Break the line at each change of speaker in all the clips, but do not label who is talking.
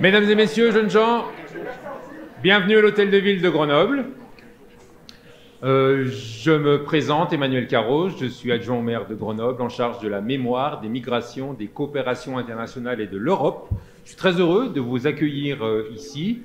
Mesdames et messieurs, jeunes gens, bienvenue à l'Hôtel de Ville de Grenoble. Euh, je me présente, Emmanuel Carros, je suis adjoint au maire de Grenoble en charge de la mémoire, des migrations, des coopérations internationales et de l'Europe. Je suis très heureux de vous accueillir euh, ici.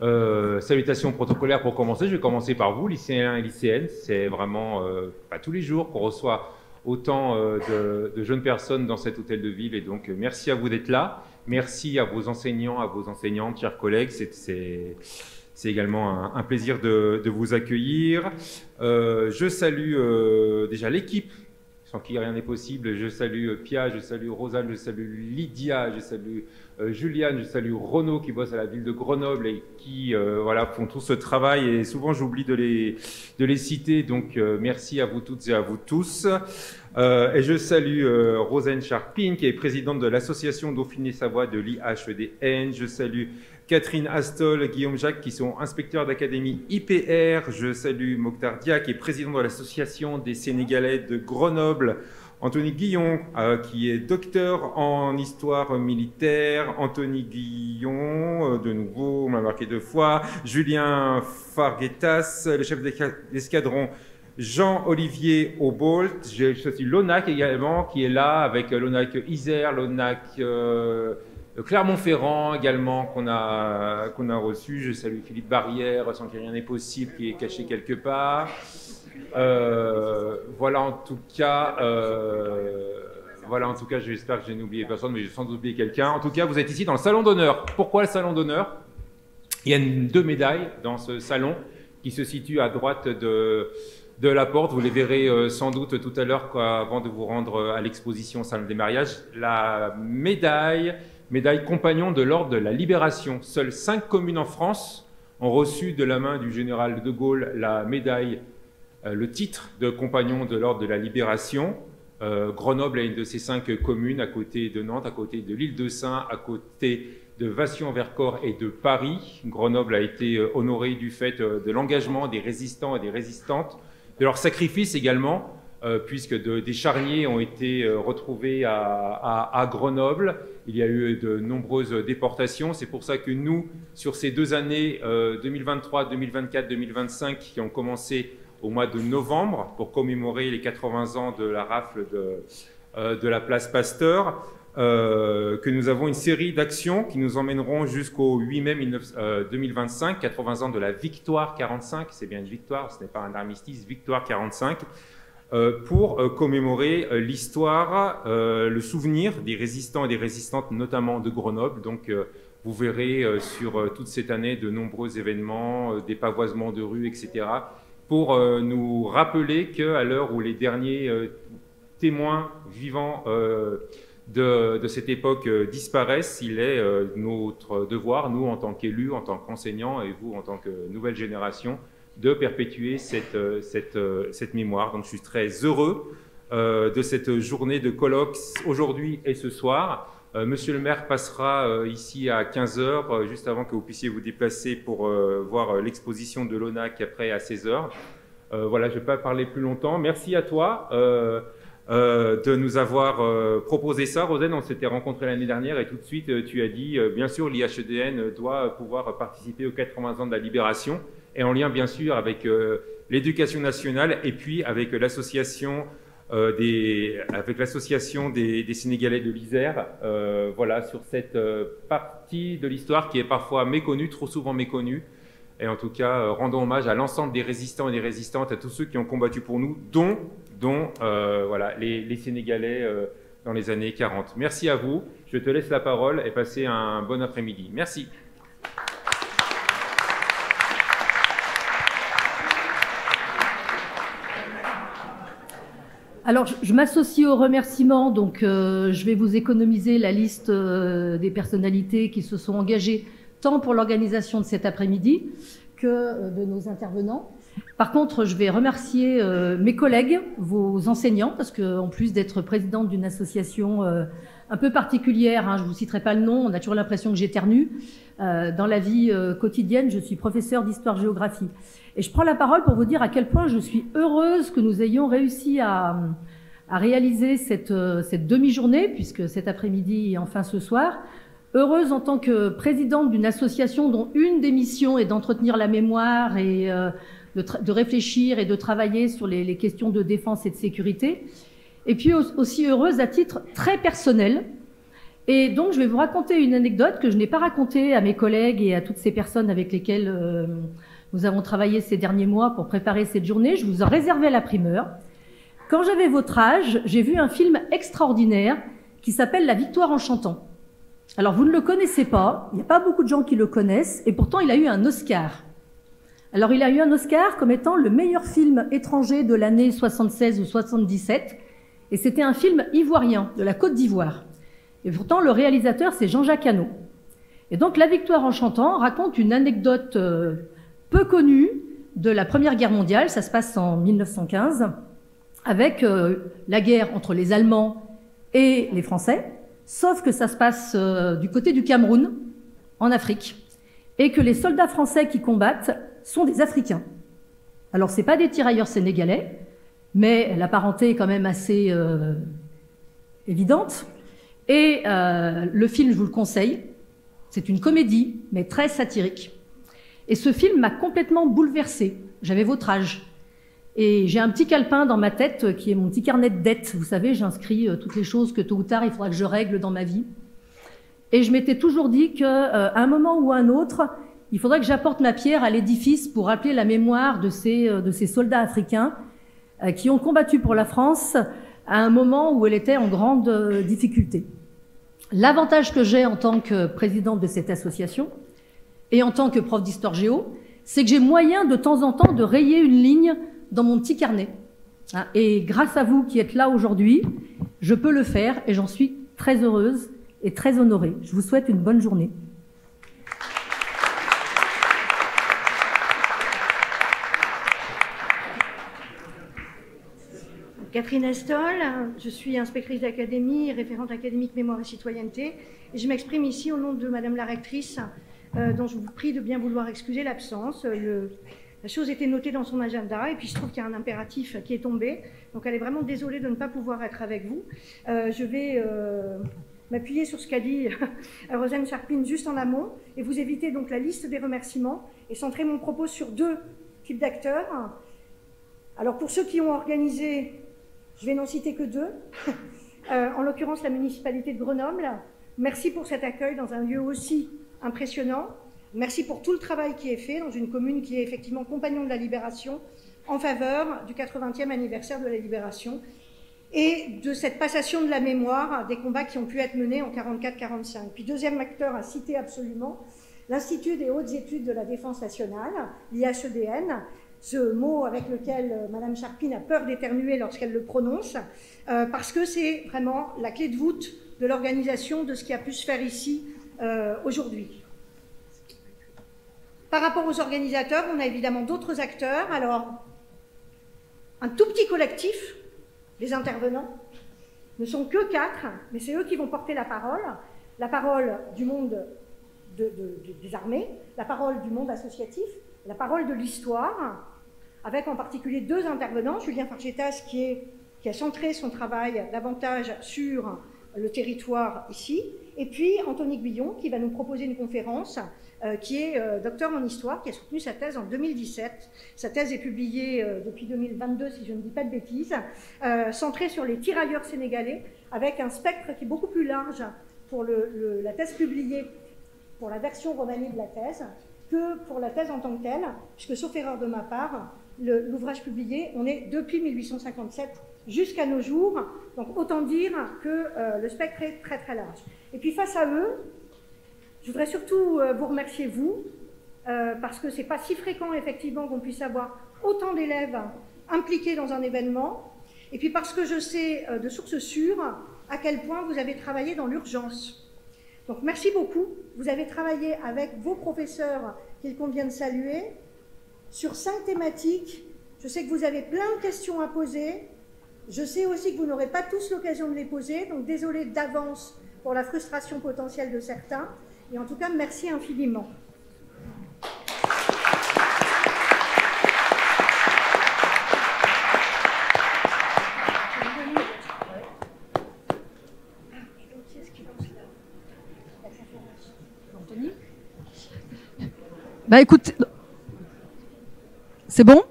Euh, salutations protocolaires pour commencer. Je vais commencer par vous, lycéens et lycéennes. C'est vraiment pas tous les jours qu'on reçoit autant de, de, jeunes personnes dans cet hôtel de ville. Et donc, merci à vous d'être là. Merci à vos enseignants, à vos enseignantes, chers collègues. C'est également un, plaisir de, vous accueillir. Euh, je salue euh, déjà l'équipe, sans qui rien n'est possible. Je salue euh, Pia, je salue Rosanne, je salue Lydia, je salue Juliane, je salue Renaud qui bosse à la ville de Grenoble et qui voilà, font tout ce travail. Et souvent, j'oublie de les citer. Donc, merci à vous toutes et à vous tous. Euh, et je salue euh, Rosane Charpin, qui est présidente de l'association Dauphiné-Savoie de l'IHEDN. Je salue Catherine Astol, Guillaume Jacques, qui sont inspecteurs d'académie IPR. Je salue Mokhtar Dia, qui est président de l'association des Sénégalais de Grenoble. Anthony Guillon, euh, qui est docteur en histoire militaire. Anthony Guillon, de nouveau, on m'a marqué deux fois. Julien Farguetas, le chef d'escadron Jean-Olivier Aubolt, j'ai aussi l'ONAC également qui est là avec l'ONAC Isère, l'ONAC euh, Clermont-Ferrand également qu'on a, a reçu. Je salue Philippe Barrière, sans que rien n'est possible, qui est caché quelque part. Euh, voilà en tout cas, euh, voilà en tout cas, j'espère que j'ai oublié personne, mais j'ai sans doute quelqu'un. En tout cas, vous êtes ici dans le salon d'honneur. Pourquoi le salon d'honneur? Il y a deux médailles dans ce salon qui se situent à droite de de la porte. Vous les verrez euh, sans doute tout à l'heure avant de vous rendre euh, à l'exposition Salle des mariages. La médaille, médaille compagnon de l'ordre de la libération. Seules cinq communes en France ont reçu de la main du général de Gaulle la médaille, euh, le titre de compagnon de l'ordre de la libération. Grenoble est une de ces cinq communes à côté de Nantes, à côté de l'île de Saint, à côté de Vassion-Vercors et de Paris. Grenoble a été honoré du fait de l'engagement des résistants et des résistantes de leur sacrifice également, euh, puisque des charniers ont été euh, retrouvés à, Grenoble. Il y a eu de nombreuses déportations. C'est pour ça que nous, sur ces deux années 2023, 2024, 2025, qui ont commencé au mois de novembre pour commémorer les 80 ans de la rafle de, euh, de la place Pasteur, euh, que nous avons une série d'actions qui nous emmèneront jusqu'au 8 mai 2025, 80 euh, ans de la victoire 45, c'est bien une victoire, ce n'est pas un armistice, victoire 45, euh, pour commémorer l'histoire, le souvenir des résistants et des résistantes, notamment de Grenoble. Donc, vous verrez sur toute cette année de nombreux événements, des pavoisements de rues, etc., pour nous rappeler qu'à l'heure où les derniers témoins vivants de, cette époque euh, disparaissent, il est euh, notre devoir, nous en tant qu'élus, en tant qu'enseignants et vous en tant que nouvelle génération, de perpétuer cette, euh, cette, cette mémoire. Donc je suis très heureux de cette journée de colloque aujourd'hui et ce soir. Monsieur le maire passera ici à 15h, juste avant que vous puissiez vous déplacer pour voir l'exposition de l'ONAC après à 16h. voilà, je ne vais pas parler plus longtemps. Merci à toi. Euh, de nous avoir euh, proposé ça. Rosen, on s'était rencontré l'année dernière et tout de suite, euh, tu as dit, bien sûr, l'IHEDN doit pouvoir participer aux 80 ans de la libération, et en lien, bien sûr, avec l'éducation nationale et puis avec l'association des, avec l'association des, Sénégalais de l'Isère, voilà, sur cette partie de l'histoire qui est parfois méconnue, trop souvent méconnue. Et en tout cas, rendons hommage à l'ensemble des résistants et des résistantes, à tous ceux qui ont combattu pour nous, dont dont euh, voilà, les, Sénégalais euh, dans les années 40. Merci à vous. Je te laisse la parole et passez un bon après-midi. Merci.
Alors, je, m'associe aux remerciements, donc euh, je vais vous économiser la liste des personnalités qui se sont engagées tant pour l'organisation de cet après-midi que de nos intervenants. Par contre, je vais remercier euh, mes collègues, vos enseignants, parce qu'en plus d'être présidente d'une association euh, un peu particulière, hein, je ne vous citerai pas le nom, on a toujours l'impression que j'éternue. Euh, dans la vie quotidienne, je suis professeure d'histoire-géographie. Et je prends la parole pour vous dire à quel point je suis heureuse que nous ayons réussi à, réaliser cette, demi-journée, puisque cet après-midi et enfin ce soir, heureuse en tant que présidente d'une association dont une des missions est d'entretenir la mémoire et euh, de, réfléchir et de travailler sur les, questions de défense et de sécurité. Et puis aussi heureuse à titre très personnel. Et donc je vais vous raconter une anecdote que je n'ai pas racontée à mes collègues et à toutes ces personnes avec lesquelles euh, nous avons travaillé ces derniers mois pour préparer cette journée. Je vous en réservais la primeur. Quand j'avais votre âge, j'ai vu un film extraordinaire qui s'appelle La victoire en chantant. Alors vous ne le connaissez pas, il n'y a pas beaucoup de gens qui le connaissent, et pourtant il a eu un Oscar. Alors il a eu un Oscar comme étant le meilleur film étranger de l'année 76 ou 77, et c'était un film ivoirien, de la Côte d'Ivoire. Et pourtant le réalisateur c'est Jean-Jacques Hano. Et donc La victoire en chantant raconte une anecdote euh, peu connue de la Première Guerre mondiale, ça se passe en 1915, avec euh, la guerre entre les Allemands et les Français, sauf que ça se passe euh, du côté du Cameroun, en Afrique, et que les soldats français qui combattent sont des Africains. Alors c'est pas des tirailleurs sénégalais, mais la parenté est quand même assez euh, évidente. Et euh, le film, je vous le conseille, c'est une comédie, mais très satirique. Et ce film m'a complètement bouleversée. J'avais votre âge. Et j'ai un petit calepin dans ma tête euh, qui est mon petit carnet de dettes. Vous savez, j'inscris toutes les choses que tôt ou tard il faudra que je règle dans ma vie. Et je m'étais toujours dit qu'à un moment ou à un autre, il faudrait que j'apporte ma pierre à l'édifice pour rappeler la mémoire de ces, de ces soldats africains qui ont combattu pour la France à un moment où elle était en grande difficulté. L'avantage que j'ai en tant que présidente de cette association et en tant que prof d'histoire géo, c'est que j'ai moyen de temps en temps de rayer une ligne dans mon petit carnet. Hein, et grâce à vous qui êtes là aujourd'hui, je peux le faire et j'en suis très heureuse et très honorée. Je vous souhaite une bonne journée.
Catherine Estol, je suis inspectrice d'académie, référente académique mémoire et citoyenneté, et je m'exprime ici au nom de Madame la rectrice, euh, dont je vous prie de bien vouloir excuser l'absence. Le, la chose était notée dans son agenda et puis je trouve qu'il y a un impératif qui est tombé. Donc elle est vraiment désolée de ne pas pouvoir être avec vous. Euh, je vais euh, m'appuyer sur ce qu'a dit Rosane Charpin juste en amont et vous éviter donc la liste des remerciements et centrer mon propos sur deux types d'acteurs. Alors pour ceux qui ont organisé, je vais n'en citer que deux. Euh, en l'occurrence la municipalité de Grenoble. Merci pour cet accueil dans un lieu aussi impressionnant. Merci pour tout le travail qui est fait dans une commune qui est effectivement compagnon de la libération en faveur du 80e anniversaire de la libération et de cette passation de la mémoire des combats qui ont pu être menés en 44-45. Puis deuxième acteur à citer absolument, l'Institut des hautes études de la défense nationale, l'IHEDN, ce mot avec lequel euh, Madame Charpin a peur d'éternuer lorsqu'elle le prononce, euh, parce que c'est vraiment la clé de voûte de l'organisation de ce qui a pu se faire ici euh, aujourd'hui. Par rapport aux organisateurs, on a évidemment d'autres acteurs. Alors, un tout petit collectif, les intervenants, ne sont que quatre, mais c'est eux qui vont porter la parole. La parole du monde des armées, la parole du monde associatif, la parole de l'histoire, avec en particulier deux intervenants, Julien Fargetas qui, a centré son travail davantage sur le territoire ici, et puis Anthony Guillon qui va nous proposer une conférence euh, qui est euh, docteur en histoire, qui a soutenu sa thèse en 2017. Sa thèse est publiée euh, depuis 2022, si je ne dis pas de bêtises, centrée sur les tirailleurs sénégalais, avec un spectre qui est beaucoup plus large pour la thèse publiée, pour la version romanie de la thèse, que pour la thèse en tant que telle, puisque sauf erreur de ma part, l'ouvrage publié, on est depuis 1857 jusqu'à nos jours, donc autant dire que le spectre est très très large. Et puis face à eux, je voudrais surtout euh, vous remercier, vous, euh, parce que ce n'est pas si fréquent, effectivement, qu'on puisse avoir autant d'élèves impliqués dans un événement, et puis parce que je sais euh, de sources sûres à quel point vous avez travaillé dans l'urgence. Donc merci beaucoup. Vous avez travaillé avec vos professeurs qu'il convient de saluer sur cinq thématiques. Je sais que vous avez plein de questions à poser. Je sais aussi que vous n'aurez pas tous l'occasion de les poser, donc désolé d'avance pour la frustration potentielle de certains. Et en tout cas, merci infiniment.
Bah écoute, c'est bon?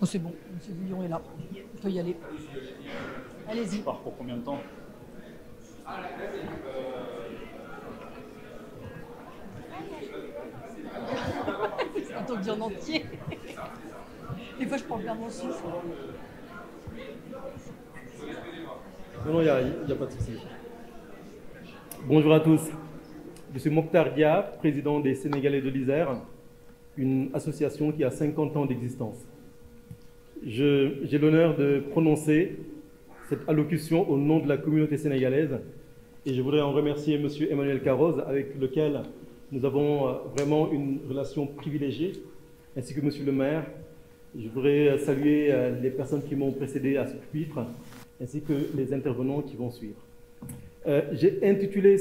Oh, C'est bon, M. Villon est là. On peut y aller. Allez-y.
Pour combien de temps?
Un dit en entier. Des fois, je prends bien mon souffle.
Non, non, il n'y a, a, pas de souci. Bonjour à tous. Je suis Mokhtar Dia, président des Sénégalais de l'Isère, une association qui a 50 ans d'existence. J'ai l'honneur de prononcer cette allocution au nom de la communauté sénégalaise et je voudrais en remercier M. Emmanuel Carroz avec lequel nous avons euh, vraiment une relation privilégiée, ainsi que M. le maire. Je voudrais saluer euh, les personnes qui m'ont précédé à ce pupitre, ainsi que les intervenants qui vont suivre. Euh, j'ai intitulé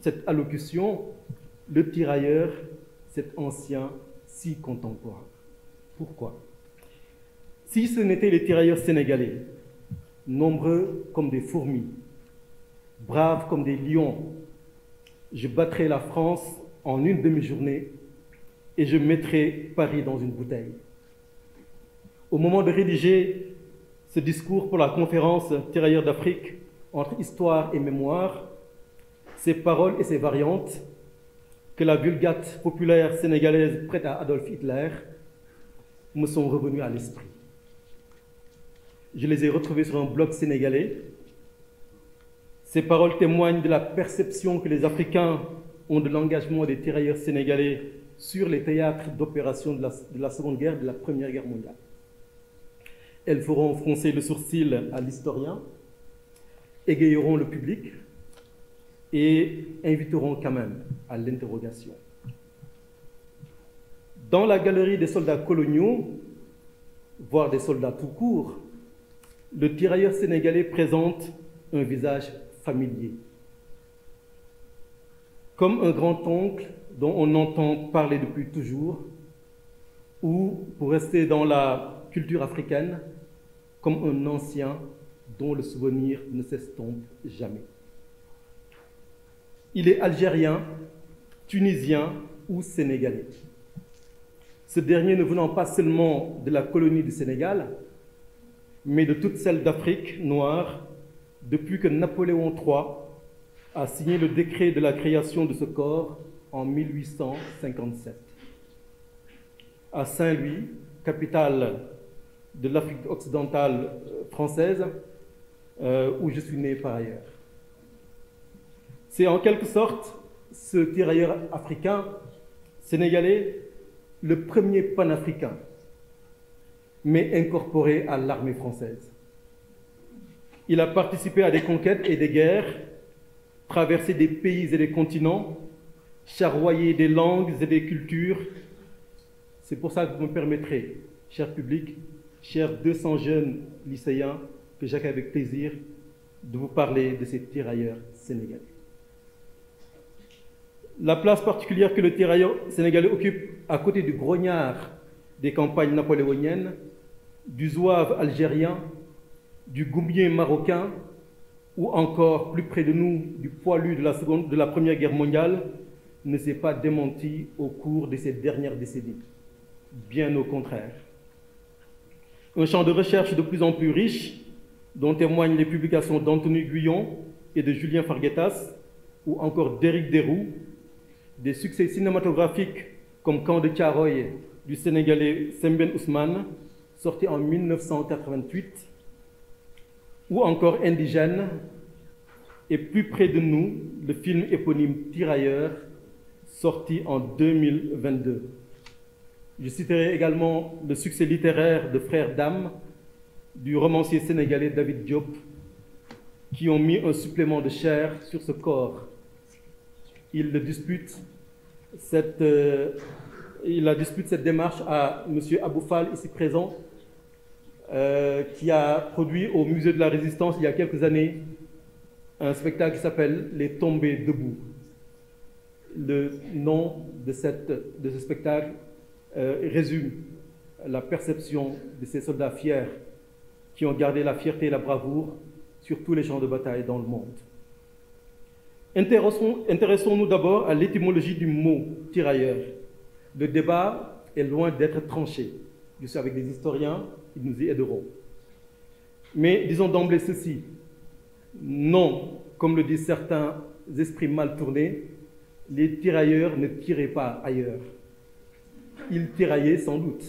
cette allocution Le tirailleur, cet ancien si contemporain. Pourquoi? Si ce n'étaient les tirailleurs sénégalais, nombreux comme des fourmis, braves comme des lions, je battrais la France en une demi-journée et je mettrais Paris dans une bouteille. Au moment de rédiger ce discours pour la conférence Tirailleurs d'Afrique entre histoire et mémoire, ces paroles et ces variantes que la vulgate populaire sénégalaise prête à Adolf Hitler me sont revenues à l'esprit. Je les ai retrouvées sur un blog sénégalais. Ces paroles témoignent de la perception que les Africains ont de l'engagement des tirailleurs sénégalais sur les théâtres d'opération de, de la Seconde Guerre, de la Première Guerre mondiale. Elles feront froncer le sourcil à l'historien, égayeront le public et inviteront quand même à l'interrogation. Dans la galerie des soldats coloniaux, voire des soldats tout court, le tirailleur sénégalais présente un visage familier. Comme un grand-oncle dont on entend parler depuis toujours, ou, pour rester dans la culture africaine, comme un ancien dont le souvenir ne s'estompe jamais. Il est algérien, tunisien ou sénégalais. Ce dernier ne venant pas seulement de la colonie du Sénégal, mais de toutes celles d'Afrique noire, depuis que Napoléon III a signé le décret de la création de ce corps en 1857. À Saint-Louis, capitale de l'Afrique occidentale euh, française, euh, où je suis né par ailleurs. C'est en quelque sorte ce tirailleur africain, sénégalais, le premier panafricain, mais incorporé à l'armée française. Il a participé à des conquêtes et des guerres, traversé des pays et des continents, charroyé des langues et des cultures. C'est pour ça que vous me permettrez, cher public, chers 200 jeunes lycéens, que j'accueille avec plaisir de vous parler de ces tirailleurs sénégalais. La place particulière que le tirailleur sénégalais occupe à côté du grognard des campagnes napoléoniennes, du zouave algérien, du goumier marocain ou encore plus près de nous du poilu de la, Première Guerre mondiale ne s'est pas démenti au cours de ces dernières décennies. Bien au contraire. Un champ de recherche de plus en plus riche, dont témoignent les publications d'Anthony Guyon et de Julien Farguetas, ou encore d'Éric Desroux, des succès cinématographiques comme Camp de Tiaroy du Sénégalais Semben Ousmane, sorti en 1988, ou encore Indigène, et plus près de nous, le film éponyme Tirailleurs, sorti en 2022. Je citerai également le succès littéraire de Frères d'âme du romancier sénégalais David Diop, qui ont mis un supplément de chair sur ce corps. Il le dispute cette, euh, il a dispute cette démarche à M. Aboufal, ici présent, euh, qui a produit au Musée de la Résistance il y a quelques années un spectacle qui s'appelle Les tombées debout. Le nom de ce spectacle euh, résume la perception de ces soldats fiers qui ont gardé la fierté et la bravoure sur tous les champs de bataille dans le monde. Intéressons-nous d'abord à l'étymologie du mot tirailleur. Le débat est loin d'être tranché. Je suis avec des historiens, ils nous y aideront. Mais disons d'emblée ceci. Non, comme le disent certains esprits mal tournés, les tirailleurs ne tiraient pas ailleurs. Ils tiraillaient sans doute.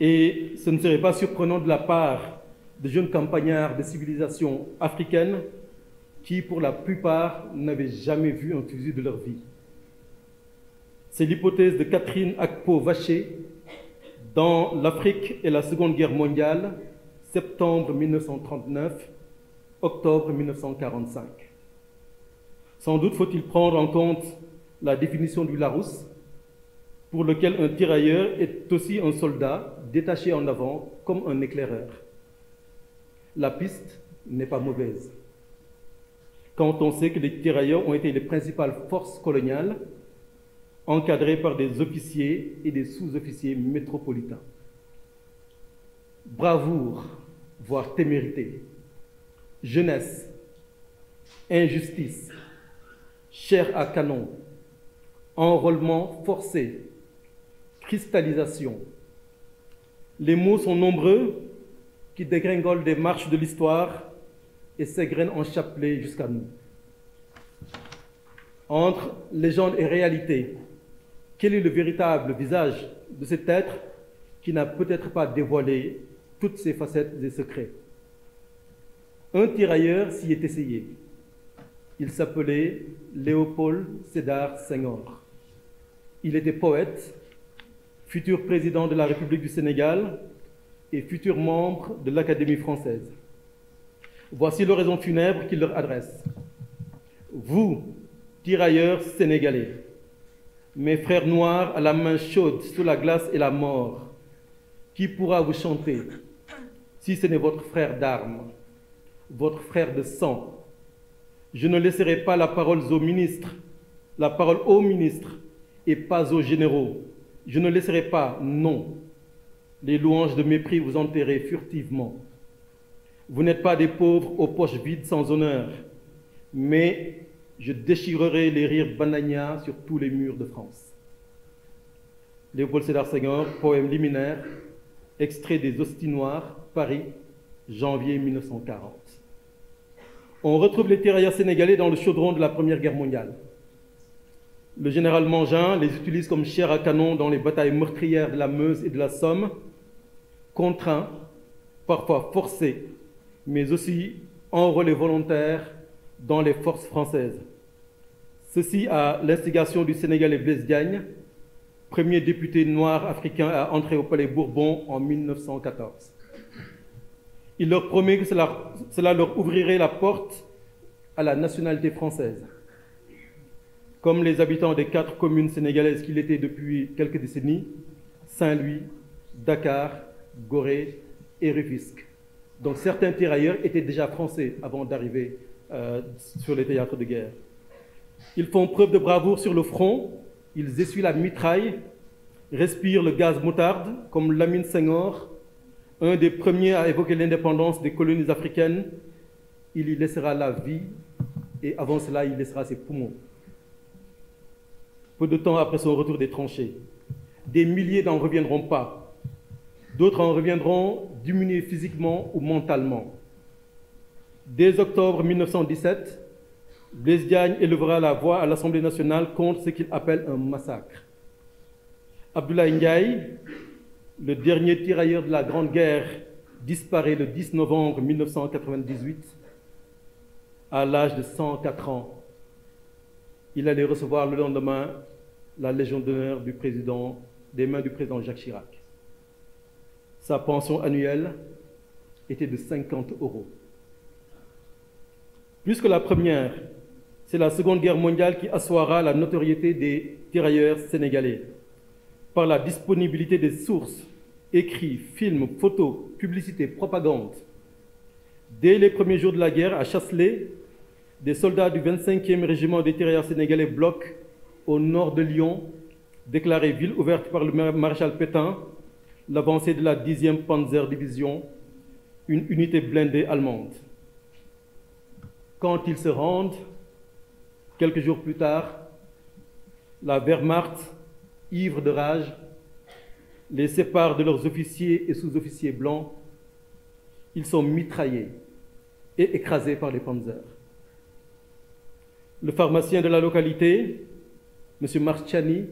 Et ce ne serait pas surprenant de la part de jeunes campagnards de civilisations africaines qui, pour la plupart, n'avaient jamais vu un fusil de leur vie. C'est l'hypothèse de Catherine Akpo-Vaché dans L'Afrique et la Seconde Guerre mondiale, septembre 1939, octobre 1945. Sans doute faut-il prendre en compte la définition du Larousse, pour lequel un tirailleur est aussi un soldat détaché en avant comme un éclaireur. La piste n'est pas mauvaise. Quand on sait que les tirailleurs ont été les principales forces coloniales, encadrées par des officiers et des sous-officiers métropolitains. Bravoure, voire témérité, jeunesse, injustice, chair à canon, enrôlement forcé, cristallisation. Les mots sont nombreux qui dégringolent des marches de l'histoire et s'égrènent en chapelet jusqu'à nous. Entre légende et réalité, quel est le véritable visage de cet être qui n'a peut-être pas dévoilé toutes ses facettes et secrets? Un tirailleur s'y est essayé. Il s'appelait Léopold Sédar Senghor. Il était poète, futur président de la République du Sénégal et futur membre de l'Académie française. Voici l'oraison funèbre qu'il leur adresse. Vous, tirailleurs sénégalais, mes frères noirs à la main chaude sous la glace et la mort, qui pourra vous chanter si ce n'est votre frère d'armes, votre frère de sang? Je ne laisserai pas la parole aux ministres, la parole aux ministres et pas aux généraux je ne laisserai pas, non, les louanges de mépris vous enterrer furtivement. Vous n'êtes pas des pauvres aux poches vides sans honneur, mais je déchirerai les rires banania sur tous les murs de France. Léopold Sédar Senghor, poème liminaire, extrait des Hosties Noires, Paris, janvier 1940. On retrouve les tirailleurs sénégalais dans le chaudron de la Première Guerre mondiale. Le général Mangin les utilise comme chair à canon dans les batailles meurtrières de la Meuse et de la Somme, contraints, parfois forcés, mais aussi enrôlés volontaires dans les forces françaises. Ceci à l'instigation du Sénégalais Blaise Diagne, premier député noir africain à entrer au Palais Bourbon en 1914. Il leur promet que cela, cela leur ouvrirait la porte à la nationalité française comme les habitants des quatre communes sénégalaises qu'il était depuis quelques décennies, Saint-Louis, Dakar, Gorée et Rufisque. Donc certains tirailleurs étaient déjà français avant d'arriver euh, sur les théâtres de guerre. Ils font preuve de bravoure sur le front, ils essuient la mitraille, respirent le gaz moutarde, comme Lamine Senghor, un des premiers à évoquer l'indépendance des colonies africaines. Il y laissera la vie et avant cela, il laissera ses poumons peu de temps après son retour des tranchées. Des milliers n'en reviendront pas. D'autres en reviendront diminués physiquement ou mentalement. Dès octobre 1917, Blaise Diagne élevera la voix à l'Assemblée nationale contre ce qu'il appelle un massacre. Abdoulaye Ndiaye, le dernier tirailleur de la Grande Guerre, disparaît le 10 novembre 1998 à l'âge de 104 ans il allait recevoir le lendemain la Légion d'honneur du président, des mains du président Jacques Chirac. Sa pension annuelle était de 50 euros. Plus que la première, c'est la Seconde Guerre mondiale qui assoira la notoriété des tirailleurs sénégalais par la disponibilité des sources, écrits, films, photos, publicités, propagande. Dès les premiers jours de la guerre, à Chasselet, des soldats du 25e régiment des tirailleurs sénégalais bloquent au nord de Lyon, déclarée ville ouverte par le maréchal Pétain, l'avancée de la 10e Panzer Division, une unité blindée allemande. Quand ils se rendent, Quelques jours plus tard, la Wehrmacht, ivre de rage, les sépare de leurs officiers et sous-officiers blancs. Ils sont mitraillés et écrasés par les panzers. Le pharmacien de la localité, M. Marciani,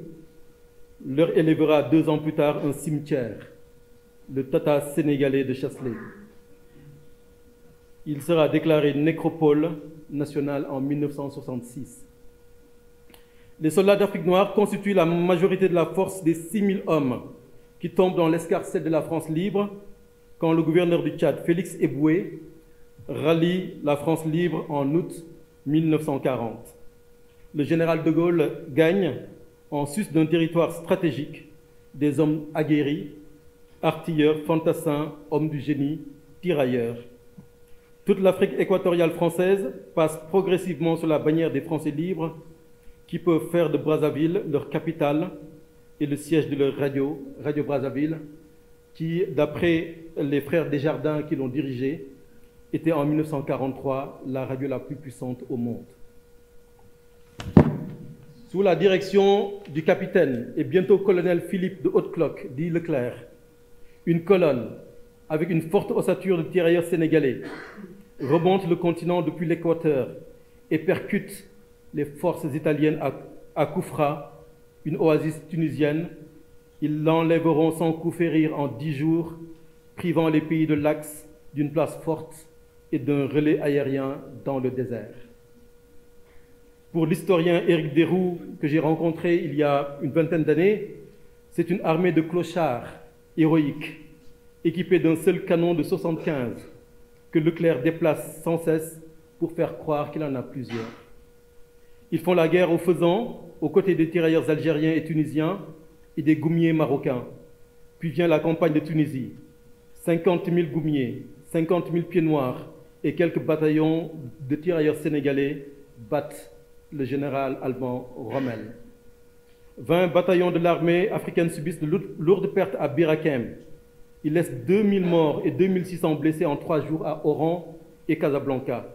leur élèvera deux ans plus tard un cimetière, le Tata sénégalais de Chasselet. Il sera déclaré nécropole nationale en 1966. Les soldats d'Afrique noire constituent la majorité de la force des 6000 hommes qui tombent dans l'escarcelle de la France libre quand le gouverneur du Tchad, Félix Eboué, rallie la France libre en août 1940. Le général de Gaulle gagne, en sus d'un territoire stratégique, des hommes aguerris, artilleurs, fantassins, hommes du génie, tirailleurs. Toute l'Afrique équatoriale française passe progressivement sous la bannière des Français libres qui peuvent faire de Brazzaville leur capitale et le siège de leur radio, Radio Brazzaville, qui, d'après les frères Desjardins qui l'ont dirigée, était en 1943 la radio la plus puissante au monde. Sous la direction du capitaine et bientôt colonel Philippe de Haute-Cloque, dit Leclerc, une colonne avec une forte ossature de tirailleurs sénégalais remonte le continent depuis l'Équateur et percute les forces italiennes à, à Koufra, une oasis tunisienne. Ils l'enlèveront sans coup férir en dix jours, privant les pays de l'Axe d'une place forte et d'un relais aérien dans le désert. Pour l'historien Éric Desroux, que j'ai rencontré il y a une vingtaine d'années, c'est une armée de clochards héroïques, équipés d'un seul canon de 75, que Leclerc déplace sans cesse pour faire croire qu'il en a plusieurs. Ils font la guerre aux faisans, aux côtés des tirailleurs algériens et tunisiens et des goumiers marocains. Puis vient la campagne de Tunisie. 50 000 goumiers, 50 000 pieds noirs et quelques bataillons de tirailleurs sénégalais battent le général allemand Rommel. 20 bataillons de l'armée africaine subissent de lourdes pertes à Birakem. Ils laissent 2000 morts et 2600 blessés en trois jours à Oran et Casablanca.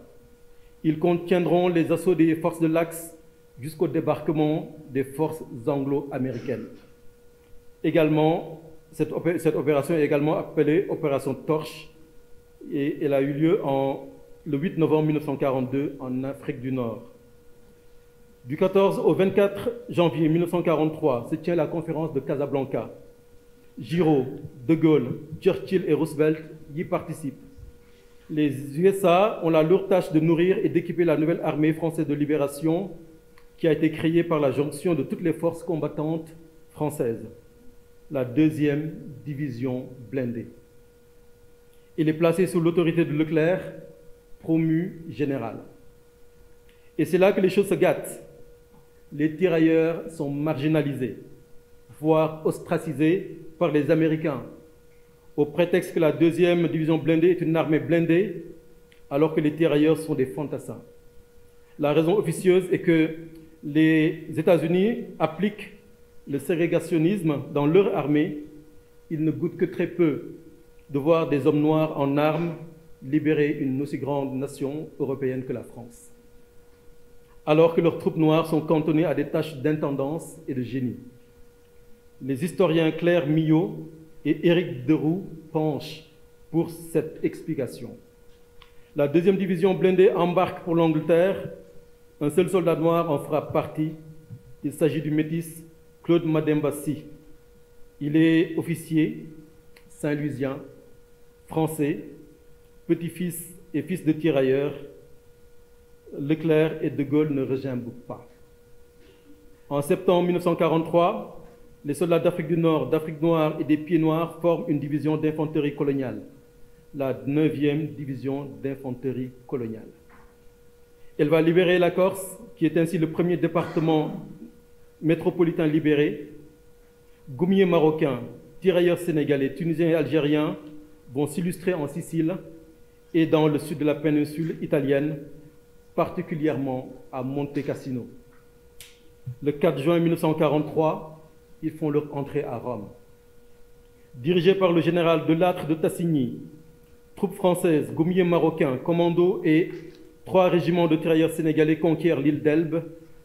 Ils contiendront les assauts des forces de l'Axe jusqu'au débarquement des forces anglo-américaines. Également, cette, opé cette, opération est également appelée Opération Torche et elle a eu lieu le 8 novembre 1942 en Afrique du Nord. Du 14 au 24 janvier 1943 se tient la conférence de Casablanca. Giraud, De Gaulle, Churchill et Roosevelt y participent. Les USA ont la lourde tâche de nourrir et d'équiper la nouvelle armée française de libération qui a été créée par la jonction de toutes les forces combattantes françaises, la deuxième division blindée. Il est placé sous l'autorité de Leclerc, promu général. Et c'est là que les choses se gâtent. Les tirailleurs sont marginalisés, voire ostracisés par les Américains, au prétexte que la deuxième division blindée est une armée blindée, alors que les tirailleurs sont des fantassins. La raison officieuse est que les États-Unis appliquent le ségrégationnisme dans leur armée. Ils ne goûtent que très peu de voir des hommes noirs en armes libérer une aussi grande nation européenne que la France, alors que leurs troupes noires sont cantonnées à des tâches d'intendance et de génie. Les historiens Claire Millot et Éric Deroux penchent pour cette explication. La deuxième division blindée embarque pour l'Angleterre. Un seul soldat noir en fera partie. Il s'agit du métis Claude Madembassi. Il est officier, Saint-Louisien, français, petit-fils et fils de tirailleurs. Leclerc et De Gaulle ne regimbent pas. En septembre 1943, les soldats d'Afrique du Nord, d'Afrique noire et des Pieds Noirs forment une division d'infanterie coloniale, la 9e division d'infanterie coloniale. Elle va libérer la Corse, qui est ainsi le premier département métropolitain libéré. Goumiers marocains, tirailleurs sénégalais, tunisiens et algériens vont s'illustrer en Sicile et dans le sud de la péninsule italienne, particulièrement à Monte Cassino. Le 4 juin 1943, ils font leur entrée à Rome. Dirigés par le général Delattre de Tassigny, troupes françaises, gommiers marocains, commandos et trois régiments de tirailleurs sénégalais conquièrent l'île d'Elbe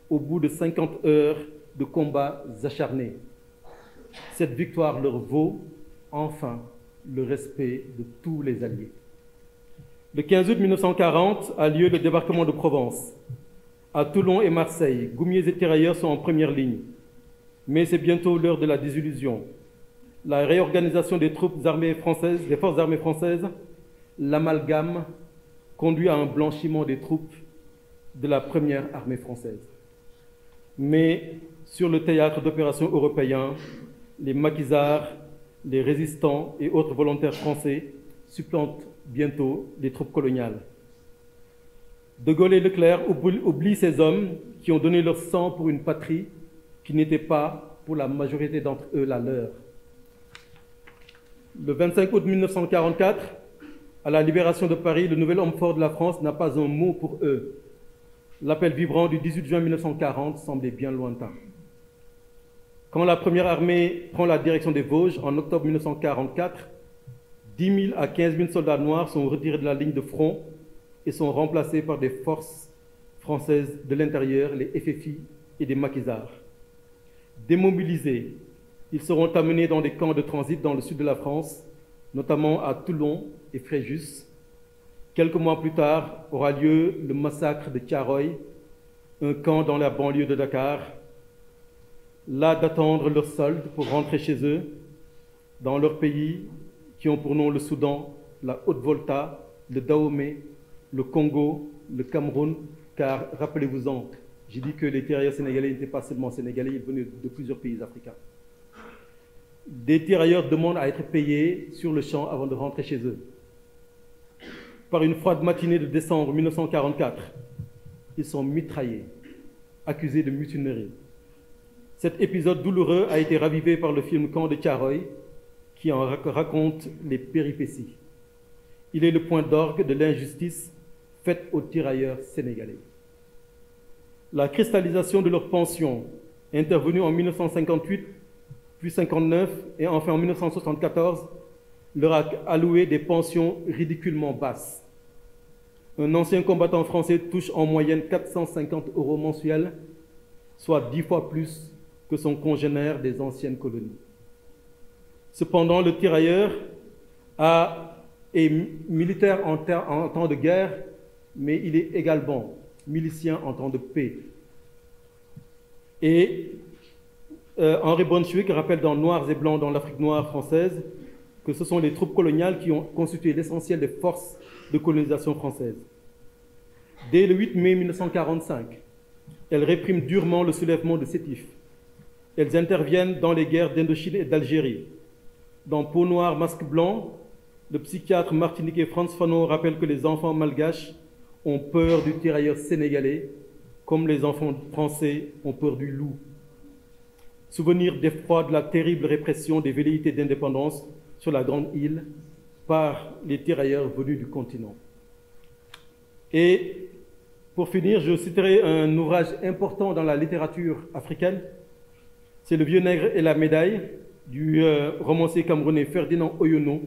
au bout de 50 heures de combats acharnés. Cette victoire leur vaut enfin le respect de tous les alliés. Le 15 août 1940 a lieu le débarquement de Provence. À Toulon et Marseille, goumiers et tirailleurs sont en première ligne. Mais c'est bientôt l'heure de la désillusion. La réorganisation des troupes armées françaises, des forces armées françaises, l'amalgame conduit à un blanchiment des troupes de la première armée française. Mais sur le théâtre d'opérations européens, les maquisards, les résistants et autres volontaires français supplantent bientôt les troupes coloniales. De Gaulle et Leclerc oublient ces hommes qui ont donné leur sang pour une patrie qui n'était pas, pour la majorité d'entre eux, la leur. Le 25 août 1944, à la libération de Paris, le nouvel homme fort de la France n'a pas un mot pour eux. L'appel vibrant du 18 juin 1940 semblait bien lointain. Quand la première armée prend la direction des Vosges en octobre 1944, 10 000 à 15 000 soldats noirs sont retirés de la ligne de front et sont remplacés par des forces françaises de l'intérieur, les FFI et des maquisards. Démobilisés, ils seront amenés dans des camps de transit dans le sud de la France, notamment à Toulon et Fréjus. Quelques mois plus tard aura lieu le massacre de Tiaroy, un camp dans la banlieue de Dakar, là d'attendre leur solde pour rentrer chez eux, dans leur pays, qui ont pour nom le Soudan, la Haute-Volta, le Dahomey, le Congo, le Cameroun, car rappelez-vous-en, j'ai dit que les tirailleurs sénégalais n'étaient pas seulement sénégalais, ils venaient de plusieurs pays africains. Des tirailleurs demandent à être payés sur le champ avant de rentrer chez eux. Par une froide matinée de décembre 1944, ils sont mitraillés, accusés de mutinerie. Cet épisode douloureux a été ravivé par le film Camp de Tiaroy, qui en raconte les péripéties. Il est le point d'orgue de l'injustice faite aux tirailleurs sénégalais. La cristallisation de leur pension, intervenue en 1958, puis 59 et enfin en 1974, leur a alloué des pensions ridiculement basses. Un ancien combattant français touche en moyenne 450 euros mensuels, soit dix fois plus que son congénère des anciennes colonies. Cependant, le tirailleur est militaire en, temps de guerre, mais il est également milicien en temps de paix. Et euh, Henri Brunswick rappelle dans Noirs et Blancs dans l'Afrique noire française que ce sont les troupes coloniales qui ont constitué l'essentiel des forces de colonisation française. Dès le 8 mai 1945, elles répriment durement le soulèvement de Sétif elles interviennent dans les guerres d'Indochine et d'Algérie. Dans Peau noire, masque blanc, le psychiatre martiniquais Franz Fanon rappelle que les enfants malgaches ont peur du tirailleur sénégalais, comme les enfants français ont peur du loup. Souvenir d'effroi de la terrible répression des velléités d'indépendance sur la Grande Île par les tirailleurs venus du continent. Et pour finir, je citerai un ouvrage important dans la littérature africaine, c'est Le Vieux Nègre et la médaille du euh, romancier camerounais Ferdinand Oyono,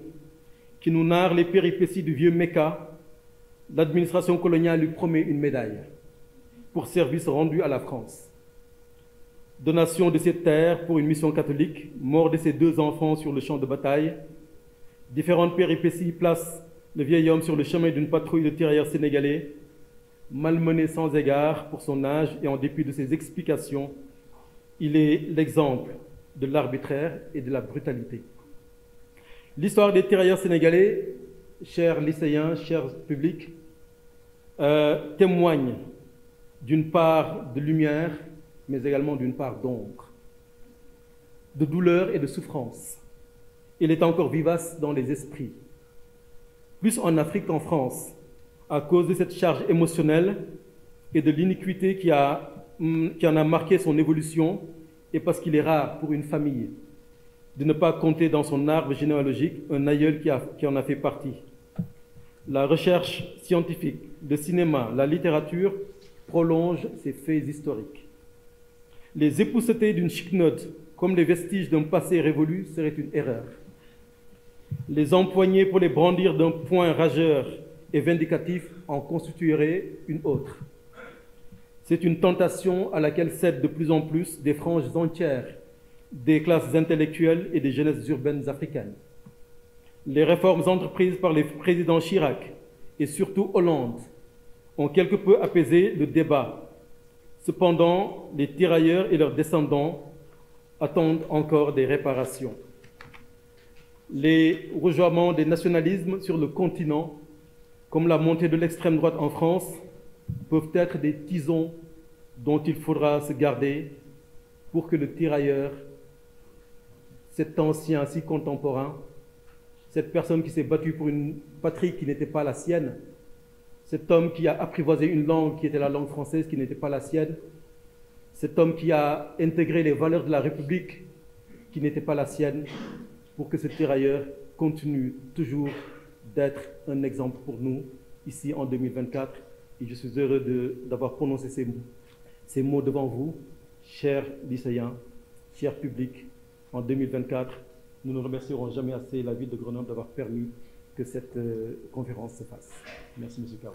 qui nous narre les péripéties du vieux Mecca. L'administration coloniale lui promet une médaille pour service rendu à la France. Donation de ses terres pour une mission catholique, mort de ses deux enfants sur le champ de bataille. Différentes péripéties placent le vieil homme sur le chemin d'une patrouille de tirailleurs sénégalais, malmené sans égard pour son âge et en dépit de ses explications il est l'exemple de l'arbitraire et de la brutalité. L'histoire des tirailleurs sénégalais, chers lycéens, chers publics, euh, témoigne d'une part de lumière, mais également d'une part d'ombre, de douleur et de souffrance. Il est encore vivace dans les esprits, plus en Afrique qu'en France, à cause de cette charge émotionnelle et de l'iniquité qui Mm, qui en a marqué son évolution et parce qu'il est rare pour une famille de ne pas compter dans son arbre généalogique un aïeul qui, en a fait partie. La recherche scientifique, le cinéma, la littérature prolongent ces faits historiques. Les épousseter d'une chic note comme les vestiges d'un passé révolu serait une erreur. Les empoigner pour les brandir d'un poing rageur et vindicatif en constituerait une autre. C'est une tentation à laquelle cèdent de plus en plus des franges entières des classes intellectuelles et des jeunesses urbaines africaines. Les réformes entreprises par les présidents Chirac et surtout Hollande ont quelque peu apaisé le débat. Cependant, les tirailleurs et leurs descendants attendent encore des réparations. Les rejoignements des nationalismes sur le continent, comme la montée de l'extrême droite en France, peuvent être des tisons dont il faudra se garder pour que le tirailleur, cet ancien si contemporain, cette personne qui s'est battue pour une patrie qui n'était pas la sienne, cet homme qui a apprivoisé une langue qui était la langue française, qui n'était pas la sienne, cet homme qui a intégré les valeurs de la République qui n'étaient pas la sienne, pour que ce tirailleur continue toujours d'être un exemple pour nous ici en 2024. Et je suis heureux d'avoir prononcé ces mots, devant vous, chers lycéens, chers publics, en 2024 nous ne remercierons jamais assez la ville de Grenoble d'avoir permis que cette euh, conférence se fasse. Merci, M. Caro.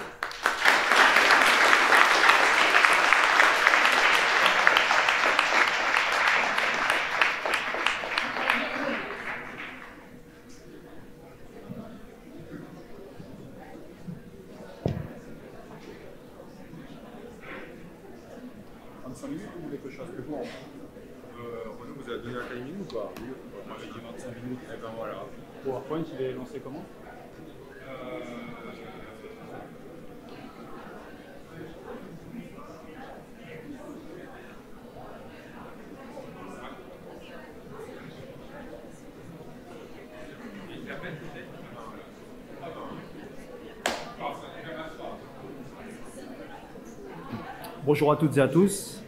Bonjour à toutes et à tous.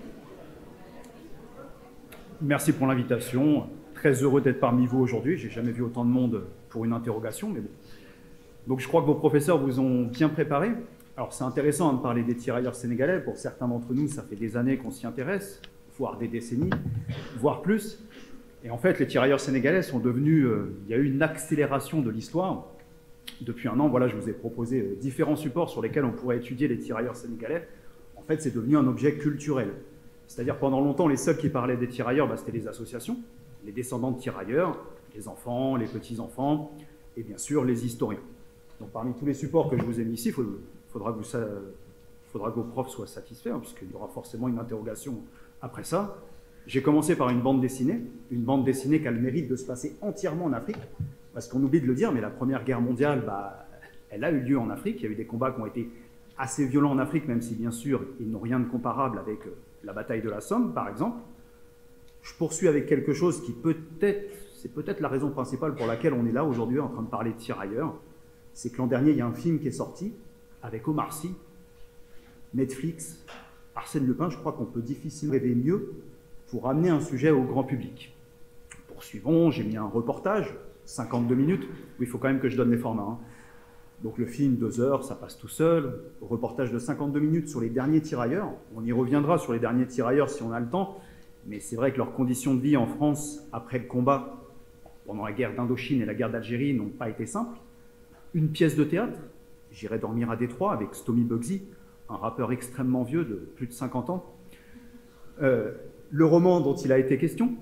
Merci pour l'invitation. Très heureux d'être parmi vous aujourd'hui. J'ai jamais vu autant de monde pour une interrogation, mais bon. Donc je crois que vos professeurs vous ont bien préparé. Alors c'est intéressant de parler des tirailleurs sénégalais. Pour certains d'entre nous, ça fait des années qu'on s'y intéresse, voire des décennies, voire plus. Et en fait, les tirailleurs sénégalais sont devenus. Euh, il y a eu une accélération de l'histoire. Depuis un an, voilà, je vous ai proposé euh, différents supports sur lesquels on pourrait étudier les tirailleurs sénégalais en fait, c'est devenu un objet culturel. C'est-à-dire, pendant longtemps, les seuls qui parlaient des tirailleurs, bah, c'était les associations, les descendants de tirailleurs, les enfants, les petits-enfants, et bien sûr les historiens. Donc, parmi tous les supports que je vous ai mis ici, il faudra, que vos profs soient satisfaits, hein, puisqu'il y aura forcément une interrogation après ça. J'ai commencé par une bande dessinée, une bande dessinée qui a le mérite de se passer entièrement en Afrique, parce qu'on oublie de le dire, mais la Première Guerre mondiale, bah, elle a eu lieu en Afrique. Il y a eu des combats qui ont été assez violents en Afrique, même si bien sûr ils n'ont rien de comparable avec euh, la bataille de la Somme, par exemple. Je poursuis avec quelque chose qui peut-être, c'est peut-être la raison principale pour laquelle on est là aujourd'hui en train de parler de tirailleurs. C'est que l'an dernier, il y a un film qui est sorti avec Omar Sy, Netflix, Arsène Lupin. Je crois qu'on peut difficilement rêver mieux pour amener un sujet au grand public. Poursuivons, j'ai mis un reportage, 52 minutes. Oui, il faut quand même que je donne les formats. Hein. Donc le film, deux heures, ça passe tout seul. Reportage de 52 minutes sur les derniers tirailleurs. On y reviendra sur les derniers tirailleurs si on a le temps. Mais c'est vrai que leurs conditions de vie en France, après le combat, pendant la guerre d'Indochine et la guerre d'Algérie, n'ont pas été simples. Une pièce de théâtre, J'irai dormir à Détroit avec Stomy Bugsy, un rappeur extrêmement vieux de plus de 50 ans. Euh, le roman dont il a été question,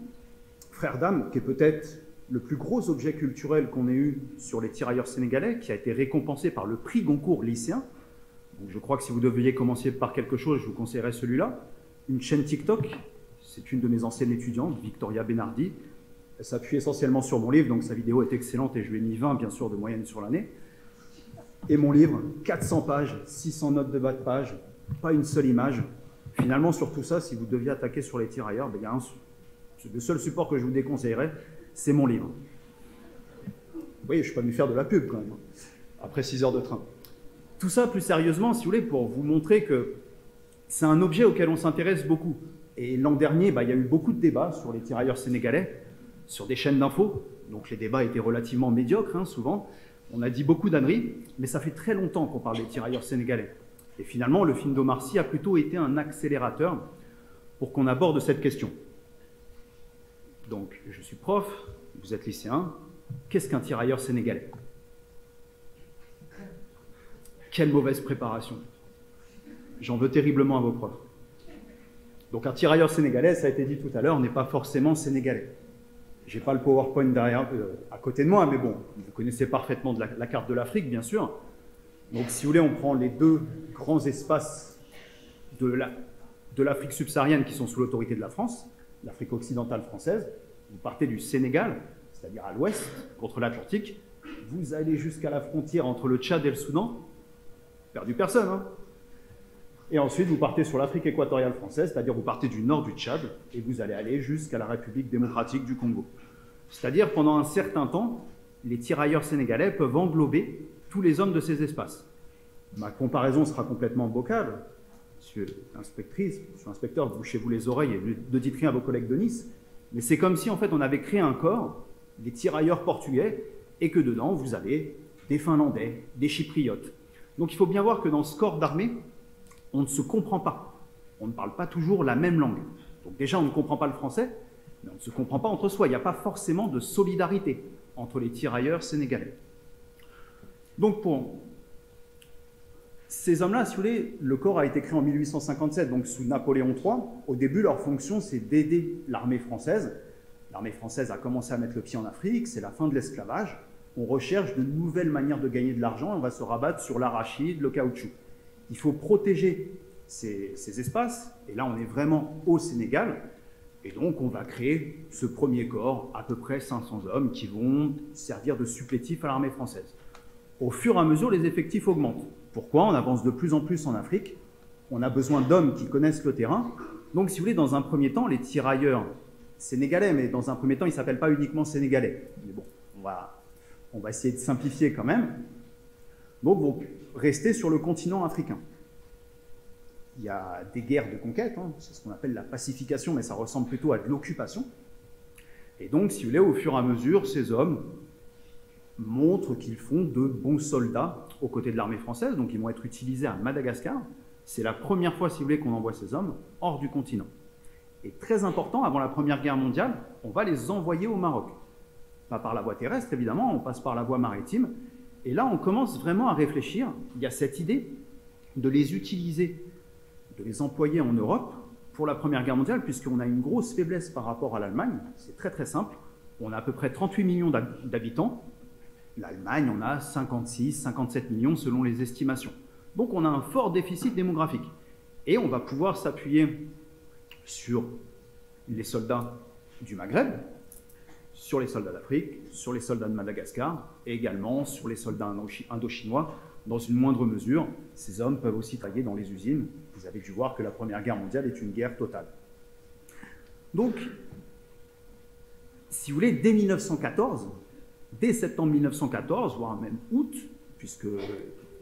Frère d'âme, qui est peut-être le plus gros objet culturel qu'on ait eu sur les tirailleurs sénégalais, qui a été récompensé par le prix Goncourt lycéen. Donc je crois que si vous deviez commencer par quelque chose, je vous conseillerais celui-là. Une chaîne TikTok, c'est une de mes anciennes étudiantes, Victoria Benardi. Elle s'appuie essentiellement sur mon livre, donc sa vidéo est excellente et je lui ai mis 20, bien sûr, de moyenne sur l'année. Et mon livre, 400 pages, 600 notes de bas de page, pas une seule image. Finalement, sur tout ça, si vous deviez attaquer sur les tirailleurs, ben, le seul support que je vous déconseillerais, c'est mon livre. Vous voyez, je ne suis pas venu faire de la pub quand même, hein, après 6 heures de train. Tout ça, plus sérieusement, si vous voulez, pour vous montrer que c'est un objet auquel on s'intéresse beaucoup. Et l'an dernier, bah, il y a eu beaucoup de débats sur les tirailleurs sénégalais, sur des chaînes d'infos. Donc les débats étaient relativement médiocres, hein, souvent. On a dit beaucoup d'âneries, mais ça fait très longtemps qu'on parle des tirailleurs sénégalais. Et finalement, le film d'Omar Sy a plutôt été un accélérateur pour qu'on aborde cette question. Donc, je suis prof, vous êtes lycéen. Qu'est-ce qu'un tirailleur sénégalais? Quelle mauvaise préparation. J'en veux terriblement à vos profs. Donc un tirailleur sénégalais, ça a été dit tout à l'heure, n'est pas forcément sénégalais. J'ai pas le PowerPoint derrière, euh, à côté de moi, mais bon, vous connaissez parfaitement la, carte de l'Afrique, bien sûr. Donc si vous voulez, on prend les deux grands espaces de l'Afrique subsaharienne qui sont sous l'autorité de la France, l'Afrique occidentale française. Vous partez du Sénégal, c'est-à-dire à, l'ouest, contre l'Atlantique. Vous allez jusqu'à la frontière entre le Tchad et le Soudan. Perdu personne, hein Et ensuite, vous partez sur l'Afrique équatoriale française, c'est-à-dire vous partez du nord du Tchad et vous allez aller jusqu'à la République démocratique du Congo. C'est-à-dire, pendant un certain temps, les tirailleurs sénégalais peuvent englober tous les hommes de ces espaces. Ma comparaison sera complètement vocale. Monsieur l'inspectrice, monsieur l'inspecteur, bouchez-vous les oreilles et ne dites rien à vos collègues de Nice. Mais c'est comme si en fait on avait créé un corps, des tirailleurs portugais, et que dedans vous avez des Finlandais, des Chypriotes. Donc il faut bien voir que dans ce corps d'armée, on ne se comprend pas. On ne parle pas toujours la même langue. Donc déjà on ne comprend pas le français, mais on ne se comprend pas entre soi. Il n'y a pas forcément de solidarité entre les tirailleurs sénégalais. Donc pour ces hommes-là, si vous voulez, le corps a été créé en 1857, donc sous Napoléon III. Au début, leur fonction, c'est d'aider l'armée française. L'armée française a commencé à mettre le pied en Afrique, c'est la fin de l'esclavage. On recherche de nouvelles manières de gagner de l'argent on va se rabattre sur l'arachide, le caoutchouc. Il faut protéger ces, ces, espaces, et là on est vraiment au Sénégal, et donc on va créer ce premier corps, à peu près 500 hommes, qui vont servir de supplétifs à l'armée française. Au fur et à mesure, les effectifs augmentent. Pourquoi On avance de plus en plus en Afrique. On a besoin d'hommes qui connaissent le terrain. Donc, si vous voulez, dans un premier temps, les tirailleurs sénégalais, mais dans un premier temps, ils ne s'appellent pas uniquement sénégalais. Mais bon, on va, on essayer de simplifier quand même. Donc, vont rester sur le continent africain. Il y a des guerres de conquête, hein, c'est ce qu'on appelle la pacification, mais ça ressemble plutôt à de l'occupation. Et donc, si vous voulez, au fur et à mesure, ces hommes montrent qu'ils font de bons soldats aux côtés de l'armée française, donc ils vont être utilisés à Madagascar. C'est la première fois, si vous voulez, qu'on envoie ces hommes hors du continent. Et très important, avant la Première Guerre mondiale, on va les envoyer au Maroc. Pas par la voie terrestre, évidemment, on passe par la voie maritime. Et là, on commence vraiment à réfléchir. Il y a cette idée de les utiliser, de les employer en Europe pour la Première Guerre mondiale, puisqu'on a une grosse faiblesse par rapport à l'Allemagne. C'est très très simple. On a à peu près 38 millions d'habitants. L'Allemagne en a 56, 57 millions selon les estimations. Donc on a un fort déficit démographique. Et on va pouvoir s'appuyer sur les soldats du Maghreb, sur les soldats d'Afrique, sur les soldats de Madagascar et également sur les soldats indochinois. Dans une moindre mesure, ces hommes peuvent aussi travailler dans les usines. Vous avez dû voir que la Première Guerre mondiale est une guerre totale. Donc, si vous voulez, dès 1914, dès septembre 1914, voire même août, puisque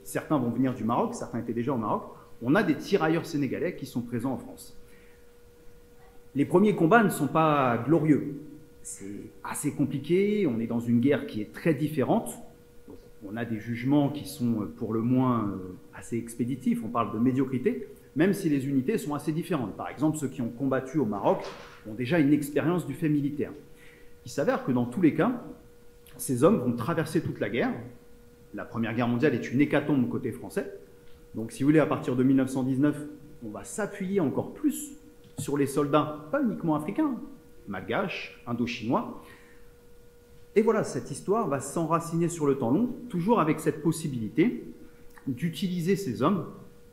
certains vont venir du Maroc, certains étaient déjà au Maroc, on a des tirailleurs sénégalais qui sont présents en France. Les premiers combats ne sont pas glorieux. C'est assez compliqué, on est dans une guerre qui est très différente. On a des jugements qui sont pour le moins assez expéditifs, on parle de médiocrité, même si les unités sont assez différentes. Par exemple, ceux qui ont combattu au Maroc ont déjà une expérience du fait militaire. Il s'avère que dans tous les cas, ces hommes vont traverser toute la guerre. La Première Guerre mondiale est une hécatombe côté français. Donc, si vous voulez, à partir de 1919, on va s'appuyer encore plus sur les soldats, pas uniquement africains, malgaches, indo-chinois. Et voilà, cette histoire va s'enraciner sur le temps long, toujours avec cette possibilité d'utiliser ces hommes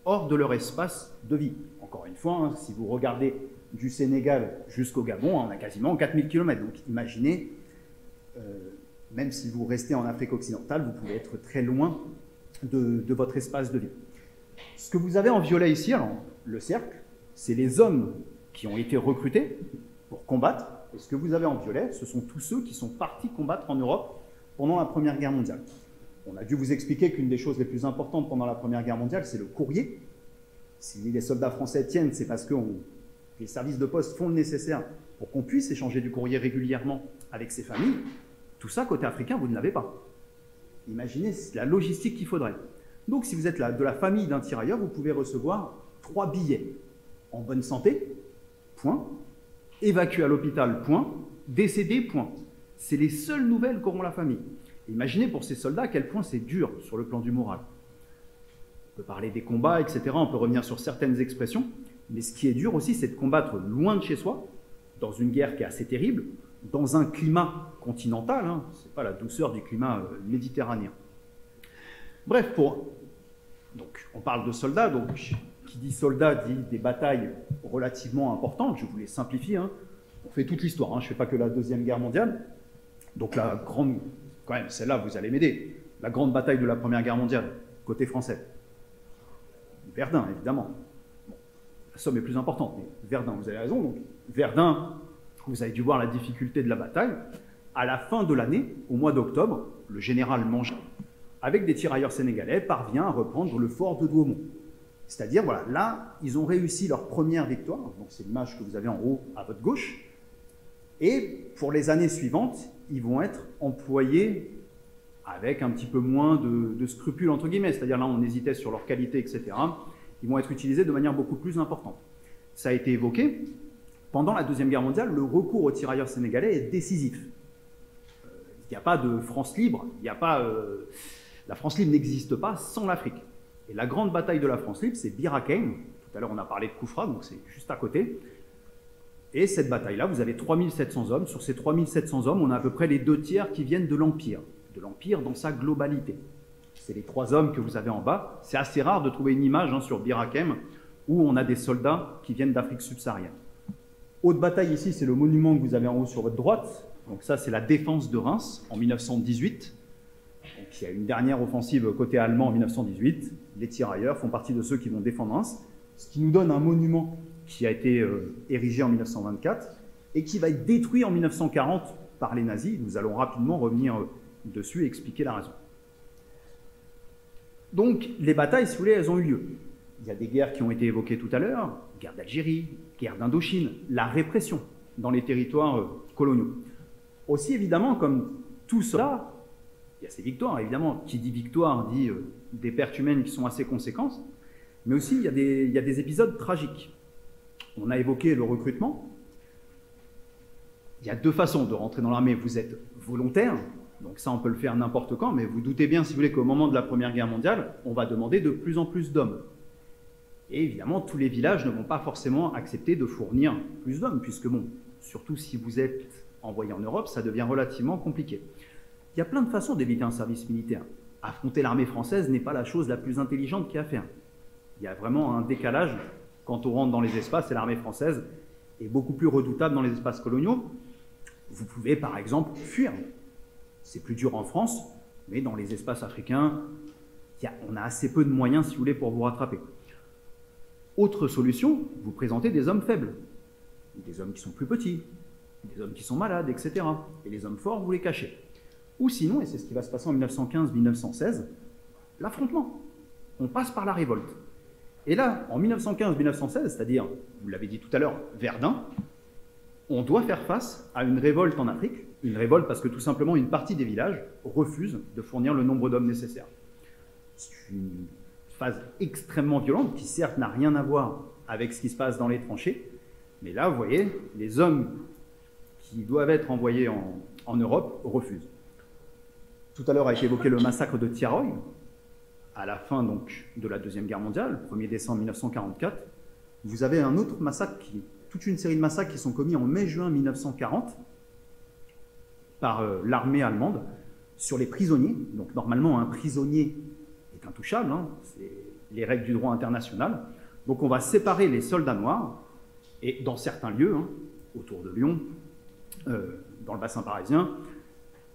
hors de leur espace de vie. Encore une fois, hein, si vous regardez du Sénégal jusqu'au Gabon, on a quasiment 4000 km. Donc imaginez euh, même si vous restez en Afrique occidentale, vous pouvez être très loin de, votre espace de vie. Ce que vous avez en violet ici, alors, le cercle, c'est les hommes qui ont été recrutés pour combattre. Et ce que vous avez en violet, ce sont tous ceux qui sont partis combattre en Europe pendant la Première Guerre mondiale. On a dû vous expliquer qu'une des choses les plus importantes pendant la Première Guerre mondiale, c'est le courrier. Si les soldats français tiennent, c'est parce que les services de poste font le nécessaire pour qu'on puisse échanger du courrier régulièrement avec ses familles. Tout ça, côté africain, vous ne l'avez pas. Imaginez la logistique qu'il faudrait. Donc, si vous êtes de la famille d'un tirailleur, vous pouvez recevoir trois billets. En bonne santé, point. Évacué à l'hôpital, point. Décédé, point. C'est les seules nouvelles qu'auront la famille. Imaginez pour ces soldats à quel point c'est dur sur le plan du moral. On peut parler des combats, etc. On peut revenir sur certaines expressions. Mais ce qui est dur aussi, c'est de combattre loin de chez soi, dans une guerre qui est assez terrible, dans un climat continental. Hein. Ce n'est pas la douceur du climat euh, méditerranéen. Bref, pour... donc, on parle de soldats. Donc, qui dit soldats dit des batailles relativement importantes. Je vous les simplifie. Hein. On fait toute l'histoire. Hein. Je ne fais pas que la Deuxième Guerre mondiale. Donc, la grande. Quand même, celle-là, vous allez m'aider. La grande bataille de la Première Guerre mondiale, côté français. Verdun, évidemment. la somme est plus importante, mais Verdun, vous avez raison. Donc, Verdun, vous avez dû voir la difficulté de la bataille. À la fin de l'année, au mois d'octobre, le général Mangin, avec des tirailleurs sénégalais, parvient à reprendre le fort de Douaumont. C'est-à-dire, voilà, là, ils ont réussi leur première victoire. Donc, c'est l'image que vous avez en haut à votre gauche. Et pour les années suivantes, ils vont être employés avec un petit peu moins de, de scrupules, entre guillemets. C'est-à-dire, là, on hésitait sur leur qualité, etc. Ils vont être utilisés de manière beaucoup plus importante. Ça a été évoqué. Pendant la Deuxième Guerre mondiale, le recours aux tirailleurs sénégalais est décisif. Euh, il n'y a pas de France libre, euh, la France libre n'existe pas sans l'Afrique. Et la grande bataille de la France libre, c'est Bir Tout à l'heure, on a parlé de Koufra, donc c'est juste à côté. Et cette bataille-là, vous avez 3700 hommes. Sur ces 3700 hommes, on a à peu près les deux tiers qui viennent de l'Empire, de l'Empire dans sa globalité. C'est les trois hommes que vous avez en bas. C'est assez rare de trouver une image hein, sur Bir où on a des soldats qui viennent d'Afrique subsaharienne. Haute bataille ici, c'est le monument que vous avez en haut sur votre droite. Donc ça, c'est la défense de Reims en 1918. Donc il y a une dernière offensive côté allemand en 1918. Les tirailleurs font partie de ceux qui vont défendre Reims, ce qui nous donne un monument qui a été euh, érigé en 1924 et qui va être détruit en 1940 par les nazis. Nous allons rapidement revenir euh, dessus et expliquer la raison. Donc les batailles, si vous voulez, elles ont eu lieu. Il y a des guerres qui ont été évoquées tout à l'heure, guerre d'Algérie, guerre d'Indochine, la répression dans les territoires euh, coloniaux. Aussi évidemment, comme tout cela, il y a ces victoires, évidemment, qui dit victoire dit euh, des pertes humaines qui sont assez conséquentes, mais aussi il y, a des, il y a des épisodes tragiques. On a évoqué le recrutement. Il y a deux façons de rentrer dans l'armée. Vous êtes volontaire, donc ça on peut le faire n'importe quand, mais vous doutez bien, si vous voulez, qu'au moment de la Première Guerre mondiale, on va demander de plus en plus d'hommes. Et évidemment, tous les villages ne vont pas forcément accepter de fournir plus d'hommes, puisque, bon, surtout si vous êtes envoyé en Europe, ça devient relativement compliqué. Il y a plein de façons d'éviter un service militaire. Affronter l'armée française n'est pas la chose la plus intelligente qu'il y a à faire. Il y a vraiment un décalage quand on rentre dans les espaces et l'armée française est beaucoup plus redoutable dans les espaces coloniaux. Vous pouvez par exemple fuir. C'est plus dur en France, mais dans les espaces africains, on a assez peu de moyens, si vous voulez, pour vous rattraper. Autre solution, vous présentez des hommes faibles, des hommes qui sont plus petits, des hommes qui sont malades, etc. Et les hommes forts, vous les cachez. Ou sinon, et c'est ce qui va se passer en 1915-1916, l'affrontement. On passe par la révolte. Et là, en 1915-1916, c'est-à-dire, vous l'avez dit tout à l'heure, Verdun, on doit faire face à une révolte en Afrique, une révolte parce que tout simplement une partie des villages refuse de fournir le nombre d'hommes nécessaires. C'est une phase extrêmement violente, qui certes n'a rien à voir avec ce qui se passe dans les tranchées, mais là, vous voyez, les hommes qui doivent être envoyés en, Europe refusent. Tout à l'heure a été évoqué le massacre de Tiaroy, à la fin donc de la Deuxième Guerre mondiale, 1er décembre 1944. Vous avez un autre massacre, qui, toute une série de massacres qui sont commis en mai-juin 1940 par euh, l'armée allemande sur les prisonniers. Donc normalement, un prisonnier intouchable, hein, c'est les règles du droit international. Donc on va séparer les soldats noirs, et dans certains lieux, hein, autour de Lyon, euh, dans le bassin parisien,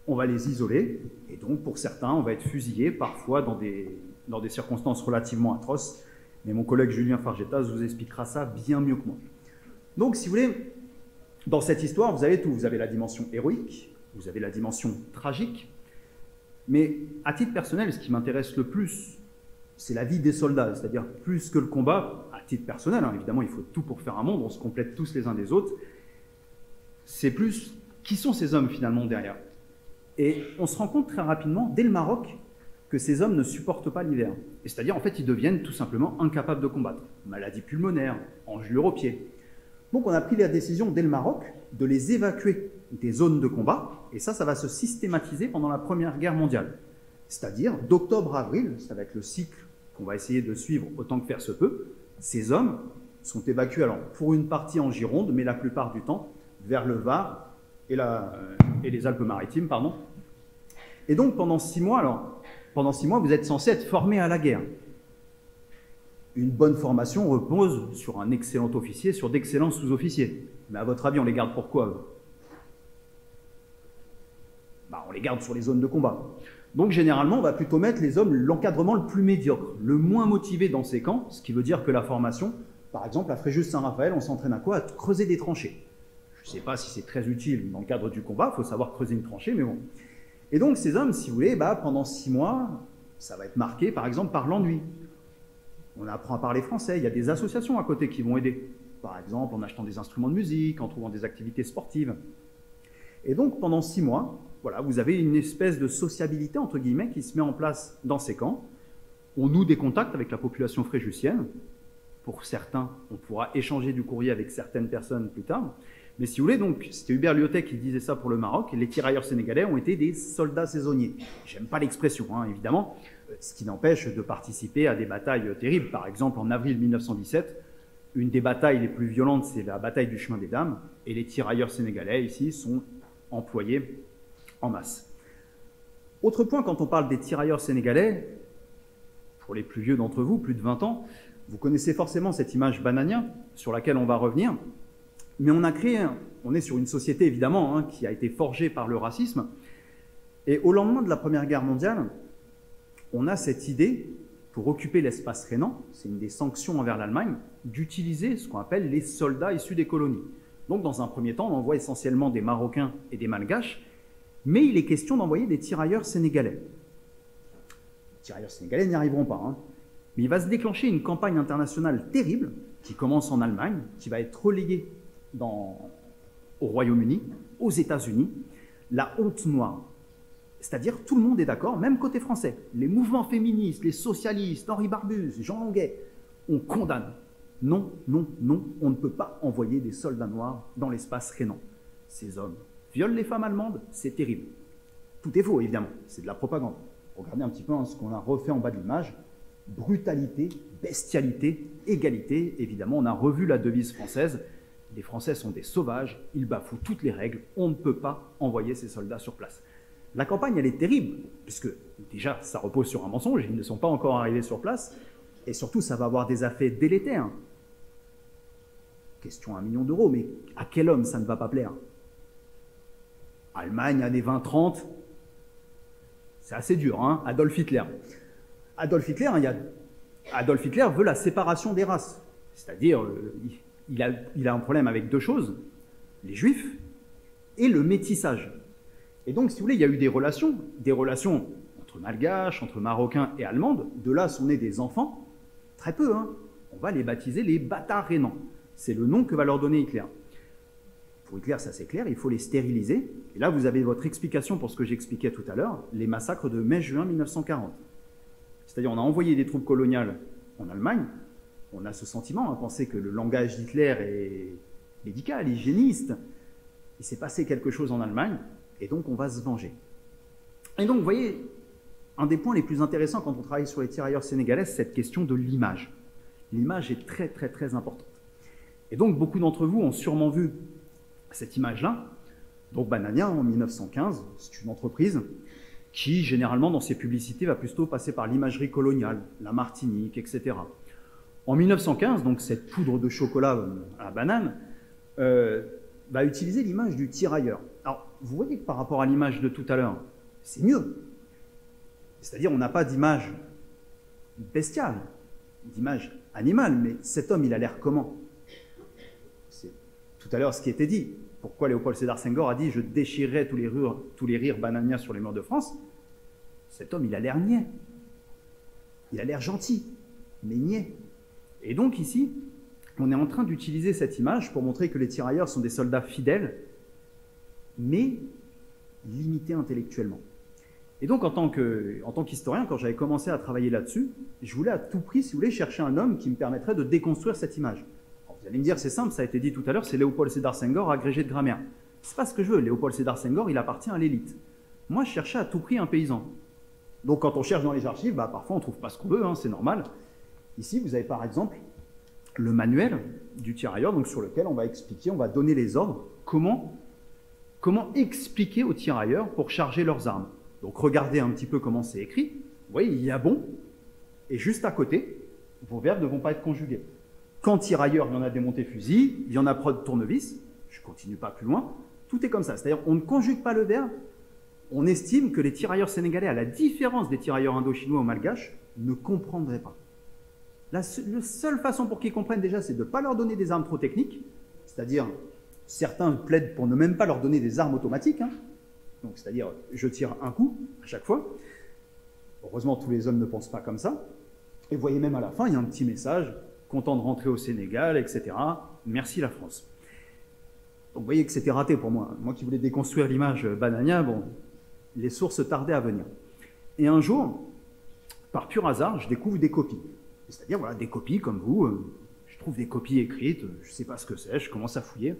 on va les isoler, et donc pour certains, on va être fusillés, parfois dans des, dans des circonstances relativement atroces. Mais mon collègue Julien Fargetas vous expliquera ça bien mieux que moi. Donc, si vous voulez, dans cette histoire, vous avez tout. Vous avez la dimension héroïque, vous avez la dimension tragique, mais à titre personnel, ce qui m'intéresse le plus, c'est la vie des soldats, c'est-à-dire plus que le combat, à titre personnel, hein, évidemment, il faut tout pour faire un monde, on se complète tous les uns des autres, c'est plus qui sont ces hommes finalement derrière. Et on se rend compte très rapidement, dès le Maroc, que ces hommes ne supportent pas l'hiver. C'est-à-dire, en fait, ils deviennent tout simplement incapables de combattre. Maladie pulmonaire, engelure au pied. Donc on a pris la décision dès le Maroc de les évacuer des zones de combat, et ça, ça va se systématiser pendant la Première Guerre mondiale. C'est-à-dire d'octobre à avril, ça va être le cycle qu'on va essayer de suivre autant que faire se peut, ces hommes sont évacués, alors pour une partie en Gironde, mais la plupart du temps vers le Var et, et les Alpes-Maritimes, pardon. Et donc pendant six mois, alors pendant six mois, vous êtes censé être formé à la guerre. Une bonne formation repose sur un excellent officier, sur d'excellents sous-officiers. Mais à votre avis, on les garde pourquoi On les garde sur les zones de combat. Donc généralement, on va plutôt mettre les hommes l'encadrement le plus médiocre, le moins motivé dans ces camps, ce qui veut dire que la formation, par exemple, à Fréjus-Saint-Raphaël, on s'entraîne à quoi? À creuser des tranchées. Je ne sais pas si c'est très utile dans le cadre du combat, il faut savoir creuser une tranchée, mais bon. Et donc ces hommes, si vous voulez, bah, pendant six mois, ça va être marqué par exemple par l'ennui. On apprend à parler français, il y a des associations à côté qui vont aider. Par exemple en achetant des instruments de musique, en trouvant des activités sportives. Et donc pendant six mois, voilà, vous avez une espèce de sociabilité entre guillemets qui se met en place dans ces camps. On noue des contacts avec la population fréjussienne. Pour certains, on pourra échanger du courrier avec certaines personnes plus tard. Mais si vous voulez, donc, c'était Hubert Lyotet qui disait ça pour le Maroc, les tirailleurs sénégalais ont été des soldats saisonniers. J'aime pas l'expression, hein, évidemment, euh, ce qui n'empêche de participer à des batailles terribles. Par exemple, en avril 1917, une des batailles les plus violentes, c'est la bataille du chemin des dames, et les tirailleurs sénégalais, ici, sont employés en masse. Autre point, quand on parle des tirailleurs sénégalais, pour les plus vieux d'entre vous, plus de 20 ans, vous connaissez forcément cette image banania, sur laquelle on va revenir, mais on a créé, on est sur une société évidemment hein, qui a été forgée par le racisme. Et au lendemain de la Première Guerre mondiale, on a cette idée, pour occuper l'espace rhénan, c'est une des sanctions envers l'Allemagne, d'utiliser ce qu'on appelle les soldats issus des colonies. Donc dans un premier temps, on envoie essentiellement des Marocains et des Malgaches, mais il est question d'envoyer des tirailleurs sénégalais. Les tirailleurs sénégalais n'y arriveront pas. Hein. Mais il va se déclencher une campagne internationale terrible qui commence en Allemagne, qui va être relayée au Royaume-Uni, aux États-Unis, la honte noire. C'est-à-dire tout le monde est d'accord, même côté français. Les mouvements féministes, les socialistes, Henri Barbus, Jean Longuet, on condamne. Non, non, non, on ne peut pas envoyer des soldats noirs dans l'espace rhénan. Ces hommes violent les femmes allemandes, c'est terrible. Tout est faux, évidemment, c'est de la propagande. Regardez un petit peu hein, ce qu'on a refait en bas de l'image. Brutalité, bestialité, égalité. Évidemment, on a revu la devise française les Français sont des sauvages, ils bafouent toutes les règles, on ne peut pas envoyer ces soldats sur place. La campagne, elle est terrible, puisque déjà, ça repose sur un mensonge, ils ne sont pas encore arrivés sur place, et surtout, ça va avoir des effets délétères. Question un million d'euros, mais à quel homme ça ne va pas plaire? Allemagne, années 20-30, c'est assez dur, hein Adolf Hitler. Adolf Hitler, veut la séparation des races, c'est-à-dire, euh, il a, un problème avec deux choses, les juifs et le métissage. Et donc, si vous voulez, il y a eu des relations, des relations entre malgaches, entre marocains et allemandes. De là sont nés des enfants, très peu, hein. On va les baptiser les bâtards rénans. C'est le nom que va leur donner Hitler. Pour Hitler, ça c'est clair, il faut les stériliser. Et là, vous avez votre explication pour ce que j'expliquais tout à l'heure, les massacres de mai-juin 1940. C'est-à-dire, on a envoyé des troupes coloniales en Allemagne, on a ce sentiment à penser que le langage d'Hitler est médical, hygiéniste. Il s'est passé quelque chose en Allemagne, et donc on va se venger. Et donc, vous voyez, un des points les plus intéressants quand on travaille sur les tirailleurs sénégalais, c'est cette question de l'image. L'image est très, très, très importante. Et donc, beaucoup d'entre vous ont sûrement vu cette image-là. Donc, Banania, en 1915, c'est une entreprise qui, généralement, dans ses publicités, va plutôt passer par l'imagerie coloniale, la Martinique, etc. En 1915, donc cette poudre de chocolat euh, à banane euh, va utiliser l'image du tirailleur. Alors, vous voyez que par rapport à l'image de tout à l'heure, c'est mieux. C'est-à-dire, on n'a pas d'image bestiale, d'image animale, mais cet homme, il a l'air comment? C'est tout à l'heure ce qui était dit. Pourquoi Léopold Sédar Senghor a dit Je déchirerai tous les rires, tous bananiens sur les murs de France Cet homme, il a l'air niais. Il a l'air gentil, mais niais. Et donc ici, on est en train d'utiliser cette image pour montrer que les tirailleurs sont des soldats fidèles, mais limités intellectuellement. Et donc en tant qu'historien, quand j'avais commencé à travailler là-dessus, je voulais à tout prix, si vous voulez, chercher un homme qui me permettrait de déconstruire cette image. Allez me dire, c'est simple, ça a été dit tout à l'heure, c'est Léopold Sédar Senghor, agrégé de grammaire. C'est pas ce que je veux. Léopold Sédar Senghor, il appartient à l'élite. Moi, je cherchais à tout prix un paysan. Donc quand on cherche dans les archives, bah, parfois on trouve pas ce qu'on veut, hein, c'est normal. Ici, vous avez par exemple le manuel du tirailleur, donc sur lequel on va expliquer, on va donner les ordres, comment, comment expliquer aux tirailleurs pour charger leurs armes? Donc regardez un petit peu comment c'est écrit. Vous voyez, il y a bon, et juste à côté, vos verbes ne vont pas être conjugués. Quand tirailleur, il y en a démonté fusil, il y en a prod tournevis, je continue pas plus loin, tout est comme ça. C'est-à-dire, on ne conjugue pas le verbe, on estime que les tirailleurs sénégalais, à la différence des tirailleurs indo-chinois ou malgaches, ne comprendraient pas. La, seule façon pour qu'ils comprennent déjà, c'est de ne pas leur donner des armes trop techniques, c'est-à-dire, certains plaident pour ne même pas leur donner des armes automatiques, hein. donc c'est-à-dire, je tire un coup à chaque fois. Heureusement, tous les hommes ne pensent pas comme ça. Et vous voyez même à la fin, il y a un petit message, content de rentrer au Sénégal, etc. Merci la France. Donc vous voyez que c'était raté pour moi. Moi qui voulais déconstruire l'image banania, bon, les sources tardaient à venir. Et un jour, par pur hasard, je découvre des copies. C'est-à-dire, voilà, des copies comme vous. Euh, je trouve des copies écrites, je ne sais pas ce que c'est, je commence à fouiller.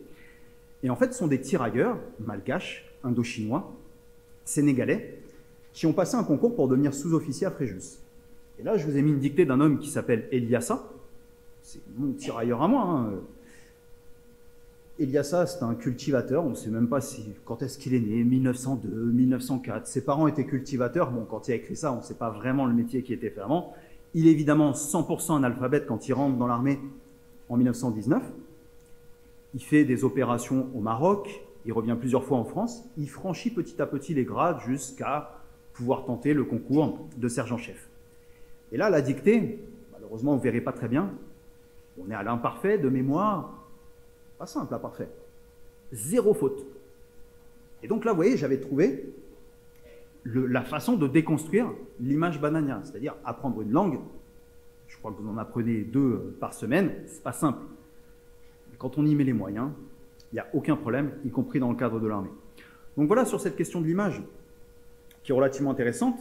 Et en fait, ce sont des tirailleurs malgaches, indo-chinois, sénégalais, qui ont passé un concours pour devenir sous-officier à Fréjus. Et là, je vous ai mis une dictée d'un homme qui s'appelle Eliassa. C'est mon tirailleur à moi. Hein. Eliassa, c'est un cultivateur. On ne sait même pas si, quand est-ce qu'il est né, 1902, 1904. Ses parents étaient cultivateurs. Bon, quand il a écrit ça, on ne sait pas vraiment le métier qui était fait avant. Il est évidemment 100% analphabète quand il rentre dans l'armée en 1919. Il fait des opérations au Maroc. Il revient plusieurs fois en France. Il franchit petit à petit les grades jusqu'à pouvoir tenter le concours de sergent-chef. Et là, la dictée, malheureusement, vous ne verrez pas très bien. On est à l'imparfait de mémoire. Pas simple, l'imparfait. Zéro faute. Et donc là, vous voyez, j'avais trouvé la façon de déconstruire l'image banania, c'est-à-dire apprendre une langue. Je crois que vous en apprenez deux euh, par semaine, c'est pas simple. Quand on y met les moyens, il n'y a aucun problème, y compris dans le cadre de l'armée. Donc voilà sur cette question de l'image, qui est relativement intéressante.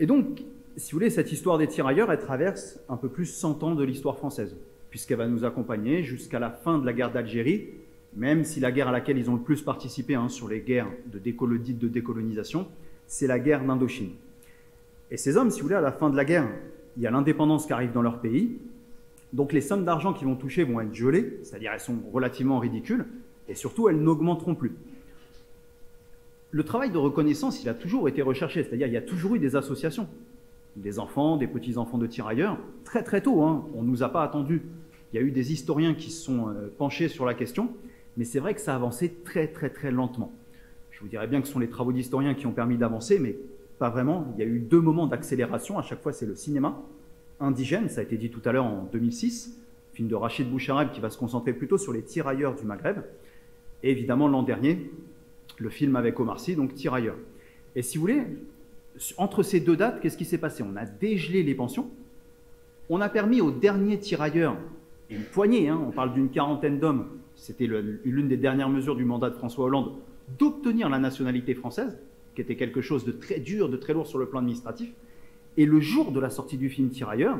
Et donc, si vous voulez, cette histoire des tirailleurs, elle traverse un peu plus 100 ans de l'histoire française, puisqu'elle va nous accompagner jusqu'à la fin de la guerre d'Algérie, même si la guerre à laquelle ils ont le plus participé hein, sur les guerres de, de décolonisation, c'est la guerre d'Indochine. Et ces hommes, si vous voulez, à la fin de la guerre, il y a l'indépendance qui arrive dans leur pays, donc les sommes d'argent qu'ils vont toucher vont être gelées, c'est-à-dire elles sont relativement ridicules, et surtout elles n'augmenteront plus. Le travail de reconnaissance, il a toujours été recherché, c'est-à-dire il y a toujours eu des associations, des enfants, des petits-enfants de tirailleurs, très très tôt, hein. on ne nous a pas attendu. Il y a eu des historiens qui se sont euh, penchés sur la question, mais c'est vrai que ça a avancé très très très lentement. Je vous dirais bien que ce sont les travaux d'historiens qui ont permis d'avancer, mais pas vraiment. Il y a eu deux moments d'accélération, à chaque fois c'est le cinéma indigène, ça a été dit tout à l'heure en 2006, film de Rachid Bouchareb qui va se concentrer plutôt sur les tirailleurs du Maghreb, et évidemment l'an dernier, le film avec Omar Sy, donc Tirailleurs. Et si vous voulez, entre ces deux dates, qu'est-ce qui s'est passé? On a dégelé les pensions, on a permis aux derniers tirailleurs, une poignée, hein, on parle d'une quarantaine d'hommes, c'était l'une des dernières mesures du mandat de François Hollande, d'obtenir la nationalité française, qui était quelque chose de très dur, de très lourd sur le plan administratif. Et le jour de la sortie du film Tirailleurs,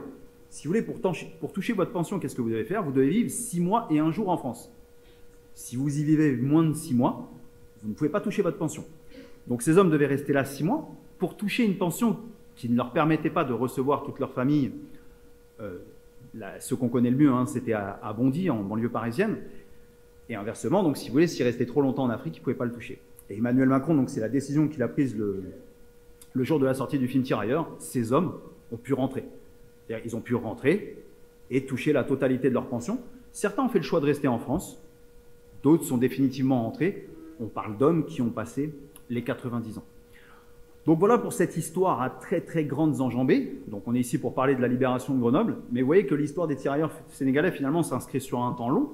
si vous voulez, pour, pour toucher votre pension, qu'est-ce que vous devez faire? Vous devez vivre six mois et un jour en France. Si vous y vivez moins de six mois, vous ne pouvez pas toucher votre pension. Donc ces hommes devaient rester là six mois pour toucher une pension qui ne leur permettait pas de recevoir toute leur famille. Euh, ce qu'on connaît le mieux, hein, c'était à, Bondy, en banlieue parisienne. Et inversement, donc si vous voulez, s'ils restaient trop longtemps en Afrique, ils ne pouvaient pas le toucher. Et Emmanuel Macron, donc c'est la décision qu'il a prise le, le jour de la sortie du film Tirailleurs, ces hommes ont pu rentrer. Ils ont pu rentrer et toucher la totalité de leur pension. Certains ont fait le choix de rester en France, d'autres sont définitivement rentrés on parle d'hommes qui ont passé les 90 ans. Donc voilà pour cette histoire à très très grandes enjambées. Donc on est ici pour parler de la libération de Grenoble, mais vous voyez que l'histoire des tirailleurs sénégalais finalement s'inscrit sur un temps long.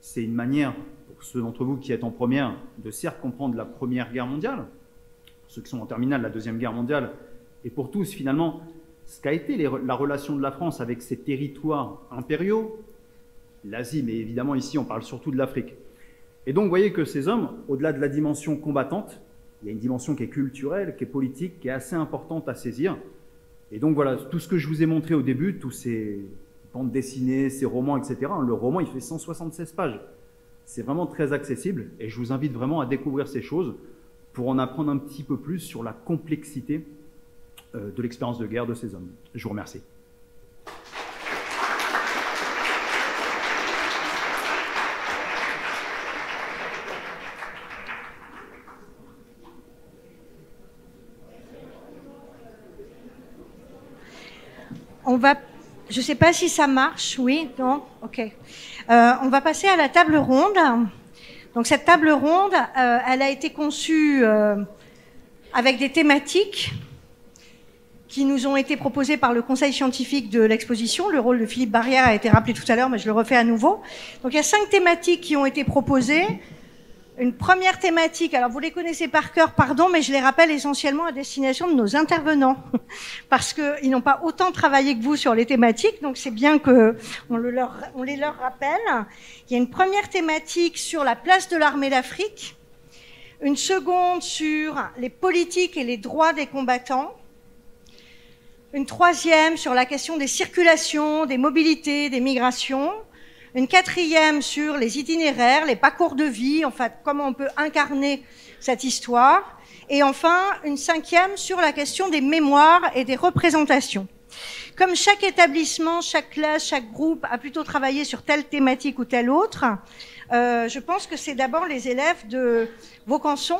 C'est une manière, pour ceux d'entre vous qui êtes en première, de certes comprendre la Première Guerre mondiale, ceux qui sont en terminale, la Deuxième Guerre mondiale, et pour tous finalement ce qu'a été la relation de la France avec ses territoires impériaux, l'Asie, mais évidemment ici on parle surtout de l'Afrique. Et donc, vous voyez que ces hommes, au-delà de la dimension combattante, il y a une dimension qui est culturelle, qui est politique, qui est assez importante à saisir. Et donc, voilà, tout ce que je vous ai montré au début, tous ces bandes dessinées, ces romans, etc., le roman, il fait 176 pages. C'est vraiment très accessible et je vous invite vraiment à découvrir ces choses pour en apprendre un petit peu plus sur la complexité euh, de l'expérience de guerre de ces hommes. Je vous remercie.
On va, je ne sais pas si ça marche, oui, non, ok. Euh, on va passer à la table ronde. Donc cette table ronde, euh, elle a été conçue euh, avec des thématiques qui nous ont été proposées par le conseil scientifique de l'exposition. Le rôle de Philippe Barrière a été rappelé tout à l'heure, mais je le refais à nouveau. Donc il y a cinq thématiques qui ont été proposées. Une première thématique, alors vous les connaissez par cœur, pardon, mais je les rappelle essentiellement à destination de nos intervenants, parce qu'ils n'ont pas autant travaillé que vous sur les thématiques, donc c'est bien que on, le leur, on les leur rappelle. Il y a une première thématique sur la place de l'armée d'Afrique, une seconde sur les politiques et les droits des combattants, une troisième sur la question des circulations, des mobilités, des migrations, une quatrième sur les itinéraires, les parcours de vie, en fait, comment on peut incarner cette histoire, et enfin une cinquième sur la question des mémoires et des représentations. Comme chaque établissement, chaque classe, chaque groupe a plutôt travaillé sur telle thématique ou telle autre, euh, je pense que c'est d'abord les élèves de Vaucanson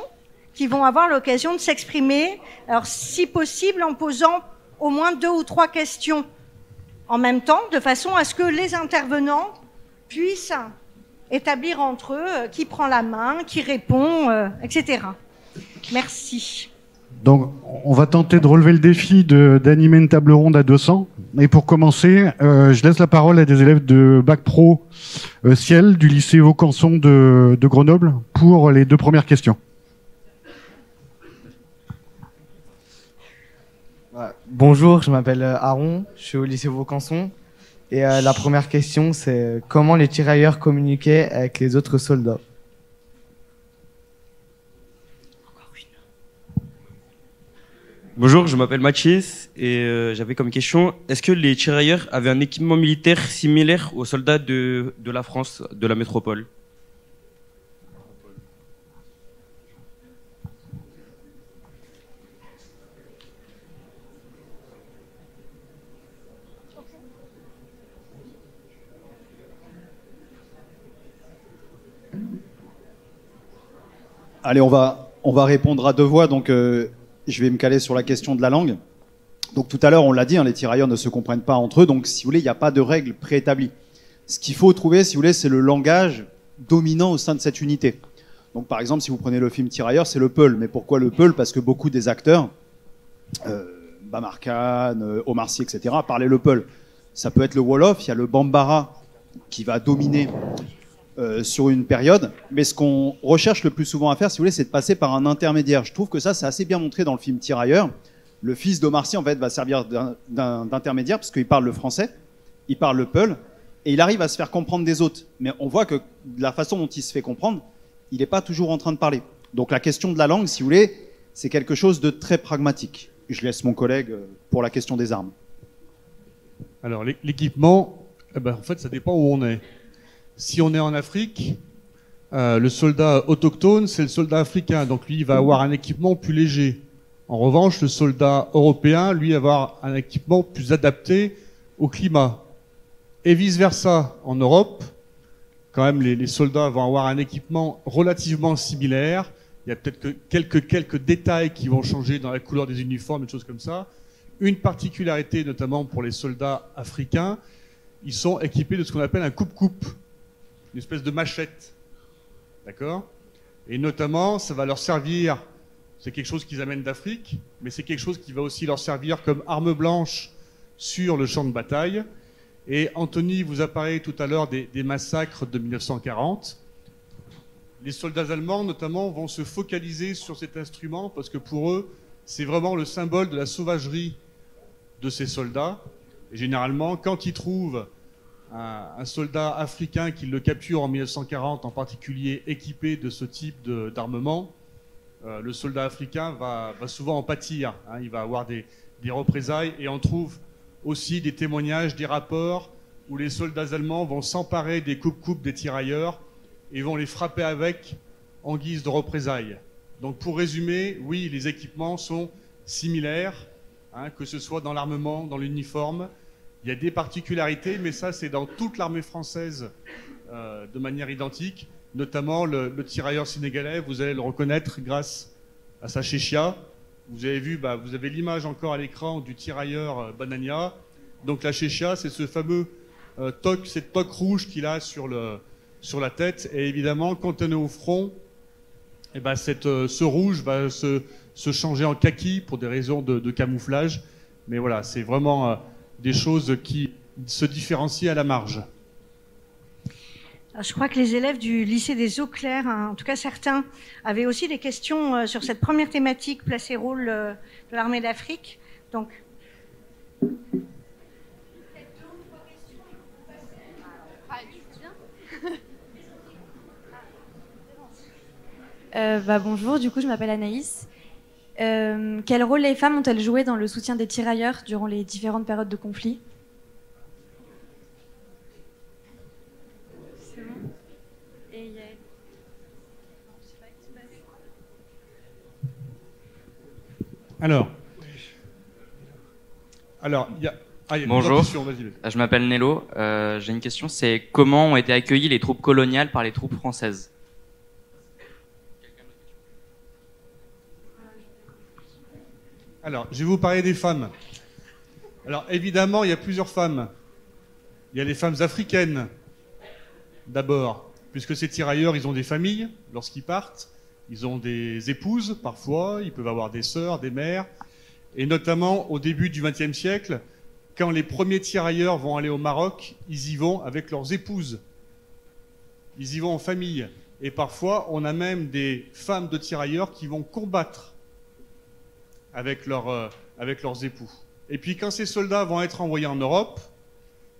qui vont avoir l'occasion de s'exprimer, alors si possible en posant au moins deux ou trois questions en même temps, de façon à ce que les intervenants puissent établir entre eux euh, qui prend la main, qui répond, euh, etc. Merci.
Donc, on va tenter de relever le défi d'animer une table ronde à 200. Et pour commencer, euh, je laisse la parole à des élèves de Bac Pro Ciel du lycée Vaucanson de, de Grenoble pour les deux premières questions.
Bonjour, je m'appelle Aaron, je suis au lycée Vaucanson. Et euh, la première question, c'est comment les tirailleurs communiquaient avec les autres soldats?
Bonjour, je m'appelle Mathis et euh, j'avais comme question est-ce que les tirailleurs avaient un équipement militaire similaire aux soldats de, de la France, de la métropole?
Allez, on va, on va répondre à deux voix. Donc, euh, je vais me caler sur la question de la langue. Donc, tout à l'heure, on l'a dit, hein, les tirailleurs ne se comprennent pas entre eux. Donc, si vous voulez, il n'y a pas de règle préétablie. Ce qu'il faut trouver, si vous voulez, c'est le langage dominant au sein de cette unité. Donc, par exemple, si vous prenez le film Tirailleurs, c'est le Peul. Mais pourquoi le Peul? Parce que beaucoup des acteurs, euh, Bamar Khan, euh, Omar Sy, etc., parlaient le Peul. Ça peut être le Wolof, il y a le Bambara qui va dominer euh, sur une période. Mais ce qu'on recherche le plus souvent à faire, si vous voulez, c'est de passer par un intermédiaire. Je trouve que ça, c'est assez bien montré dans le film Tirailleurs. Le fils d'Omar Sy, en fait, va servir d'intermédiaire parce qu'il parle le français, il parle le peul, et il arrive à se faire comprendre des autres. Mais on voit que de la façon dont il se fait comprendre, il n'est pas toujours en train de parler. Donc la question de la langue, si vous voulez, c'est quelque chose de très pragmatique. Je laisse mon collègue euh, pour la question des armes.
Alors l'équipement, eh ben, en fait, ça dépend où on est. Si on est en Afrique, euh, le soldat autochtone, c'est le soldat africain, donc lui, il va avoir un équipement plus léger. En revanche, le soldat européen, lui, va avoir un équipement plus adapté au climat. Et vice-versa, en Europe, quand même, les, soldats vont avoir un équipement relativement similaire. Il y a peut-être quelques, quelques détails qui vont changer dans la couleur des uniformes, des choses comme ça. Une particularité, notamment pour les soldats africains, ils sont équipés de ce qu'on appelle un coupe-coupe une espèce de machette. D'accord? Et notamment, ça va leur servir, c'est quelque chose qu'ils amènent d'Afrique, mais c'est quelque chose qui va aussi leur servir comme arme blanche sur le champ de bataille. Et Anthony vous a parlé tout à l'heure des, des, massacres de 1940. Les soldats allemands, notamment, vont se focaliser sur cet instrument parce que pour eux, c'est vraiment le symbole de la sauvagerie de ces soldats. Et généralement, quand ils trouvent un, soldat africain qui le capture en 1940, en particulier équipé de ce type d'armement, euh, le soldat africain va, souvent en pâtir. Hein. il va avoir des, représailles et on trouve aussi des témoignages, des rapports où les soldats allemands vont s'emparer des coupes-coupes des tirailleurs et vont les frapper avec en guise de représailles. Donc pour résumer, oui, les équipements sont similaires, hein, que ce soit dans l'armement, dans l'uniforme. Il y a des particularités, mais ça c'est dans toute l'armée française euh, de manière identique, notamment le, tirailleur sénégalais, vous allez le reconnaître grâce à sa chéchia. Vous avez vu, bah, vous avez l'image encore à l'écran du tirailleur euh, Banania. Donc la chéchia, c'est ce fameux euh, toc, cette toque rouge qu'il a sur, le, sur la tête. Et évidemment, quand on est au front, eh ben euh, ce rouge va se, changer en kaki pour des raisons de, camouflage. Mais voilà, c'est vraiment des choses qui se différencient à la marge.
Je crois que les élèves du lycée des Eaux Claires, hein, en tout cas certains, avaient aussi des questions euh, sur cette première thématique, place et rôle de l'armée d'Afrique. Donc,
Euh, bah, bonjour, du coup je m'appelle Anaïs. Euh, quel rôle les femmes ont-elles joué dans le soutien des tirailleurs durant les différentes périodes de conflit
Alors, alors, il y a...
Ah, Bonjour, je m'appelle Nello. Euh, j'ai une question, c'est comment ont été accueillies les troupes coloniales par les troupes françaises?
Alors, je vais vous parler des femmes. Alors, évidemment, il y a plusieurs femmes. Il y a les femmes africaines, d'abord, puisque ces tirailleurs, ils ont des familles lorsqu'ils partent. Ils ont des épouses, parfois. Ils peuvent avoir des sœurs, des mères. Et notamment, au début du XXe siècle, quand les premiers tirailleurs vont aller au Maroc, ils y vont avec leurs épouses. Ils y vont en famille. Et parfois, on a même des femmes de tirailleurs qui vont combattre avec, euh, avec leurs époux. Et puis quand ces soldats vont être envoyés en Europe,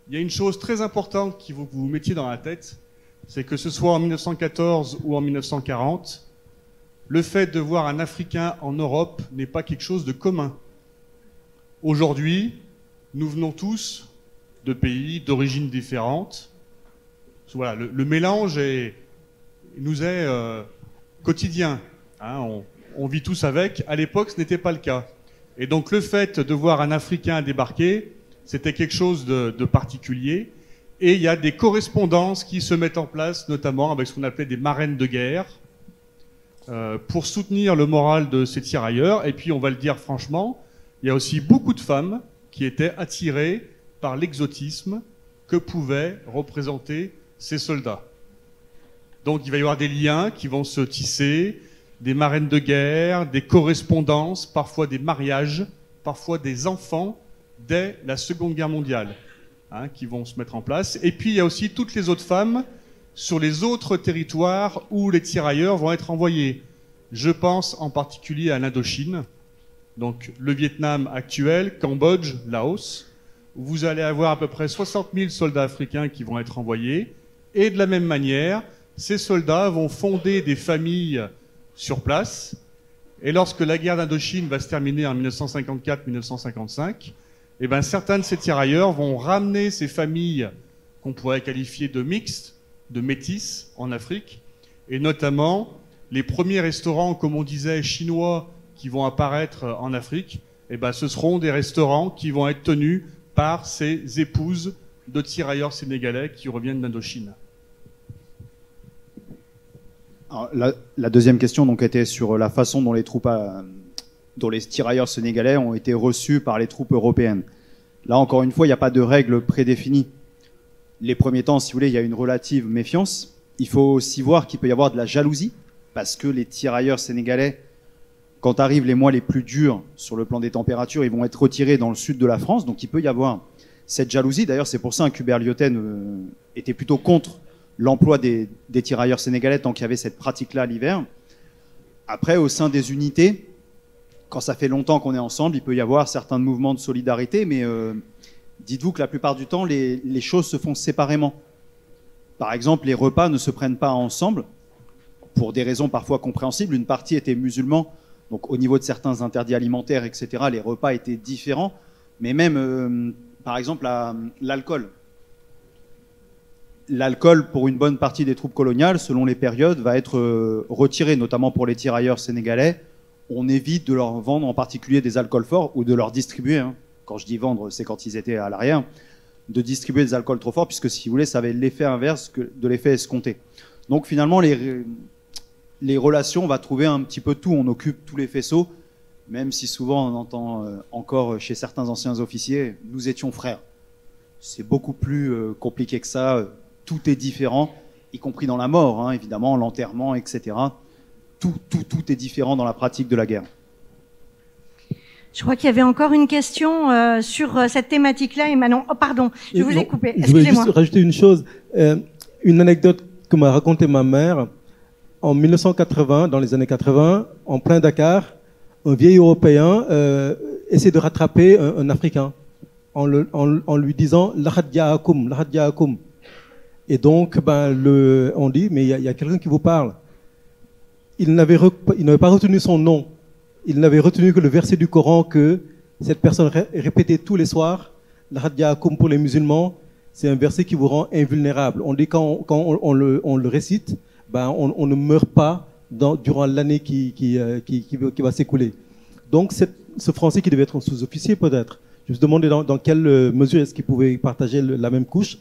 il y a une chose très importante qu'il faut que vous vous mettiez dans la tête, c'est que ce soit en 1914 ou en 1940, le fait de voir un Africain en Europe n'est pas quelque chose de commun. Aujourd'hui, nous venons tous de pays d'origines différentes. Voilà, le, mélange nous est euh, quotidien. Hein, on vit tous avec. À l'époque, ce n'était pas le cas. Et donc le fait de voir un Africain débarquer, c'était quelque chose de, particulier. Et il y a des correspondances qui se mettent en place, notamment avec ce qu'on appelait des marraines de guerre, euh, pour soutenir le moral de ces tirailleurs. Et puis, on va le dire franchement, il y a aussi beaucoup de femmes qui étaient attirées par l'exotisme que pouvaient représenter ces soldats. Donc, il va y avoir des liens qui vont se tisser, des marraines de guerre, des correspondances, parfois des mariages, parfois des enfants dès la Seconde Guerre mondiale hein, qui vont se mettre en place. Et puis il y a aussi toutes les autres femmes sur les autres territoires où les tirailleurs vont être envoyés. Je pense en particulier à l'Indochine, donc le Vietnam actuel, Cambodge, Laos, vous allez avoir à peu près 60 000 soldats africains qui vont être envoyés. Et de la même manière, ces soldats vont fonder des familles sur place. Et lorsque la guerre d'Indochine va se terminer en 1954-1955, eh ben, certains de ces tirailleurs vont ramener ces familles qu'on pourrait qualifier de mixtes, de métis en Afrique, et notamment les premiers restaurants, comme on disait, chinois qui vont apparaître en Afrique, eh ben, ce seront des restaurants qui vont être tenus par ces épouses de tirailleurs sénégalais qui reviennent d'Indochine
la, deuxième question donc était sur la façon dont les troupes, euh, dont les tirailleurs sénégalais ont été reçus par les troupes européennes. Là, encore une fois, il n'y a pas de règles prédéfinies. Les premiers temps, si vous voulez, il y a une relative méfiance. Il faut aussi voir qu'il peut y avoir de la jalousie, parce que les tirailleurs sénégalais, quand arrivent les mois les plus durs sur le plan des températures, ils vont être retirés dans le sud de la France, donc il peut y avoir cette jalousie. D'ailleurs, c'est pour ça qu'Hubert Lyoten euh, était plutôt contre l'emploi des, tirailleurs sénégalais tant qu'il y avait cette pratique-là l'hiver. Après, au sein des unités, quand ça fait longtemps qu'on est ensemble, il peut y avoir certains mouvements de solidarité, mais euh, dites-vous que la plupart du temps, les, choses se font séparément. Par exemple, les repas ne se prennent pas ensemble, pour des raisons parfois compréhensibles. Une partie était musulman, donc au niveau de certains interdits alimentaires, etc., les repas étaient différents. Mais même, euh, par exemple, l'alcool
l'alcool, pour une bonne partie des troupes coloniales, selon les périodes, va être euh, retiré, notamment pour les tirailleurs sénégalais. On évite de leur vendre en particulier des alcools forts ou de leur distribuer. Hein. Quand je dis vendre, c'est quand ils étaient à l'arrière, de distribuer des alcools trop forts, puisque si vous voulez, ça avait l'effet inverse de l'effet escompté. Donc finalement, les, relations, on va trouver un petit peu tout. On occupe tous les faisceaux, même si souvent on entend euh, encore chez certains anciens officiers, nous étions frères. C'est beaucoup plus euh, compliqué que ça. Tout est différent, y compris dans la mort, hein, évidemment, l'enterrement, etc. Tout, tout, tout est différent dans la pratique de la guerre.
Je crois qu'il y avait encore une question euh, sur cette thématique-là, et Manon. Oh, pardon, je vous ai coupé.
Je voulais juste rajouter une chose. une anecdote que m'a raconté ma mère en 1980, dans les années 80, en plein Dakar, un vieil Européen euh, essaie de rattraper un, Africain en, lui disant Lahadja akum, akum. Et donc, ben, on dit Mais il y a, quelqu'un qui vous parle. Il n'avait pas retenu son nom. Il n'avait retenu que le verset du Coran que cette personne répétait tous les soirs Lahadja akum pour les musulmans. C'est un verset qui vous rend invulnérable. On dit quand, on le récite, ben, on, ne meurt pas durant l'année qui, euh, qui, va s'écouler. Donc ce Français qui devait être un sous-officier peut-être, je me demandais dans, dans quelle euh, mesure est-ce qu'il pouvait partager la même couche.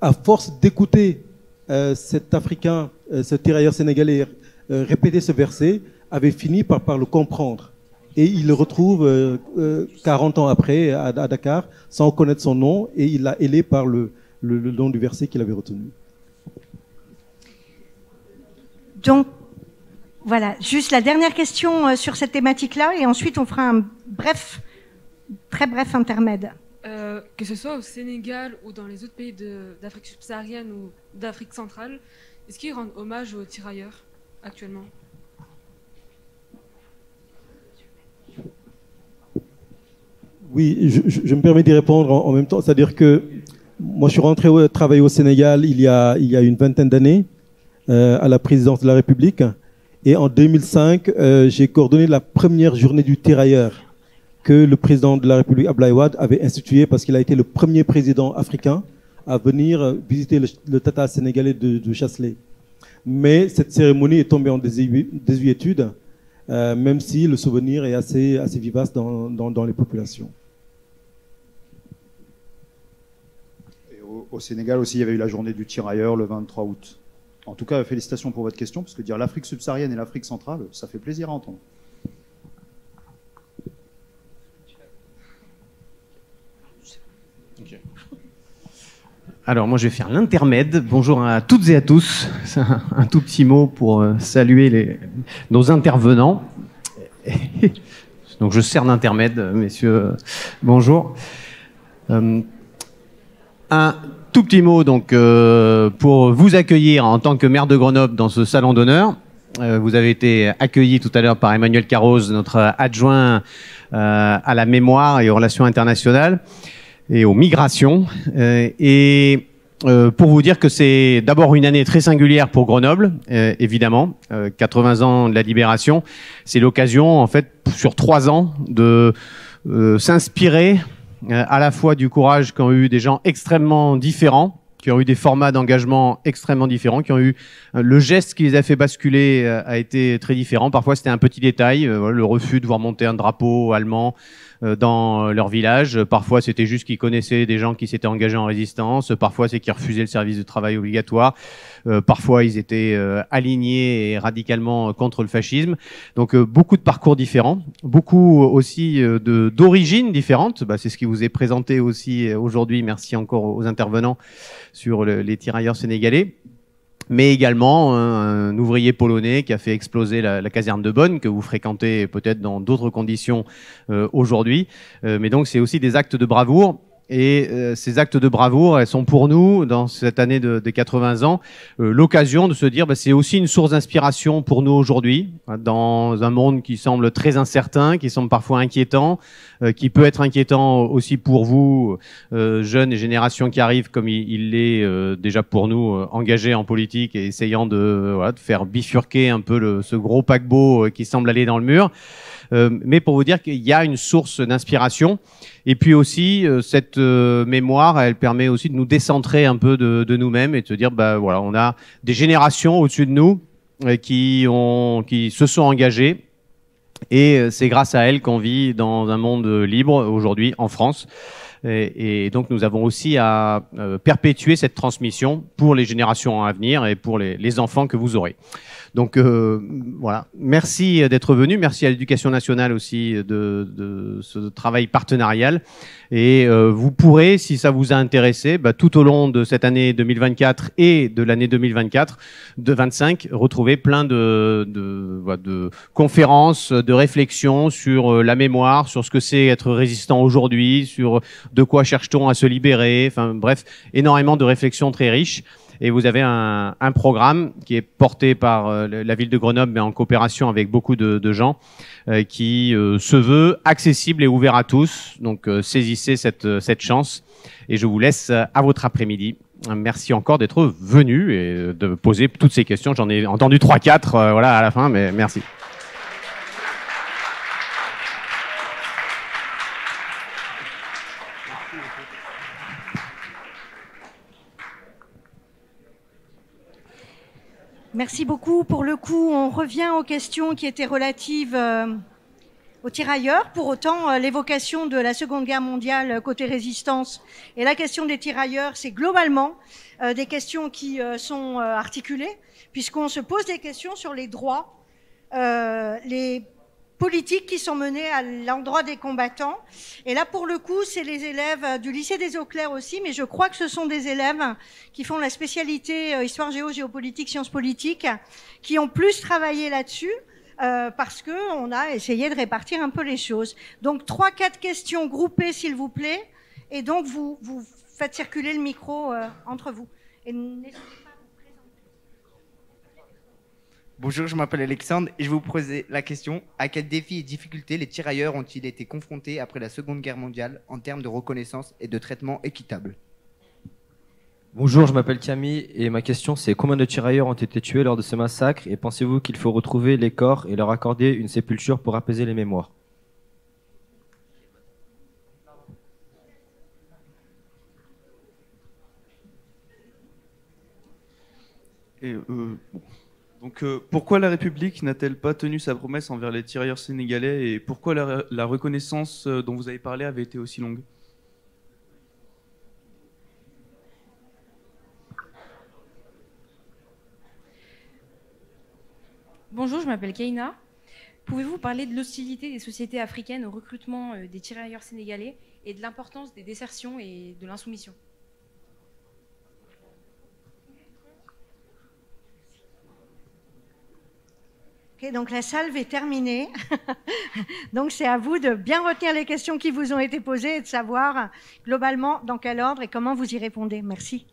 À force d'écouter euh, cet Africain, ce tirailleur sénégalais répéter ce verset, avait fini par, le comprendre. Et il le retrouve 40 ans après à, Dakar, sans connaître son nom, et il l'a ailé par le, le nom du verset qu'il avait retenu.
Donc, voilà, juste la dernière question euh, sur cette thématique-là, et ensuite on fera un bref, très bref intermède.
Euh, que ce soit au Sénégal ou dans les autres pays d'Afrique subsaharienne ou d'Afrique centrale, est-ce qu'ils rendent hommage aux tirailleurs actuellement?
Oui, je, me permets d'y répondre en, même temps. C'est-à-dire que moi, je suis rentré travailler au Sénégal il y a, une vingtaine d'années. Euh, à la présidence de la République. Et en 2005, euh, j'ai coordonné la première journée du tirailleur que le président de la République, Wade, avait instituée parce qu'il a été le premier président africain à venir visiter le, Tata sénégalais de, de, Chasselet. Mais cette cérémonie est tombée en désuétude, euh, même si le souvenir est assez, vivace dans, les populations.
Au, au, Sénégal aussi, il y avait eu la journée du tirailleur le 23 août. En tout cas, félicitations pour votre question, parce que dire l'Afrique subsaharienne et l'Afrique centrale, ça fait plaisir à entendre.
Alors moi je vais faire l'intermède. Bonjour à toutes et à tous. Un, tout petit mot pour euh, saluer nos intervenants. Donc je sers d'intermède, messieurs. Bonjour. Euh, un tout petit mot donc euh, pour vous accueillir en tant que maire de Grenoble dans ce salon d'honneur. Vous avez été accueilli tout à l'heure par Emmanuel Carroz, notre adjoint à la mémoire et aux relations internationales et aux migrations. et pour vous dire que c'est d'abord une année très singulière pour Grenoble, évidemment, 80 ans de la libération. C'est l'occasion, en fait, sur trois ans, de s'inspirer euh, à la fois du courage qu'ont eu des gens extrêmement différents, qui ont eu des formats d'engagement extrêmement différents, qui ont eu euh, le geste qui les a fait basculer euh, a été très différent. Parfois c'était un petit détail, le refus de voir monter un drapeau allemand dans leur village. Parfois c'était juste qu'ils connaissaient des gens qui s'étaient engagés en résistance. Parfois c'est qu'ils refusaient le service de travail obligatoire. Euh, parfois, ils étaient euh, alignés et radicalement contre le fascisme. Donc, euh, beaucoup de parcours différents, beaucoup aussi de d'origines différentes. Bah, c'est ce qui vous est présenté aussi aujourd'hui. Merci encore aux intervenants sur les tirailleurs sénégalais mais également un, ouvrier polonais qui a fait exploser la, caserne de Bonn, que vous fréquentez peut-être dans d'autres conditions aujourd'hui. mais donc c'est aussi des actes de bravoure et euh, ces actes de bravoure, elles sont pour nous, dans cette année de, 80 ans, euh, l'occasion de se dire, bah, c'est aussi une source d'inspiration pour nous aujourd'hui, dans un monde qui semble très incertain, qui semble parfois inquiétant, euh, qui peut être inquiétant aussi pour vous, jeunes et générations qui arrivent, comme il l'est déjà pour nous, engagés en politique et essayant de, voilà, de faire bifurquer un peu le, ce gros paquebot qui semble aller dans le mur. Mais pour vous dire qu'il y a une source d'inspiration. Et puis aussi, cette mémoire, elle permet aussi de nous décentrer un peu de, nous-mêmes et de se dire, bah voilà, on a des générations au-dessus de nous qui, ont, qui se sont engagées et c'est grâce à elles qu'on vit dans un monde libre aujourd'hui en France. Et, donc nous avons aussi à euh, perpétuer cette transmission pour les générations à venir et pour les enfants que vous aurez. Donc euh, voilà, merci d'être venu, merci à l'éducation nationale aussi de, ce travail partenarial. Et euh, vous pourrez, si ça vous a intéressé, bah, tout au long de cette année 2024 et de l'année 2024, de 25, retrouver plein de, de, conférences, de réflexions sur euh, la mémoire, sur ce que c'est être résistant aujourd'hui, sur de quoi cherche-t-on à se libérer, enfin bref, énormément de réflexions très riches. Et vous avez un, programme qui est porté par euh, la ville de Grenoble, mais en coopération avec beaucoup de, gens, euh, qui euh, se veut accessible et ouvert à tous. Donc saisissez cette, cette chance. Et je vous laisse à votre après-midi. Merci encore d'être venu et de poser toutes ces questions. J'en ai entendu 3-4 voilà, à la fin, mais merci.
Merci beaucoup. Pour le coup, on revient aux questions qui étaient relatives euh, aux tirailleurs. Pour autant, euh, l'évocation de la Seconde Guerre mondiale euh, côté résistance et la question des tirailleurs, c'est globalement des questions qui sont articulées, puisqu'on se pose des questions sur les droits, les politiques qui sont menées à l'endroit des combattants. Et là, pour le coup, c'est les élèves du lycée des Eaux Claires aussi, mais je crois que ce sont des élèves qui font la spécialité euh, histoire géo, géopolitique, sciences politiques, qui ont plus travaillé là-dessus. Euh, parce que on a essayé de répartir un peu les choses. Donc trois, quatre questions groupées, s'il vous plaît, et donc vous vous faites circuler le micro euh, entre vous. Et
Bonjour, je m'appelle Alexandre et je vais vous poser la question à quels défis et difficultés les tirailleurs ont-ils été confrontés après la Seconde Guerre mondiale en termes de reconnaissance et de traitement équitable?
Bonjour, je m'appelle Camille et ma question c'est combien de tirailleurs ont été tués lors de ce massacre et pensez-vous qu'il faut retrouver les corps et leur accorder une sépulture pour apaiser les mémoires?
Et euh, donc euh, pourquoi la République n'a-t-elle pas tenu sa promesse envers les tirailleurs sénégalais et pourquoi la, reconnaissance euh, dont vous avez parlé avait été aussi longue?
Bonjour, je m'appelle Keina. Pouvez-vous parler de l'hostilité des sociétés africaines au recrutement euh, des tirailleurs sénégalais et de l'importance des désertions et de l'insoumission?
Donc la salve est terminée. donc c'est à vous de bien retenir les questions qui vous ont été posées et de savoir globalement dans quel ordre et comment vous y répondez. Merci.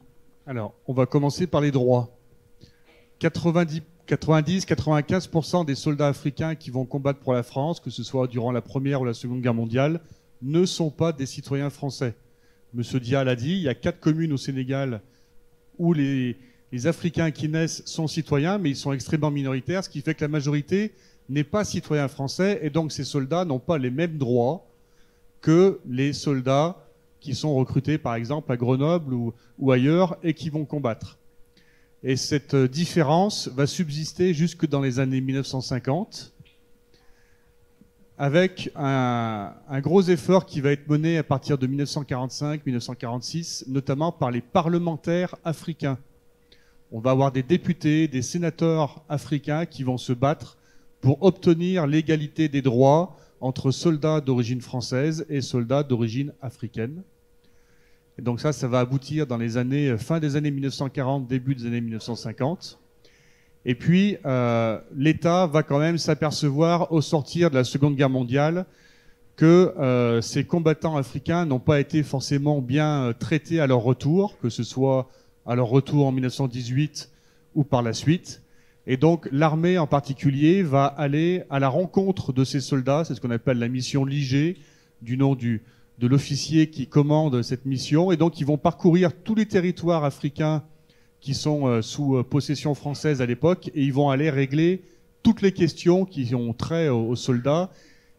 Alors, on va commencer par les droits. 90-95% des soldats africains qui vont combattre pour la France, que ce soit durant la Première ou la Seconde Guerre mondiale, ne sont pas des citoyens français. Monsieur Dia l'a dit, il y a quatre communes au Sénégal où les, les Africains qui naissent sont citoyens, mais ils sont extrêmement minoritaires, ce qui fait que la majorité n'est pas citoyen français, et donc ces soldats n'ont pas les mêmes droits que les soldats qui sont recrutés, par exemple, à Grenoble ou, ailleurs, et qui vont combattre. Et cette différence va subsister jusque dans les années 1950, avec un, gros effort qui va être mené à partir de 1945-1946, notamment par les parlementaires africains on va avoir des députés, des sénateurs africains qui vont se battre pour obtenir l'égalité des droits entre soldats d'origine française et soldats d'origine africaine. Et donc ça, ça va aboutir dans les années fin des années 1940, début des années 1950. Et puis euh, l'État va quand même s'apercevoir au sortir de la Seconde Guerre mondiale que euh, ces combattants africains n'ont pas été forcément bien euh, traités à leur retour, que ce soit à leur retour en 1918 ou par la suite. Et donc l'armée en particulier va aller à la rencontre de ces soldats, c'est ce qu'on appelle la mission Liger, du nom du, de l'officier qui commande cette mission. Et donc ils vont parcourir tous les territoires africains qui sont euh, sous euh, possession française à l'époque et ils vont aller régler toutes les questions qui ont trait aux, soldats.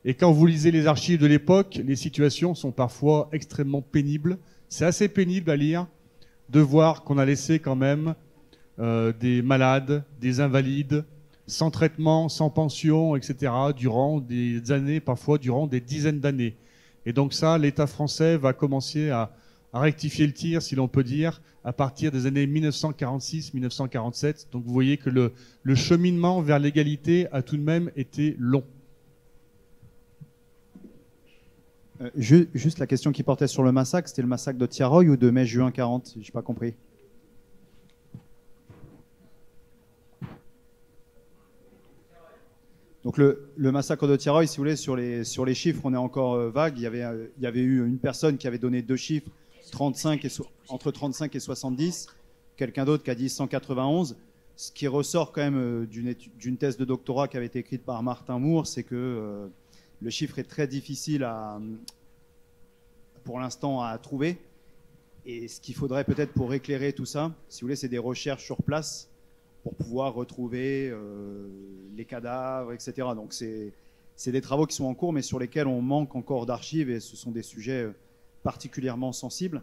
Et quand vous lisez les archives de l'époque, les situations sont parfois extrêmement pénibles. C'est assez pénible à lire de voir qu'on a laissé quand même euh, des malades, des invalides, sans traitement, sans pension, etc., durant des années, parfois durant des dizaines d'années. Et donc ça, l'État français va commencer à, rectifier le tir, si l'on peut dire, à partir des années 1946-1947. Donc vous voyez que le, le cheminement vers l'égalité a tout de même été long.
Euh, juste la question qui portait sur le massacre, c'était le massacre de Tiaroy ou de mai-juin 40 J'ai pas compris? Donc le, massacre de Tiaroy, si vous voulez, sur les, sur les chiffres, on est encore euh, vague. Il y, avait, euh, il y avait eu une personne qui avait donné deux chiffres, 35 et entre 35 et 70, quelqu'un d'autre qui a dit 191. Ce qui ressort quand même d'une thèse de doctorat qui avait été écrite par Martin Moore, c'est que le chiffre est très difficile pour l'instant à trouver. Et ce qu'il faudrait peut-être pour éclairer tout ça, si vous voulez, c'est des recherches sur place pour pouvoir retrouver euh, les cadavres, etc. Donc c'est des travaux qui sont en cours, mais sur lesquels on manque encore d'archives et ce sont des sujets euh, particulièrement sensibles.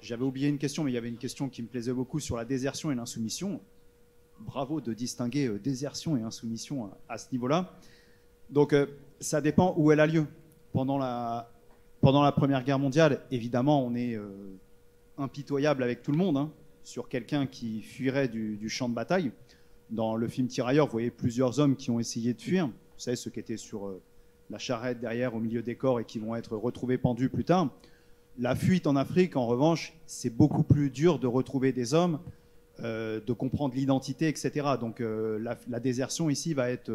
J'avais oublié une question, mais il y avait une question qui me plaisait beaucoup sur la désertion et l'insoumission. Bravo de distinguer euh, désertion et insoumission à, ce niveau-là. Donc ça dépend où elle a lieu. Pendant la, Première Guerre mondiale, évidemment, on est euh, impitoyable avec tout le monde hein, sur quelqu'un qui fuirait du, champ de bataille. Dans le film Tirailleurs, vous voyez plusieurs hommes qui ont essayé de fuir. Vous savez, ceux qui étaient sur euh, la charrette derrière au milieu des corps et qui vont être retrouvés pendus plus tard. La fuite en Afrique, en revanche, c'est beaucoup plus dur de retrouver des hommes, euh, de comprendre l'identité, etc. Donc la, désertion ici va être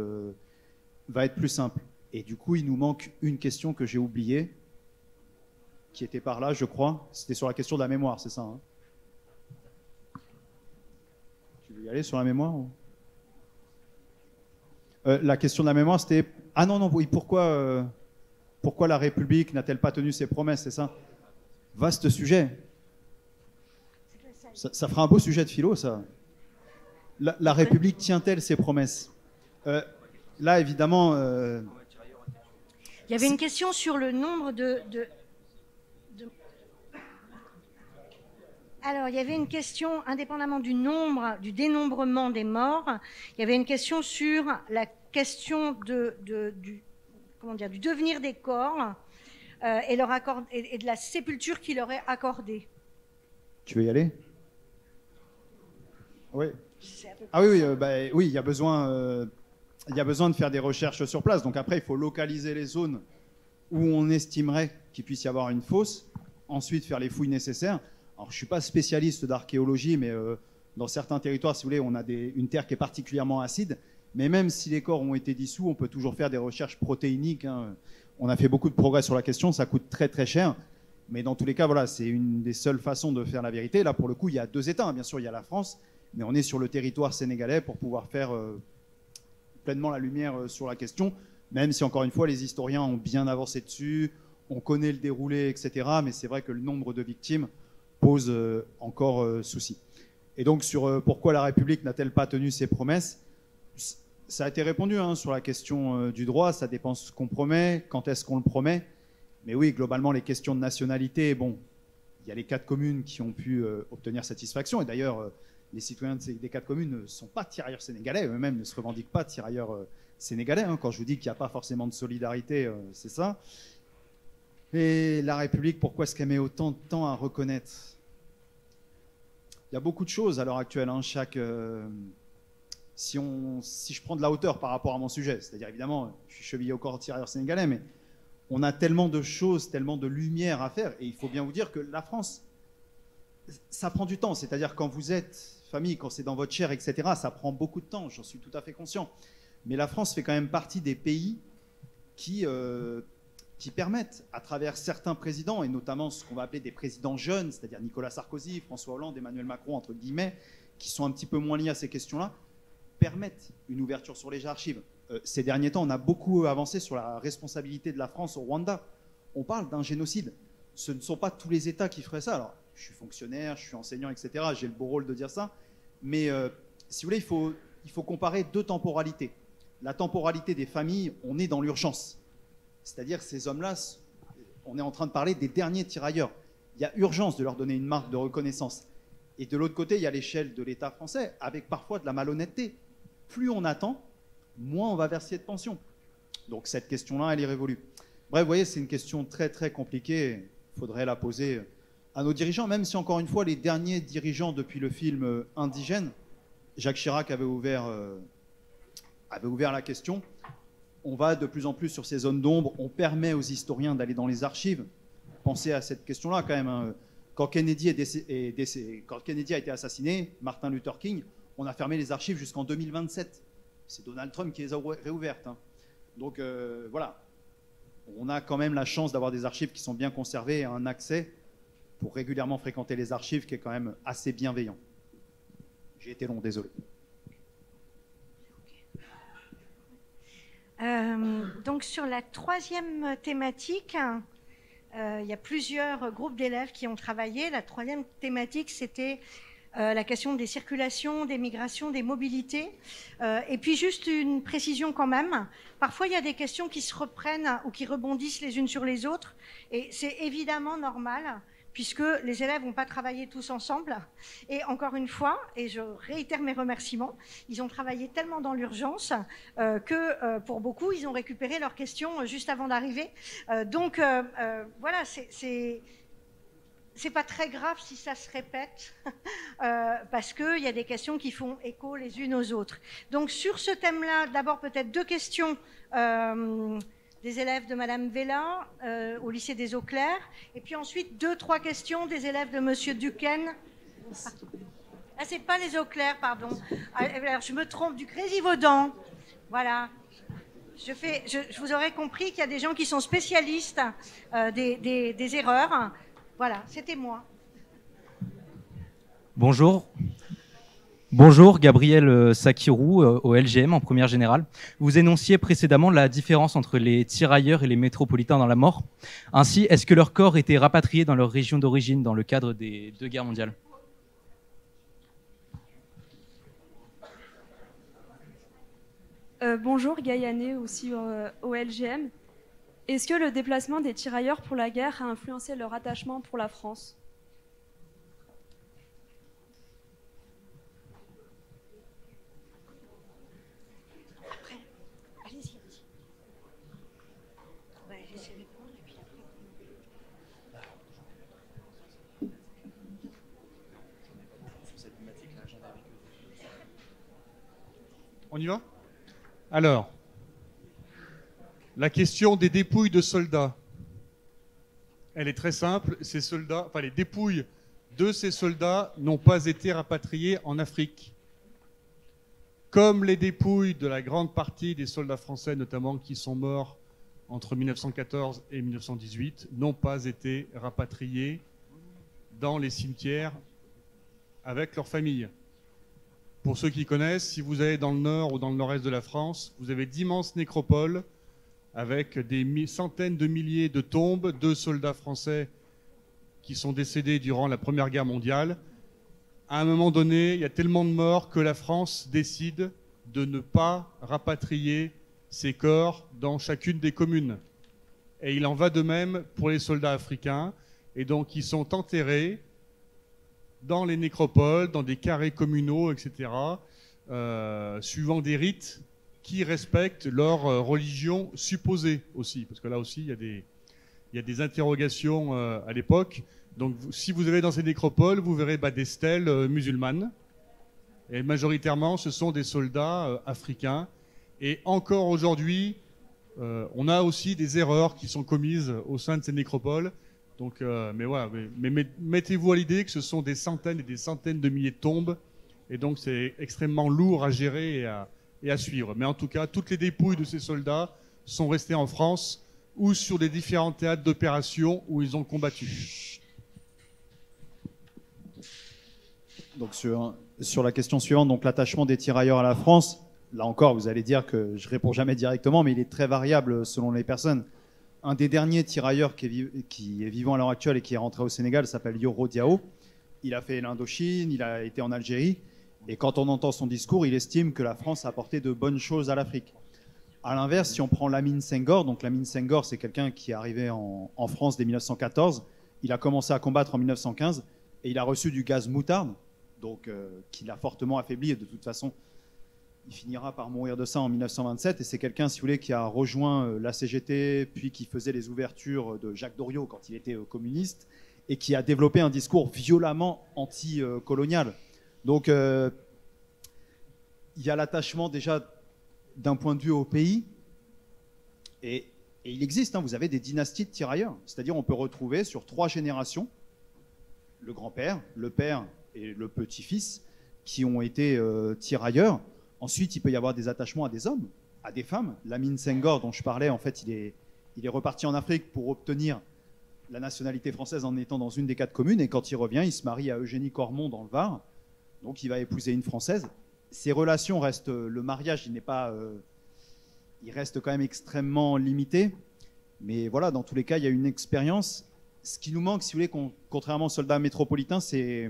plus simple. Et du coup, il nous manque une question que j'ai oubliée, qui était par là, je crois. C'était sur la question de la mémoire, c'est ça hein? Tu veux y aller sur la mémoire euh, La question de la mémoire, c'était ah non non oui pourquoi euh, pourquoi la République n'a-t-elle pas tenu ses promesses, c'est ça? Vaste sujet. Ça, fera un beau sujet de philo, ça. La, République tient-elle ses promesses? Euh, Là, évidemment,
il y avait une question sur le nombre de, Alors, il y avait une question, indépendamment du nombre, du dénombrement des morts, il y avait une question sur la question de, du, comment dire, du devenir des corps euh, et, leur accord, et, de la sépulture qui leur est accordée.
Tu veux y aller? Oui. Ah oui, oui, euh, bah, oui, il y a besoin. Euh, il y a besoin de faire des recherches sur place. Donc après, il faut localiser les zones où on estimerait qu'il puisse y avoir une fosse, ensuite faire les fouilles nécessaires. Alors je ne suis pas spécialiste d'archéologie, mais euh, dans certains territoires, si vous voulez, on a une terre qui est particulièrement acide. Mais même si les corps ont été dissous, on peut toujours faire des recherches protéiniques. Hein. On a fait beaucoup de progrès sur la question, ça coûte très très cher. Mais dans tous les cas, voilà, c'est une des seules façons de faire la vérité. Là, pour le coup, il y a deux États. Hein. Bien sûr, il y a la France, mais on est sur le territoire sénégalais pour pouvoir faire euh, pleinement la lumière euh, sur la question, même si encore une fois les historiens ont bien avancé dessus, on connaît le déroulé, etc. Mais c'est vrai que le nombre de victimes pose euh, encore euh, souci. Et donc sur pourquoi la République n'a-t-elle pas tenu ses promesses, ça a été répondu hein, sur la question du droit, ça dépend ce qu'on promet, quand est-ce qu'on le promet. Mais oui, globalement, les questions de nationalité, bon, il y a les quatre communes qui ont pu obtenir satisfaction. Et d'ailleurs, les citoyens des quatre communes ne sont pas tirailleurs sénégalais, eux-mêmes ne se revendiquent pas tirailleurs euh, sénégalais. Hein. Quand je vous dis qu'il n'y a pas forcément de solidarité, euh, c'est ça. Et la République, pourquoi est-ce qu'elle met autant de temps à reconnaître? Il y a beaucoup de choses à l'heure actuelle. Hein. euh, si, si je prends de la hauteur par rapport à mon sujet, c'est-à-dire évidemment, je suis chevillé au corps tirailleurs sénégalais, mais on a tellement de choses, tellement de lumière à faire. Et il faut bien vous dire que la France, ça prend du temps. C'est-à-dire quand vous êtes famille, quand c'est dans votre chair, etc., ça prend beaucoup de temps, j'en suis tout à fait conscient. Mais la France fait quand même partie des pays qui, euh, qui permettent, à travers certains présidents, et notamment ce qu'on va appeler des présidents jeunes, c'est-à-dire Nicolas Sarkozy, François Hollande, Emmanuel Macron, entre guillemets, qui sont un petit peu moins liés à ces questions-là, permettent une ouverture sur les archives. Euh, ces derniers temps, on a beaucoup avancé sur la responsabilité de la France au Rwanda. On parle d'un génocide. Ce ne sont pas tous les États qui feraient ça. Alors, je suis fonctionnaire, je suis enseignant, etc. J'ai le beau rôle de dire ça. Mais euh, si vous voulez, il faut, il faut comparer deux temporalités. La temporalité des familles, on est dans l'urgence. C'est-à-dire ces hommes-là, on est en train de parler des derniers tirailleurs. Il y a urgence de leur donner une marque de reconnaissance. Et de l'autre côté, il y a l'échelle de l'État français, avec parfois de la malhonnêteté. Plus on attend, moins on va verser de pension. Donc cette question-là, elle est révolue. Bref, vous voyez, c'est une question très très compliquée. Il faudrait la poser à nos dirigeants, même si encore une fois, les derniers dirigeants depuis le film euh, Indigène, Jacques Chirac avait ouvert, euh, avait ouvert la question. On va de plus en plus sur ces zones d'ombre. On permet aux historiens d'aller dans les archives. Pensez à cette question-là quand même. Hein. Quand, Kennedy a été assassiné, Martin Luther King, on a fermé les archives jusqu'en 2027. C'est Donald Trump qui les a réouvertes. Hein. Donc euh, voilà, on a quand même la chance d'avoir des archives qui sont bien conservées et un accès pour régulièrement fréquenter les archives qui est quand même assez bienveillant. J'ai été long, désolé.
Euh, donc sur la troisième thématique, euh, il y a plusieurs groupes d'élèves qui ont travaillé. La troisième thématique, c'était euh, la question des circulations, des migrations, des mobilités. Et puis juste une précision quand même, parfois il y a des questions qui se reprennent ou qui rebondissent les unes sur les autres, et c'est évidemment normal puisque les élèves n'ont pas travaillé tous ensemble. Et encore une fois, et je réitère mes remerciements, ils ont travaillé tellement dans l'urgence euh, que pour beaucoup, ils ont récupéré leurs questions juste avant d'arriver. donc voilà, c'est c'est pas très grave si ça se répète, euh, parce qu'il y a des questions qui font écho les unes aux autres. Donc sur ce thème-là, d'abord peut-être deux questions euh, des élèves de Madame Vella euh, au lycée des Eaux Claires, et puis ensuite deux, trois questions des élèves de Monsieur Duquesne. Ah, c'est pas les Eaux Claires, pardon. Ah, alors, je me trompe, du Grésivaudan. Voilà. Je, vous aurais compris qu'il y a des gens qui sont spécialistes des, des erreurs. Voilà, c'était moi.
Bonjour. Bonjour, Gabriel euh, Sakirou euh, au LGM en première générale. Vous énonciez précédemment la différence entre les tirailleurs et les métropolitains dans la mort. Ainsi, est-ce que leurs corps étaient rapatriés dans leur région d'origine dans le cadre des deux guerres mondiales?
Euh, Bonjour, Gaïané aussi au LGM. Est-ce que le déplacement des tirailleurs pour la guerre a influencé leur attachement pour la France?
On y va? Alors, la question des dépouilles de soldats, elle est très simple. Ces soldats, enfin les dépouilles de ces soldats n'ont pas été rapatriées en Afrique. Comme les dépouilles de la grande partie des soldats français, notamment qui sont morts entre 1914 et 1918, n'ont pas été rapatriées dans les cimetières avec leurs familles. Pour ceux qui connaissent, si vous allez dans le nord ou dans le nord-est de la France, vous avez d'immenses nécropoles avec des centaines de milliers de tombes de soldats français qui sont décédés durant la Première Guerre mondiale. À un moment donné, il y a tellement de morts que la France décide de ne pas rapatrier ces corps dans chacune des communes. Et il en va de même pour les soldats africains. Et donc, ils sont enterrés dans les nécropoles, dans des carrés communaux, etc., euh, suivant des rites qui respectent leur euh, religion supposée aussi, parce que là aussi, il y a des, interrogations euh, à l'époque. Donc, si vous allez dans ces nécropoles, vous verrez bah, des stèles musulmanes. Et majoritairement, ce sont des soldats africains. Et encore aujourd'hui, on a aussi des erreurs qui sont commises au sein de ces nécropoles. Donc, mais voilà, mais, mettez-vous à l'idée que ce sont des centaines et des centaines de milliers de tombes. Et donc, c'est extrêmement lourd à gérer et à, suivre. Mais en tout cas, toutes les dépouilles de ces soldats sont restées en France ou sur les différents théâtres d'opération où ils ont combattu.
Donc sur, sur la question suivante, donc l'attachement des tirailleurs à la France, là encore, vous allez dire que je réponds jamais directement, mais il est très variable selon les personnes. Un des derniers tirailleurs qui est, vivant à l'heure actuelle et qui est rentré au Sénégal s'appelle Yoro Diao. Il a fait l'Indochine, il a été en Algérie. Et quand on entend son discours, il estime que la France a apporté de bonnes choses à l'Afrique. À l'inverse, si on prend Lamine Senghor, donc Lamine Senghor, c'est quelqu'un qui est arrivé en, en France dès 1914. Il a commencé à combattre en 1915 et il a reçu du gaz moutarde, donc euh, qui l'a fortement affaibli. Et de toute façon, il finira par mourir de ça en 1927. Et c'est quelqu'un, si vous voulez, qui a rejoint euh, la CGT, puis qui faisait les ouvertures de Jacques Doriot quand il était euh, communiste, et qui a développé un discours violemment anti-colonial. Donc, euh, il y a l'attachement déjà d'un point de vue au pays, et, il existe, hein, vous avez des dynasties de tirailleurs. C'est-à-dire, on peut retrouver sur trois générations le grand-père, le père et le petit-fils qui ont été euh, tirailleurs. Ensuite, il peut y avoir des attachements à des hommes, à des femmes. Lamine Senghor, dont je parlais, en fait, il est, il est reparti en Afrique pour obtenir la nationalité française en étant dans une des quatre communes. Et quand il revient, il se marie à Eugénie Cormont dans le Var. Donc, il va épouser une française. Ces relations restent. Le mariage, il n'est pas. euh, il reste quand même extrêmement limité. Mais voilà, dans tous les cas, il y a une expérience. Ce qui nous manque, si vous voulez, con- contrairement aux soldats métropolitains, c'est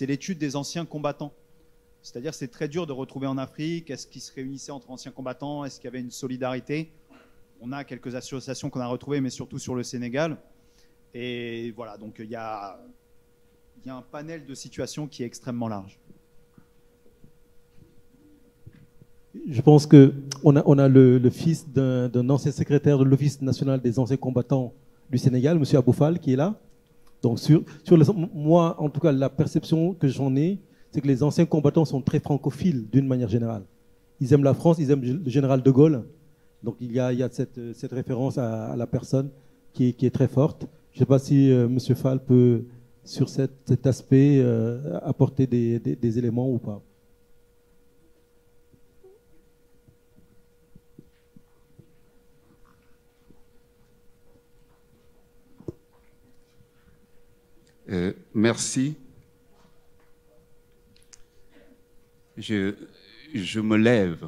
l'étude des anciens combattants. C'est-à-dire, c'est très dur de retrouver en Afrique. Est-ce qu'ils se réunissaient entre anciens combattants? Est-ce qu'il y avait une solidarité? On a quelques associations qu'on a retrouvées, mais surtout sur le Sénégal. Et voilà, donc il y a, un panel de situations qui est extrêmement large.
Je pense qu'on a, on a le, fils d'un ancien secrétaire de l'Office national des anciens combattants du Sénégal, M. Aboufal, qui est là. Donc, sur, moi, en tout cas, la perception que j'en ai, c'est que les anciens combattants sont très francophiles d'une manière générale. Ils aiment la France, ils aiment le général de Gaulle. Donc, il y a, a cette, référence à, la personne qui est, très forte. Je ne sais pas si euh, M. Fall peut, sur cet, aspect, euh, apporter des- éléments ou pas.
Euh, merci. Je, me lève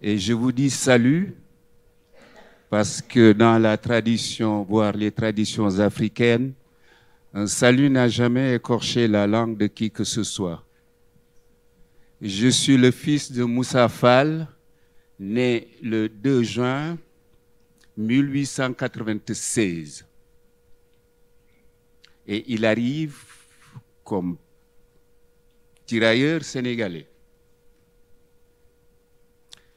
et je vous dis salut parce que dans la tradition, voire les traditions africaines, un salut n'a jamais écorché la langue de qui que ce soit. Je suis le fils de Moussa Fall, né le 2 juin 1896 et il arrive comme tirailleur sénégalais.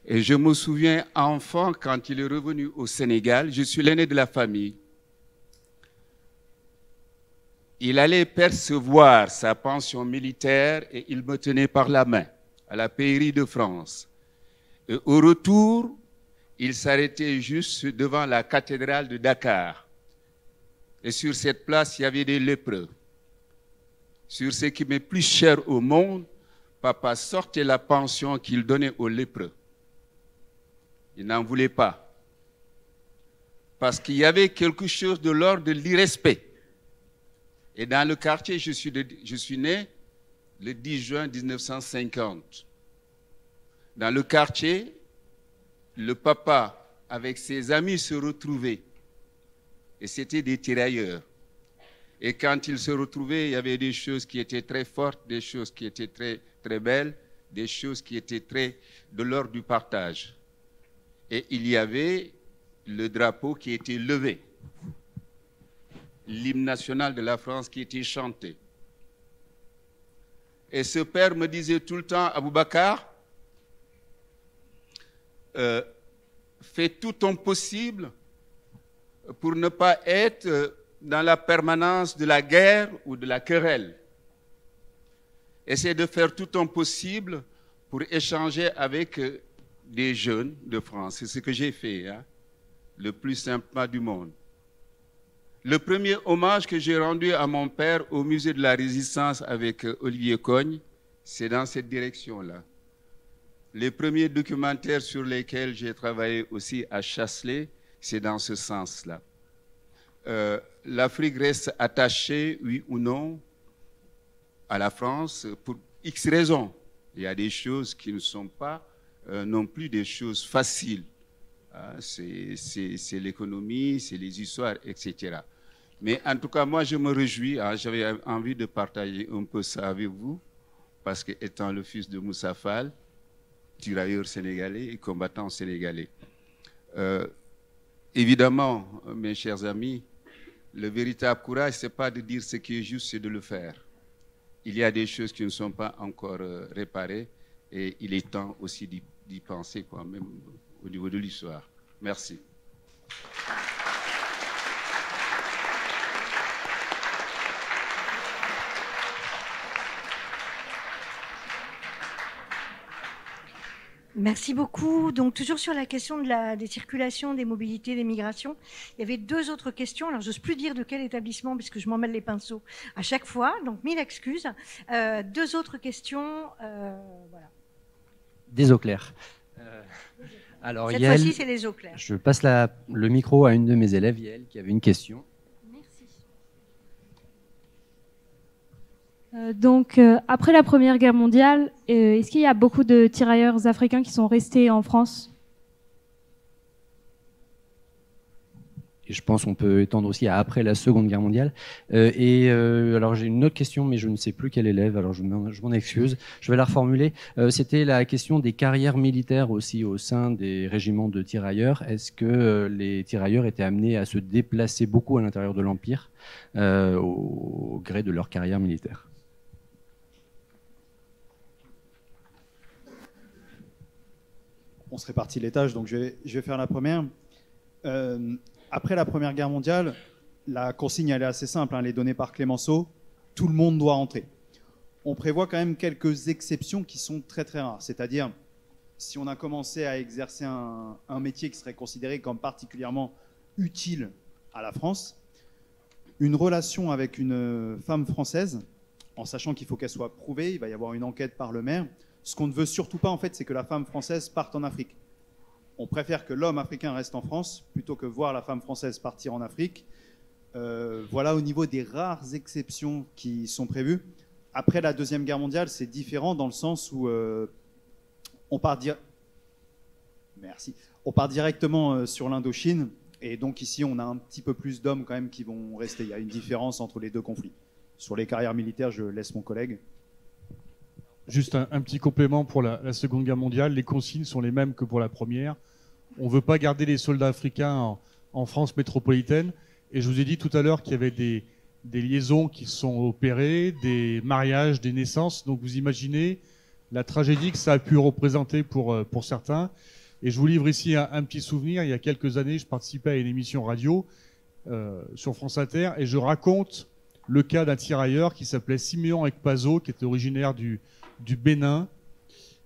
Et je me souviens, enfant, quand il est revenu au Sénégal, je suis l'aîné de la famille. Il allait percevoir sa pension militaire et il me tenait par la main à la pairie de France. Et au retour, il s'arrêtait juste devant la cathédrale de Dakar. Et sur cette place, il y avait des lépreux. Sur ce qui m'est plus cher au monde, papa sortait la pension qu'il donnait aux lépreux. Il n'en voulait pas. Parce qu'il y avait quelque chose de l'ordre de l'irrespect. Et dans le quartier, je suis, je suis né le 10 juin 1950. Dans le quartier, le papa, avec ses amis, se retrouvait. Et c'était des tirailleurs. Et quand ils se retrouvaient, il y avait des choses qui étaient très fortes, des choses qui étaient très, très belles, des choses qui étaient très de l'ordre du partage. Et il y avait le drapeau qui était levé, l'hymne national de la France qui était chanté. Et ce père me disait tout le temps, Aboubacar, euh, fais tout ton possible pour ne pas être euh, dans la permanence de la guerre ou de la querelle. Essaie de faire tout ton possible pour échanger avec euh, des jeunes de France. C'est ce que j'ai fait, hein, le plus sympa du monde. Le premier hommage que j'ai rendu à mon père au musée de la Résistance avec euh, Olivier Cogne, c'est dans cette direction-là. Les premiers documentaires sur lesquels j'ai travaillé aussi à Chasselet, c'est dans ce sens-là. Euh, L'Afrique reste attachée, oui ou non, à la France pour X raisons. Il y a des choses qui ne sont pas euh, non plus des choses faciles. Hein, c'est l'économie, c'est les histoires, etc. Mais en tout cas, moi, je me réjouis. hein, J'avais envie de partager un peu ça avec vous, parce que étant le fils de Moussa Fall, tirailleurs sénégalais et combattants sénégalais. Euh, évidemment, mes chers amis, le véritable courage, ce n'est pas de dire ce qui est juste, c'est de le faire. Il y a des choses qui ne sont pas encore euh, réparées et il est temps aussi d'y penser, quand même au niveau de l'histoire. Merci.
Merci beaucoup. Donc toujours sur la question de la, des circulations, des mobilités, des migrations, il y avait deux autres questions. Alors j'ose plus dire de quel établissement puisque je m'en mêle les pinceaux à chaque fois. Donc mille excuses. Euh, deux autres questions. Euh, voilà.
Des eaux claires. Euh, alors
Cette fois-ci, c'est les eaux claires.
Je passe la- le micro à une de mes élèves, Yael, qui avait une question.
Euh, donc, euh, après la Première Guerre mondiale, euh, est-ce qu'il y a beaucoup de tirailleurs africains qui sont restés en France?
Je pense qu'on peut étendre aussi à après la Seconde Guerre mondiale. Euh, et euh, alors j'ai une autre question, mais je ne sais plus quel élève, alors je m'en excuse. Je vais la reformuler. Euh, C'était la question des carrières militaires aussi au sein des régiments de tirailleurs. Est-ce que euh, les tirailleurs étaient amenés à se déplacer beaucoup à l'intérieur de l'Empire euh, au gré de leur carrière militaire?
On se répartit les tâches, donc je vais, faire la première. Euh, après la Première Guerre mondiale, la consigne elle est assez simple, hein, elle est donnée par Clémenceau, tout le monde doit rentrer. On prévoit quand même quelques exceptions qui sont très très rares, c'est-à-dire si on a commencé à exercer un, un métier qui serait considéré comme particulièrement utile à la France, une relation avec une femme française, en sachant qu'il faut qu'elle soit prouvée, il va y avoir une enquête par le maire. Ce qu'on ne veut surtout pas, en fait, c'est que la femme française parte en Afrique. On préfère que l'homme africain reste en France plutôt que voir la femme française partir en Afrique. Euh, voilà au niveau des rares exceptions qui sont prévues. Après la Deuxième Guerre mondiale, c'est différent dans le sens où euh, on, part directement euh, sur l'Indochine. Et donc ici, on a un petit peu plus d'hommes quand même qui vont rester. Il y a une différence entre les deux conflits. Sur les carrières militaires, je laisse mon collègue.
Juste un, petit complément pour la, Seconde Guerre mondiale. Les consignes sont les mêmes que pour la première. On ne veut pas garder les soldats africains en, France métropolitaine. Et je vous ai dit tout à l'heure qu'il y avait des, liaisons qui sont opérées, des mariages, des naissances. Donc vous imaginez la tragédie que ça a pu représenter pour, euh, pour certains. Et je vous livre ici un, un petit souvenir. Il y a quelques années, je participais à une émission radio euh, sur France Inter et je raconte le cas d'un tirailleur qui s'appelait Siméon Ekpazo, qui était originaire du, du Bénin.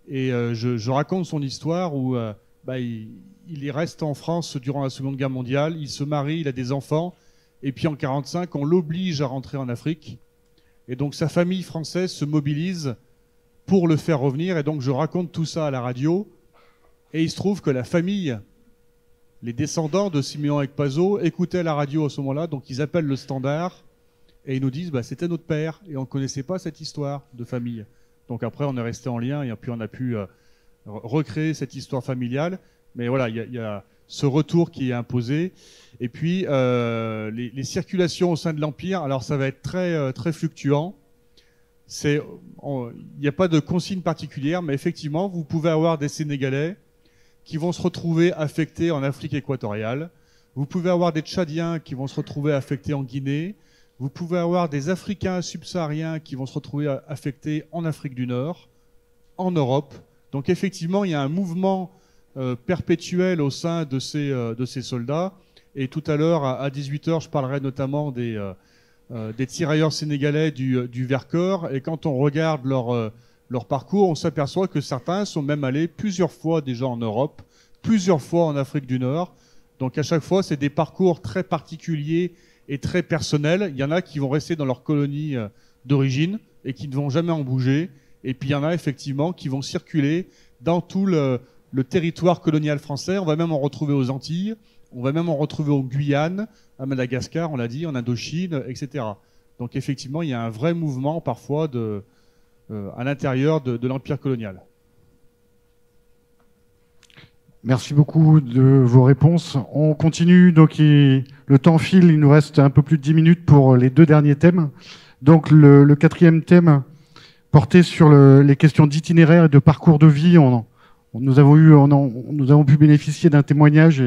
Et euh, je, raconte son histoire où euh, bah, il, reste en France durant la Seconde Guerre mondiale, il se marie, il a des enfants, et puis en 45, on l'oblige à rentrer en Afrique. Et donc sa famille française se mobilise pour le faire revenir, et donc je raconte tout ça à la radio, et il se trouve que la famille, les descendants de Siméon Ekpazo, écoutaient la radio à ce moment-là, donc ils appellent le standard, et ils nous disent bah, c'était notre père, et on ne connaissait pas cette histoire de famille. Donc après, on est resté en lien, et puis on a pu euh, re- recréer cette histoire familiale. Mais voilà, il y, a- ce retour qui est imposé. Et puis, euh, les, les circulations au sein de l'Empire, alors ça va être très, euh, très fluctuant. Il n'y a pas de consigne particulière, mais effectivement, vous pouvez avoir des Sénégalais qui vont se retrouver affectés en Afrique équatoriale. Vous pouvez avoir des Tchadiens qui vont se retrouver affectés en Guinée. Vous pouvez avoir des Africains subsahariens qui vont se retrouver affectés en Afrique du Nord, en Europe. Donc effectivement, il y a un mouvement euh, perpétuel au sein de ces, euh, de ces soldats. Et tout à l'heure, à, à 18h, je parlerai notamment des, euh, des tirailleurs sénégalais du, du Vercors. Et quand on regarde leur, leur parcours, on s'aperçoit que certains sont même allés plusieurs fois déjà en Europe, plusieurs fois en Afrique du Nord. Donc à chaque fois, c'est des parcours très particuliers et très personnels. Il y en a qui vont rester dans leur colonie euh, d'origine et qui ne vont jamais en bouger. Et puis il y en a effectivement qui vont circuler dans tout le, territoire colonial français. On va même en retrouver aux Antilles, on va même en retrouver en Guyane, à Madagascar, on l'a dit, en Indochine, etc. Donc effectivement, il y a un vrai mouvement parfois euh, à l'intérieur de l'empire colonial.
Merci beaucoup de vos réponses. On continue, donc le temps file, il nous reste un peu plus de 10 minutes pour les deux derniers thèmes. Donc le, quatrième thème portait sur le- les questions d'itinéraire et de parcours de vie. Nous avons, eu, nous avons pu bénéficier d'un témoignage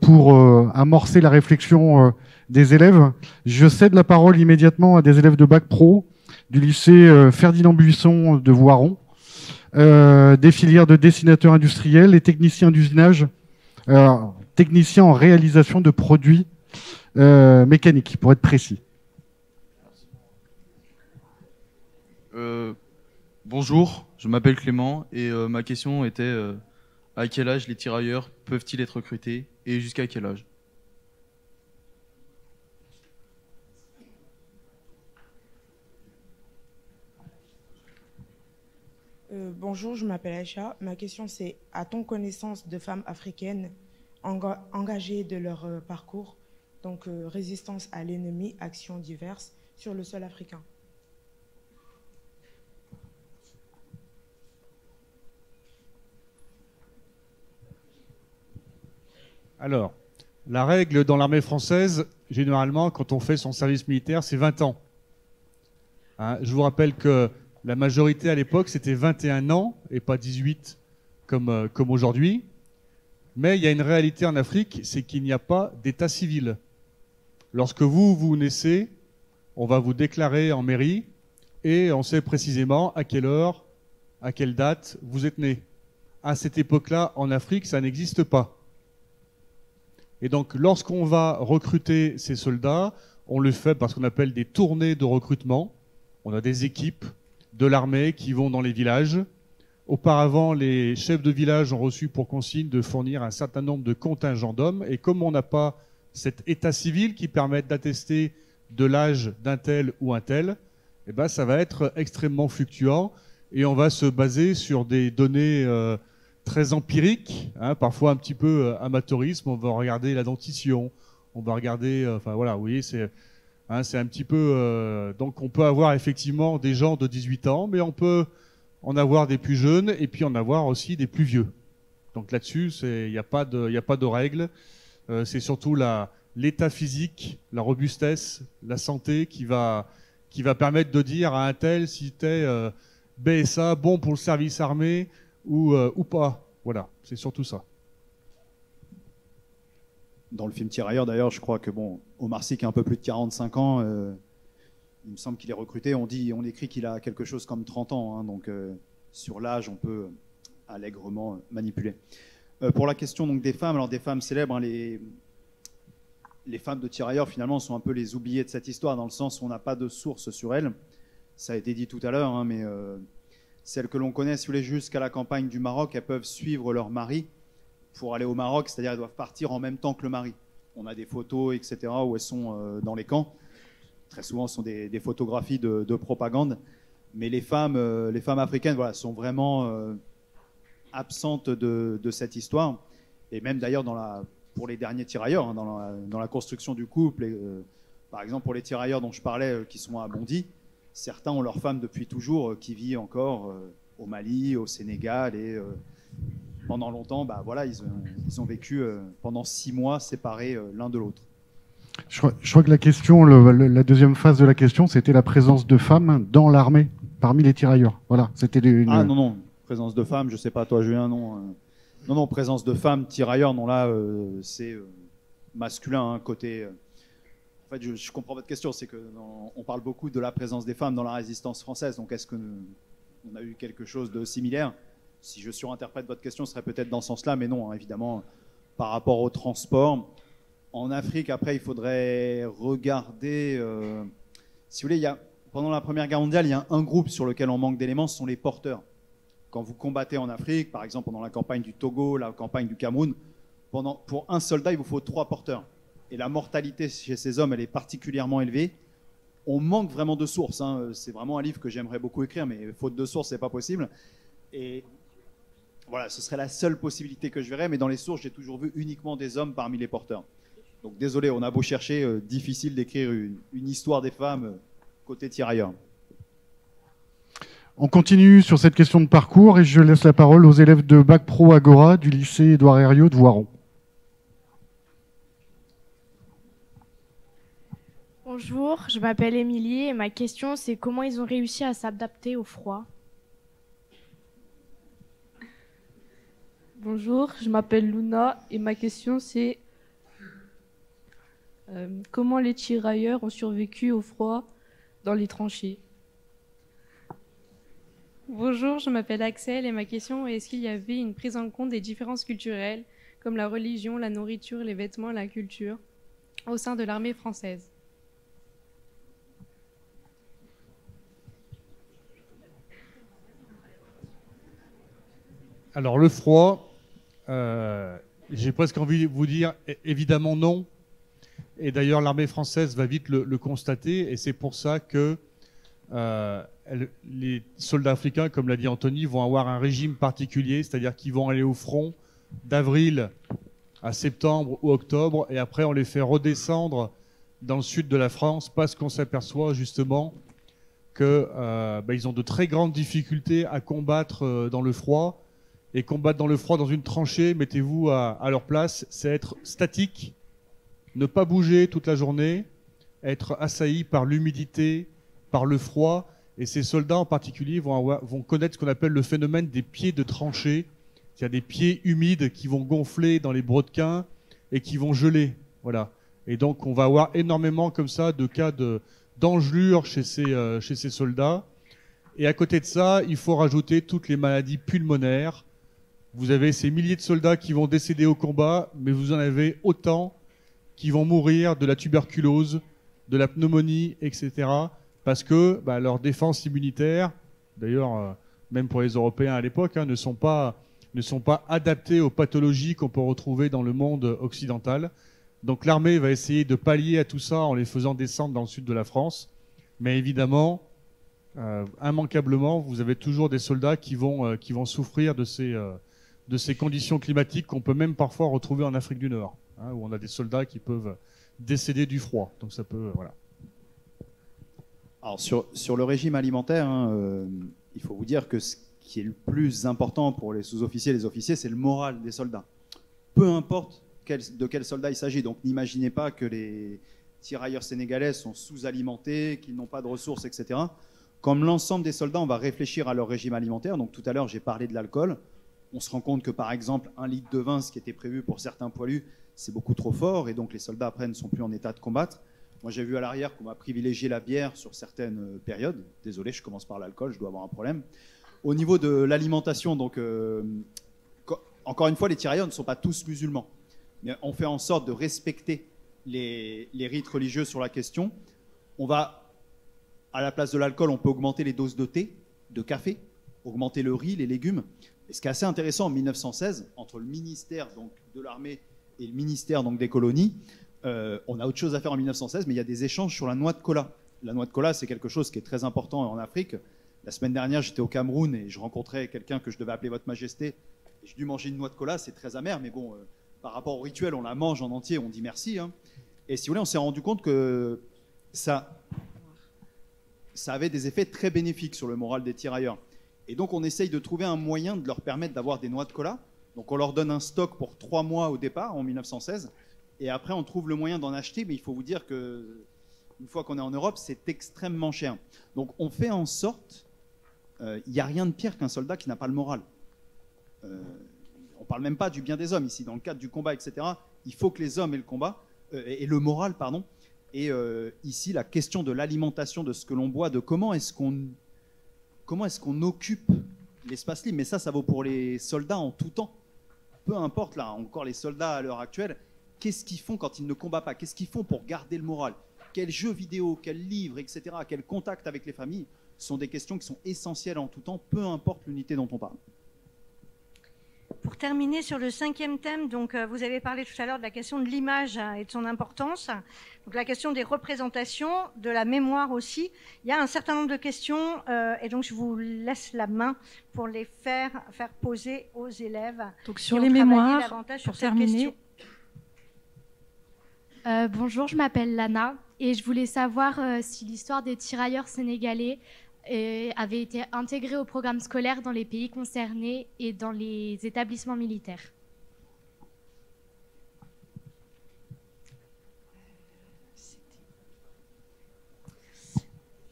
pour amorcer la réflexion des élèves. Je cède la parole immédiatement à des élèves de Bac Pro du lycée Ferdinand Buisson de Voiron, des filières de dessinateurs industriels et techniciens d'usinage, techniciens en réalisation de produits mécaniques, pour être précis.
Euh, bonjour, je m'appelle Clément et euh, ma question était euh, à quel âge les tirailleurs peuvent-ils être recrutés et jusqu'à quel âge?
Bonjour, je m'appelle Aïcha. Ma question c'est, a-t-on connaissance de femmes africaines engagées de leur parcours, donc résistance à l'ennemi, actions diverses, sur le sol africain?
Alors, la règle dans l'armée française, généralement, quand on fait son service militaire, c'est 20 ans. Hein, je vous rappelle que la majorité à l'époque, c'était 21 ans et pas 18 comme, euh, comme aujourd'hui. Mais il y a une réalité en Afrique, c'est qu'il n'y a pas d'état civil. Lorsque vous, vous naissez, on va vous déclarer en mairie et on sait précisément à quelle heure, à quelle date vous êtes né. À cette époque-là, en Afrique, ça n'existe pas. Et donc, lorsqu'on va recruter ces soldats, on le fait parce qu'on appelle des tournées de recrutement. On a des équipes de l'armée qui vont dans les villages. Auparavant, les chefs de village ont reçu pour consigne de fournir un certain nombre de contingents d'hommes. Et comme on n'a pas cet état civil qui permet d'attester de l'âge d'un tel ou un tel, eh ben, ça va être extrêmement fluctuant. Et on va se baser sur des données euh, très empirique, hein, parfois un petit peu euh, amateurisme. On va regarder la dentition, on va regarder, euh, enfin voilà, vous voyez, c'est hein, c'est un petit peu. Euh, donc on peut avoir effectivement des gens de 18 ans, mais on peut en avoir des plus jeunes et puis en avoir aussi des plus vieux. Donc là-dessus, il n'y a pas de, il a pas de règle. c'est surtout l'état physique, la robustesse, la santé qui va permettre de dire à un tel si tu es BSA, bon pour le service armé, ou, euh, ou pas. Voilà, c'est surtout ça.
Dans le film Tirailleurs, d'ailleurs, je crois que bon, Omar Sy, qui a un peu plus de 45 ans, euh, il me semble qu'il est recruté. On dit, on écrit qu'il a quelque chose comme 30 ans, hein, donc euh, sur l'âge, on peut allègrement manipuler. pour la question donc des femmes, alors des femmes célèbres, hein, les, les femmes de tirailleurs finalement sont un peu les oubliées de cette histoire dans le sens où on n'a pas de source sur elles. Ça a été dit tout à l'heure, hein, mais celles que l'on connaît, si vous voulez, jusqu'à la campagne du Maroc, elles peuvent suivre leur mari pour aller au Maroc, c'est-à-dire elles doivent partir en même temps que le mari. On a des photos, etc., où elles sont euh, dans les camps. Très souvent, ce sont des, photographies de, propagande. Mais les femmes, euh, les femmes africaines voilà, sont vraiment euh, absentes de, cette histoire. Et même d'ailleurs, pour les derniers tirailleurs, hein, dans, la, construction du couple, par exemple pour les tirailleurs dont je parlais, qui sont à Bondy, certains ont leur femme depuis toujours qui vit encore au Mali, au Sénégal et pendant longtemps, bah voilà, ils ont, vécu pendant six mois séparés l'un de l'autre.
Je crois, que la question, la deuxième phase de la question, c'était la présence de femmes dans l'armée parmi les tirailleurs. Voilà, c'était
Ah non non, présence de femmes, je sais pas toi Julien, non, non non, présence de femmes tirailleurs, non là c'est masculin hein, côté en fait, je, comprends votre question. C'est que on parle beaucoup de la présence des femmes dans la résistance française. Donc, est-ce que on a eu quelque chose de similaire? Si je surinterprète votre question, ce serait peut-être dans ce sens-là, mais non, hein, évidemment, par rapport au transport. En Afrique, après, il faudrait regarder. Euh, si vous voulez, pendant la Première Guerre mondiale, il y a un groupe sur lequel on manque d'éléments, ce sont les porteurs. Quand vous combattez en Afrique, par exemple pendant la campagne du Togo, la campagne du Cameroun, pour un soldat, il vous faut trois porteurs et la mortalité chez ces hommes, elle est particulièrement élevée. On manque vraiment de sources. Hein. C'est vraiment un livre que j'aimerais beaucoup écrire, mais faute de sources, c'est pas possible. Et voilà, ce serait la seule possibilité que je verrais, mais dans les sources, j'ai toujours vu uniquement des hommes parmi les porteurs. Donc désolé, on a beau chercher, euh, difficile d'écrire une, histoire des femmes euh, côté tirailleurs.
On continue sur cette question de parcours et je laisse la parole aux élèves de Bac Pro Agora du lycée Édouard Herriot de Voiron.
Bonjour, je m'appelle Émilie et ma question c'est comment ils ont réussi à s'adapter au froid?
Bonjour, je m'appelle Luna et ma question c'est euh, comment les tirailleurs ont survécu au froid dans les tranchées?
Bonjour, je m'appelle Axel et ma question est est-ce qu'il y avait une prise en compte des différences culturelles comme la religion, la nourriture, les vêtements, la culture au sein de l'armée française?
Alors le froid, euh, j'ai presque envie de vous dire évidemment non. Et d'ailleurs l'armée française va vite le, constater et c'est pour ça que euh, les soldats africains, comme l'a dit Anthony, vont avoir un régime particulier, c'est-à-dire qu'ils vont aller au front d'avril à septembre ou octobre et après on les fait redescendre dans le sud de la France parce qu'on s'aperçoit justement que euh, bah, ont de très grandes difficultés à combattre dans le froid. Et combattre dans le froid dans une tranchée, mettez-vous à, leur place, c'est être statique, ne pas bouger toute la journée, être assailli par l'humidité, par le froid. Et ces soldats en particulier vont, connaître ce qu'on appelle le phénomène des pieds de tranchée. A des pieds humides qui vont gonfler dans les brodequins et qui vont geler. Voilà. Et donc on va avoir énormément comme ça de cas de d'engelure chez euh, chez ces soldats. Et à côté de ça, il faut rajouter toutes les maladies pulmonaires. Vous avez ces milliers de soldats qui vont décéder au combat, mais vous en avez autant qui vont mourir de la tuberculose, de la pneumonie, etc. Parce que bah, leur défense immunitaire, d'ailleurs, euh, même pour les Européens à l'époque, hein, ne sont pas ne aux pathologies qu'on peut retrouver dans le monde occidental. Donc l'armée va essayer de pallier à tout ça en les faisant descendre dans le sud de la France. Mais évidemment, euh, immanquablement, vous avez toujours des soldats qui vont, euh, souffrir de ces, de ces conditions climatiques qu'on peut même parfois retrouver en Afrique du Nord, hein, où on a des soldats qui peuvent décéder du froid. Donc ça peut, euh, voilà.
Alors sur, sur le régime alimentaire, hein, euh, il faut vous dire que ce qui est le plus important pour les sous-officiers et les officiers, c'est le moral des soldats. Peu importe de quel soldat il s'agit. Donc n'imaginez pas que les tirailleurs sénégalais sont sous-alimentés, qu'ils n'ont pas de ressources, etc. Comme l'ensemble des soldats, on va réfléchir à leur régime alimentaire. Donc tout à l'heure, j'ai parlé de l'alcool. On se rend compte que par exemple, un litre de vin, ce qui était prévu pour certains poilus, c'est beaucoup trop fort. Et donc les soldats après ne sont plus en état de combattre. Moi, j'ai vu à l'arrière qu'on m'a privilégié la bière sur certaines euh, périodes. Désolé, je commence par l'alcool, je dois avoir un problème. Au niveau de l'alimentation, donc, euh, co- encore une fois, les tirailleurs ne sont pas tous musulmans. Mais on fait en sorte de respecter les rites religieux sur la question. On va, à la place de l'alcool, on peut augmenter les doses de thé, de café, augmenter le riz, les légumes. Et ce qui est assez intéressant, en 1916, entre le ministère donc, de l'armée et le ministère donc, des colonies, euh, on a autre chose à faire en 1916, mais il y a des échanges sur la noix de cola. La noix de cola, c'est quelque chose qui est très important en Afrique. La semaine dernière, j'étais au Cameroun et je rencontrais quelqu'un que je devais appeler Votre Majesté. Et J'ai dû manger une noix de cola, c'est très amer, mais bon, euh, par rapport au rituel, on la mange en entier, on dit merci. hein. Et si vous voulez, on s'est rendu compte que ça, ça avait des effets très bénéfiques sur le moral des tirailleurs. Et donc, on essaye de trouver un moyen de leur permettre d'avoir des noix de cola. Donc, on leur donne un stock pour trois mois au départ, en 1916. Et après, on trouve le moyen d'en acheter, mais il faut vous dire que une fois qu'on est en Europe, c'est extrêmement cher. Donc, on fait en sorte, euh, il n'y a rien de pire qu'un soldat qui n'a pas le moral. Euh, on parle même pas du bien des hommes ici, dans le cadre du combat, etc. Il faut que les hommes aient le combat euh, et le moral, pardon. Et ici, la question de l'alimentation, de ce que l'on boit, de comment est-ce qu'on comment est-ce qu'on occupe l'espace libre? Mais ça, ça vaut pour les soldats en tout temps. Peu importe là, encore les soldats à l'heure actuelle, qu'est-ce qu'ils font quand ils ne combattent pas? Qu'est-ce qu'ils font pour garder le moral? Quels jeux vidéo, quels livres, etc. Quel contact avec les familles sont des questions qui sont essentielles en tout temps, peu importe l'unité dont on parle.
Pour terminer sur le cinquième thème, donc euh, vous avez parlé tout à l'heure de la question de l'image hein, et de son importance. Donc la question des représentations, de la mémoire aussi. Il y a un certain nombre de questions euh, et donc je vous laisse la main pour les faire faire poser aux élèves.
Donc sur les mémoires, pour terminer.
Euh, bonjour, je m'appelle Lana et je voulais savoir euh, si l'histoire des tirailleurs sénégalais euh, avait été intégrée au programme scolaire dans les pays concernés et dans les établissements militaires.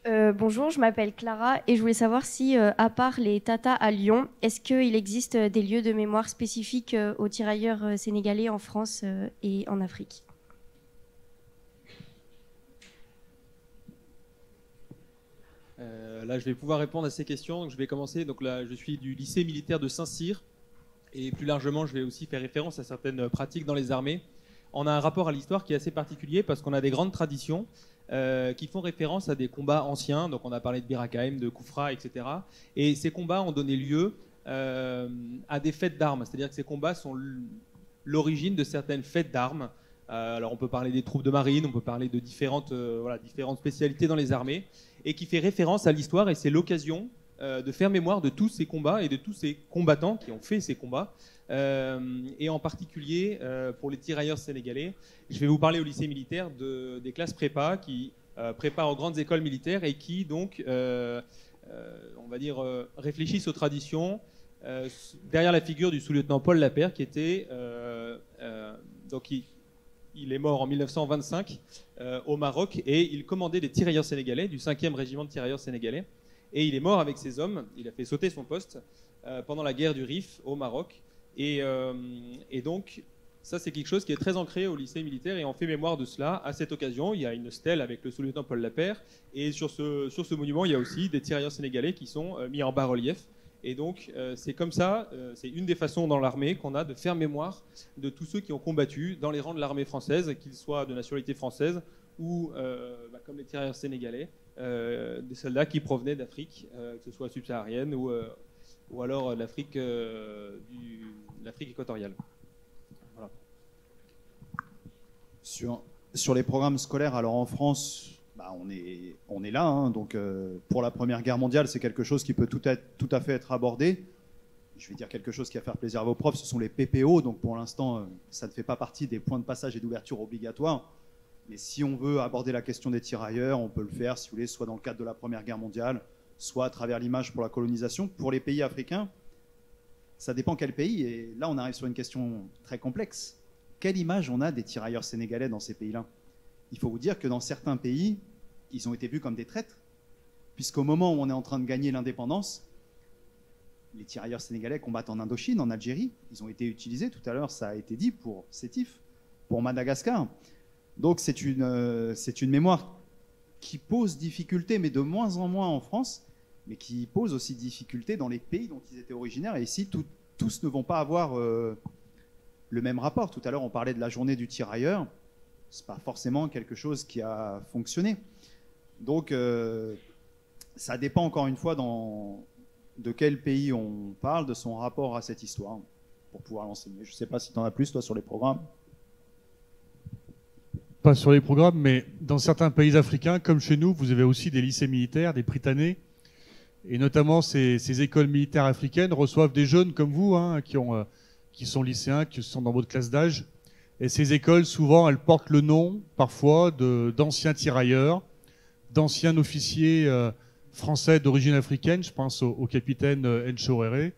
Euh, bonjour, je m'appelle Clara et je voulais savoir si, euh, à part les Tata à Lyon, est-ce qu'il existe euh, des lieux de mémoire spécifiques aux tirailleurs sénégalais en France et en Afrique?
Euh, là, je vais pouvoir répondre à ces questions. Donc, je vais commencer. Donc là, je suis du lycée militaire de Saint-Cyr. Et plus largement, je vais aussi faire référence à certaines pratiques dans les armées. On a un rapport à l'histoire qui est assez particulier parce qu'on a des grandes traditions euh, qui font référence à des combats anciens. Donc, on a parlé de Birakaim, de Koufra, etc. Et ces combats ont donné lieu euh, à des fêtes d'armes. C'est-à-dire que ces combats sont l'origine de certaines fêtes d'armes. Alors, on peut parler des troupes de marine, on peut parler de différentes, voilà, différentes spécialités dans les armées, et qui fait référence à l'histoire. Et c'est l'occasion euh, de faire mémoire de tous ces combats et de tous ces combattants qui ont fait ces combats. Euh, et en particulier euh, pour les tirailleurs sénégalais, je vais vous parler au lycée militaire de, des classes prépa qui préparent aux grandes écoles militaires et qui donc, on va dire, réfléchissent aux traditions derrière la figure du sous-lieutenant Paul Lapère qui était donc il, il est mort en 1925 euh, au Maroc et il commandait des tirailleurs sénégalais du 5e régiment de tirailleurs sénégalais. Et il est mort avec ses hommes. Il a fait sauter son poste euh, pendant la guerre du Rif au Maroc. Et, euh, et donc, ça, c'est quelque chose qui est très ancré au lycée militaire et on fait mémoire de cela. À cette occasion, il y a une stèle avec le sous-lieutenant Paul Lapère. Et sur ce, monument, il y a aussi des tirailleurs sénégalais qui sont mis en bas-relief. Et donc, euh, c'est comme ça, euh, c'est une des façons dans l'armée qu'on a de faire mémoire de tous ceux qui ont combattu dans les rangs de l'armée française, qu'ils soient de nationalité française ou, euh, bah, comme les tirailleurs sénégalais, des soldats qui provenaient d'Afrique, que ce soit subsaharienne ou, ou alors l'Afrique équatoriale.
Sur, sur les programmes scolaires, alors en France, bah, on, est, là. hein, donc euh, pour la Première Guerre mondiale, c'est quelque chose qui peut tout, tout à fait être abordé. Je vais dire quelque chose qui va faire plaisir à vos profs, ce sont les PPO. Donc pour l'instant, euh, ça ne fait pas partie des points de passage et d'ouverture obligatoires. Mais si on veut aborder la question des tirailleurs, on peut le faire, si vous voulez, soit dans le cadre de la Première Guerre mondiale, soit à travers l'image pour la colonisation. Pour les pays africains, ça dépend quel pays. Et là, on arrive sur une question très complexe. Quelle image on a des tirailleurs sénégalais dans ces pays-là? Il faut vous dire que dans certains pays, ils ont été vus comme des traîtres, puisqu'au moment où on est en train de gagner l'indépendance, les tirailleurs sénégalais combattent en Indochine, en Algérie. Ils ont été utilisés, tout à l'heure, ça a été dit, pour Sétif, pour Madagascar. Donc c'est une, euh, une mémoire qui pose difficulté, mais de moins en moins en France, mais qui pose aussi difficulté dans les pays dont ils étaient originaires. Et ici, tous ne vont pas avoir euh, le même rapport. Tout à l'heure, on parlait de la journée du tirailleur. C'est pas forcément quelque chose qui a fonctionné. Donc, euh, ça dépend encore une fois dans, de quel pays on parle, de son rapport à cette histoire, pour pouvoir l'enseigner. Je sais pas si tu en as plus, toi, sur les programmes.
Pas sur les programmes, mais dans certains pays africains, comme chez nous, vous avez aussi des lycées militaires, des Britanniques. Et notamment, ces, écoles militaires africaines reçoivent des jeunes comme vous, hein, euh, qui sont lycéens, qui sont dans votre classe d'âge. Et ces écoles, souvent, elles portent le nom, parfois, d'anciens tirailleurs, d'anciens officiers euh, français d'origine africaine. Je pense au, capitaine euh, Nchorere,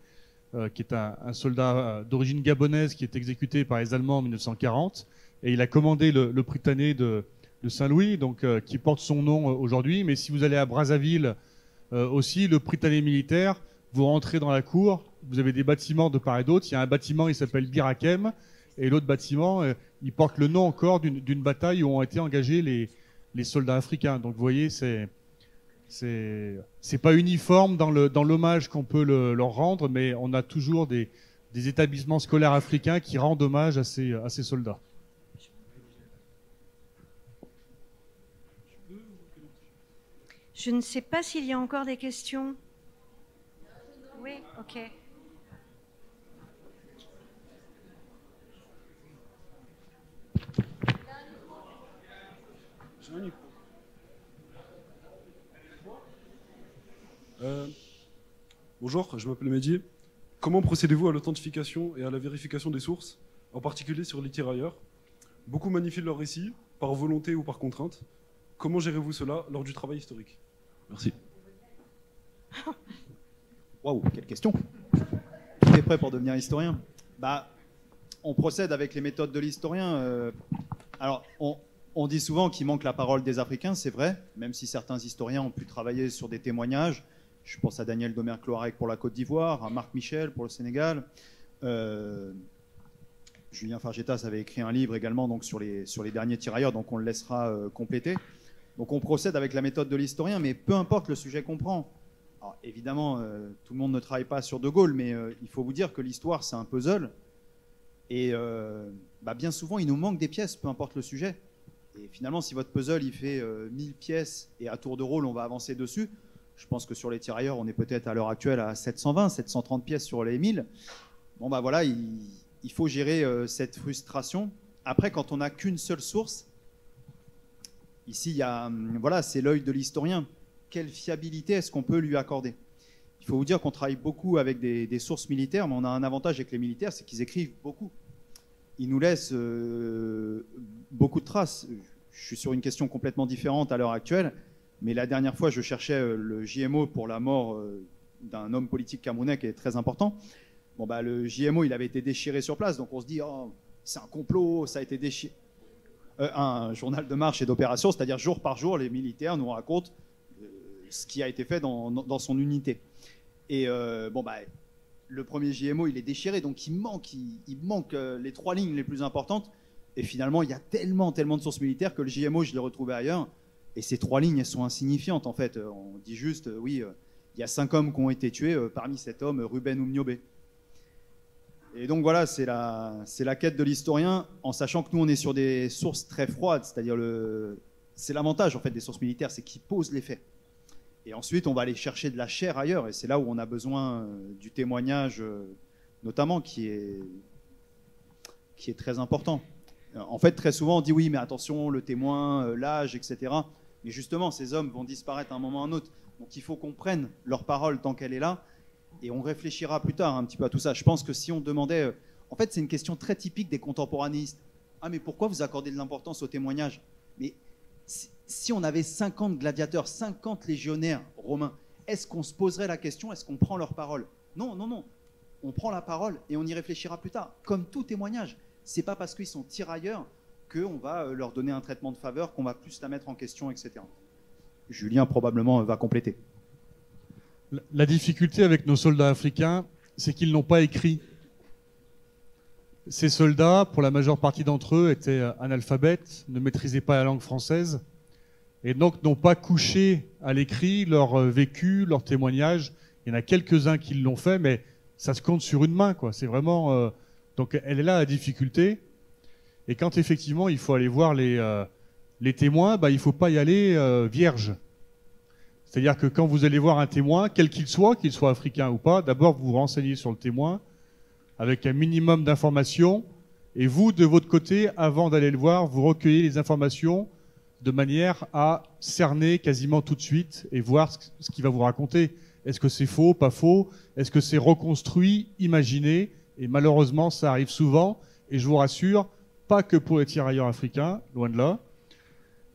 euh, qui est un, soldat euh, d'origine gabonaise qui est exécuté par les Allemands en 1940. Et il a commandé le, le de, Saint-Louis, donc qui porte son nom aujourd'hui. Mais si vous allez à Brazzaville aussi, le Britannique militaire, vous rentrez dans la cour, vous avez des bâtiments de part et d'autre. Il y a un bâtiment, il s'appelle Birakem, et l'autre bâtiment, euh, il porte le nom encore d'une bataille où ont été engagés les, les soldats africains. Donc vous voyez, c'est c'est pas uniforme dans le dans l'hommage qu'on peut le- leur rendre, mais on a toujours des, des établissements scolaires africains qui rendent hommage à ces à ces soldats.
Je ne sais pas s'il y a encore des questions. Oui, ok.
Euh, bonjour, je m'appelle Mehdi. Comment procédez-vous à l'authentification et à la vérification des sources, en particulier sur les tirailleurs Beaucoup manifient leur récit, par volonté ou par contrainte. Comment gérez-vous cela lors du travail historique? Merci.
Waouh, quelle question Tu es prêt pour devenir historien? Bah, on procède avec les méthodes de l'historien. euh, alors, on, dit souvent qu'il manque la parole des Africains, c'est vrai, même si certains historiens ont pu travailler sur des témoignages. Je pense à Daniel Domer-Cloarec pour la Côte d'Ivoire, à Marc Michel pour le Sénégal. Euh, Julien Fargetas avait écrit un livre également donc, sur, les, derniers tirailleurs, donc on le laissera euh, compléter. Donc on procède avec la méthode de l'historien, mais peu importe le sujet qu'on prend. Alors, évidemment, tout le monde ne travaille pas sur De Gaulle, mais il faut vous dire que l'histoire, c'est un puzzle. Et euh, bah, bien souvent, il nous manque des pièces, peu importe le sujet. Et finalement, si votre puzzle, il fait 1000 pièces et à tour de rôle, on va avancer dessus, je pense que sur les tirailleurs, on est peut-être à l'heure actuelle à 720, 730 pièces sur les 1000. Bon, bah voilà, il, il faut gérer euh, cette frustration. Après, quand on n'a qu'une seule source, ici, il y a, hum, voilà, c'est l'œil de l'historien. Quelle fiabilité est-ce qu'on peut lui accorder? Il faut vous dire qu'on travaille beaucoup avec des, sources militaires, mais on a un avantage avec les militaires, c'est qu'ils écrivent beaucoup. Ils nous laissent euh, beaucoup de traces. Je suis sur une question complètement différente à l'heure actuelle, mais la dernière fois, je cherchais euh, le JMO pour la mort euh, d'un homme politique camerounais qui est très important. Bon, bah, le JMO, il avait été déchiré sur place, donc on se dit, oh, c'est un complot, ça a été déchiré. Un journal de marche et d'opération, c'est-à-dire jour par jour, les militaires nous racontent ce qui a été fait dans son unité. Et euh, bon, bah, le premier JMO, il est déchiré, donc il manque, il, manque euh, les trois lignes les plus importantes. Et finalement, il y a tellement, tellement de sources militaires que le JMO, je l'ai retrouvé ailleurs. Et ces trois lignes, elles sont insignifiantes en fait. Euh, On dit juste, oui, il y a cinq hommes qui ont été tués. parmi cet homme, Ruben Oumniobé. Et donc voilà, c'est la, la quête de l'historien, en sachant que nous, on est sur des sources très froides, c'est-à-dire c'est l'avantage en fait des sources militaires, c'est qu'ils posent les faits. Et ensuite, on va aller chercher de la chair ailleurs, et c'est là où on a besoin euh, du témoignage, euh, notamment, qui est, qui est très important. Euh, En fait, très souvent, on dit oui, mais attention, le témoin, l'âge, etc. Mais justement, ces hommes vont disparaître à un moment ou à un autre. Donc il faut qu'on prenne leur parole tant qu'elle est là, et on réfléchira plus tard un petit peu à tout ça. Je pense que si on demandait... En fait, c'est une question très typique des contemporanéistes. Ah, mais pourquoi vous accordez de l'importance au témoignage? Mais si, on avait 50 gladiateurs, 50 légionnaires romains, est-ce qu'on se poserait la question, est-ce qu'on prend leur parole? Non, non, non. On prend la parole et on y réfléchira plus tard. Comme tout témoignage. C'est pas parce qu'ils sont tirailleurs qu'on va euh, leur donner un traitement de faveur, qu'on va plus la mettre en question, etc. Julien probablement euh, va compléter.
La- La difficulté avec nos soldats africains, c'est qu'ils n'ont pas écrit. Ces soldats, pour la majeure partie d'entre eux, étaient euh, analphabètes, ne maîtrisaient pas la langue française, et donc n'ont pas couché à l'écrit leur euh, vécu, leur témoignage. Il y en a quelques-uns qui l'ont fait, mais ça se compte sur une main, quoi. C'est vraiment. euh, Donc, elle est là la difficulté. Et quand effectivement il faut aller voir les, euh, témoins, bah, il faut pas y aller vierge. C'est-à-dire que quand vous allez voir un témoin, quel qu'il soit, qu'il soit africain ou pas, d'abord vous vous renseignez sur le témoin avec un minimum d'informations, et vous, de votre côté, avant d'aller le voir, vous recueillez les informations de manière à cerner quasiment tout de suite et voir ce qu'il va vous raconter. Est-ce que c'est faux, pas faux? Est-ce que c'est reconstruit, imaginé? Et malheureusement, ça arrive souvent, et je vous rassure, pas que pour les tirailleurs africains, loin de là.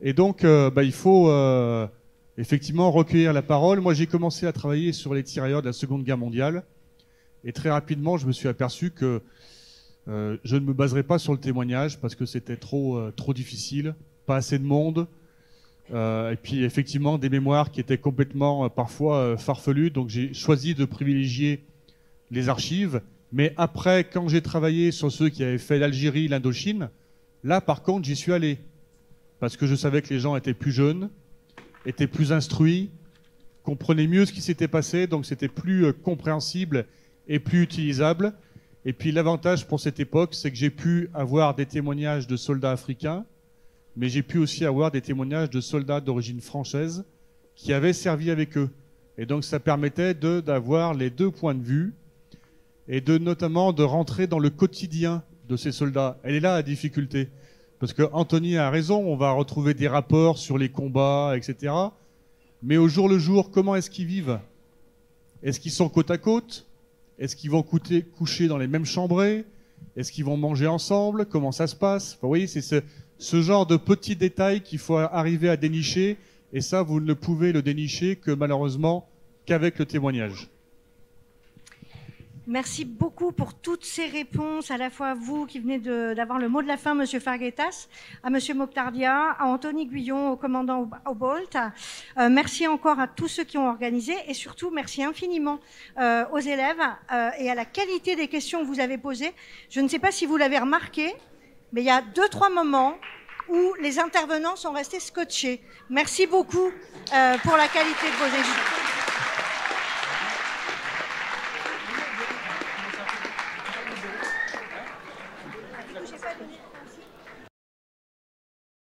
Et donc, euh, bah, il faut euh, effectivement recueillir la parole. Moi, j'ai commencé à travailler sur les tirailleurs de la Seconde Guerre mondiale. Et très rapidement, je me suis aperçu que euh, je ne me baserais pas sur le témoignage parce que c'était trop, trop difficile, pas assez de monde. Euh, et puis, effectivement, des mémoires qui étaient complètement, euh, parfois, euh, farfelues. Donc, j'ai choisi de privilégier les archives. Mais après, quand j'ai travaillé sur ceux qui avaient fait l'Algérie, l'Indochine, là, par contre, j'y suis allé parce que je savais que les gens étaient plus jeunes, étaient plus instruits, comprenaient mieux ce qui s'était passé, donc c'était plus euh, compréhensible et plus utilisable. Et puis l'avantage pour cette époque, c'est que j'ai pu avoir des témoignages de soldats africains, mais j'ai pu aussi avoir des témoignages de soldats d'origine française qui avaient servi avec eux. Et donc ça permettait d'avoir les deux points de vue et de notamment de rentrer dans le quotidien de ces soldats. Elle est là la difficulté. Parce que Anthony a raison, on va retrouver des rapports sur les combats, etc. Mais au jour le jour, comment est-ce qu'ils vivent? Est-ce qu'ils sont côte à côte? Est-ce qu'ils vont coucher dans les mêmes chambrées? Est-ce qu'ils vont manger ensemble? Comment ça se passe? Vous voyez, c'est ce, ce genre de petits détails qu'il faut arriver à dénicher. Et ça, vous ne pouvez le dénicher que malheureusement qu'avec le témoignage.
Merci beaucoup pour toutes ces réponses, à la fois à vous qui venez d'avoir le mot de la fin, Monsieur Farguetas, à Monsieur Moctardia, à Anthony Guyon, au commandant Obolt. Euh, merci encore à tous ceux qui ont organisé et surtout merci infiniment euh, aux élèves euh, et à la qualité des questions que vous avez posées. Je ne sais pas si vous l'avez remarqué, mais il y a deux, trois moments où les intervenants sont restés scotchés. Merci beaucoup euh, pour la qualité de vos échanges.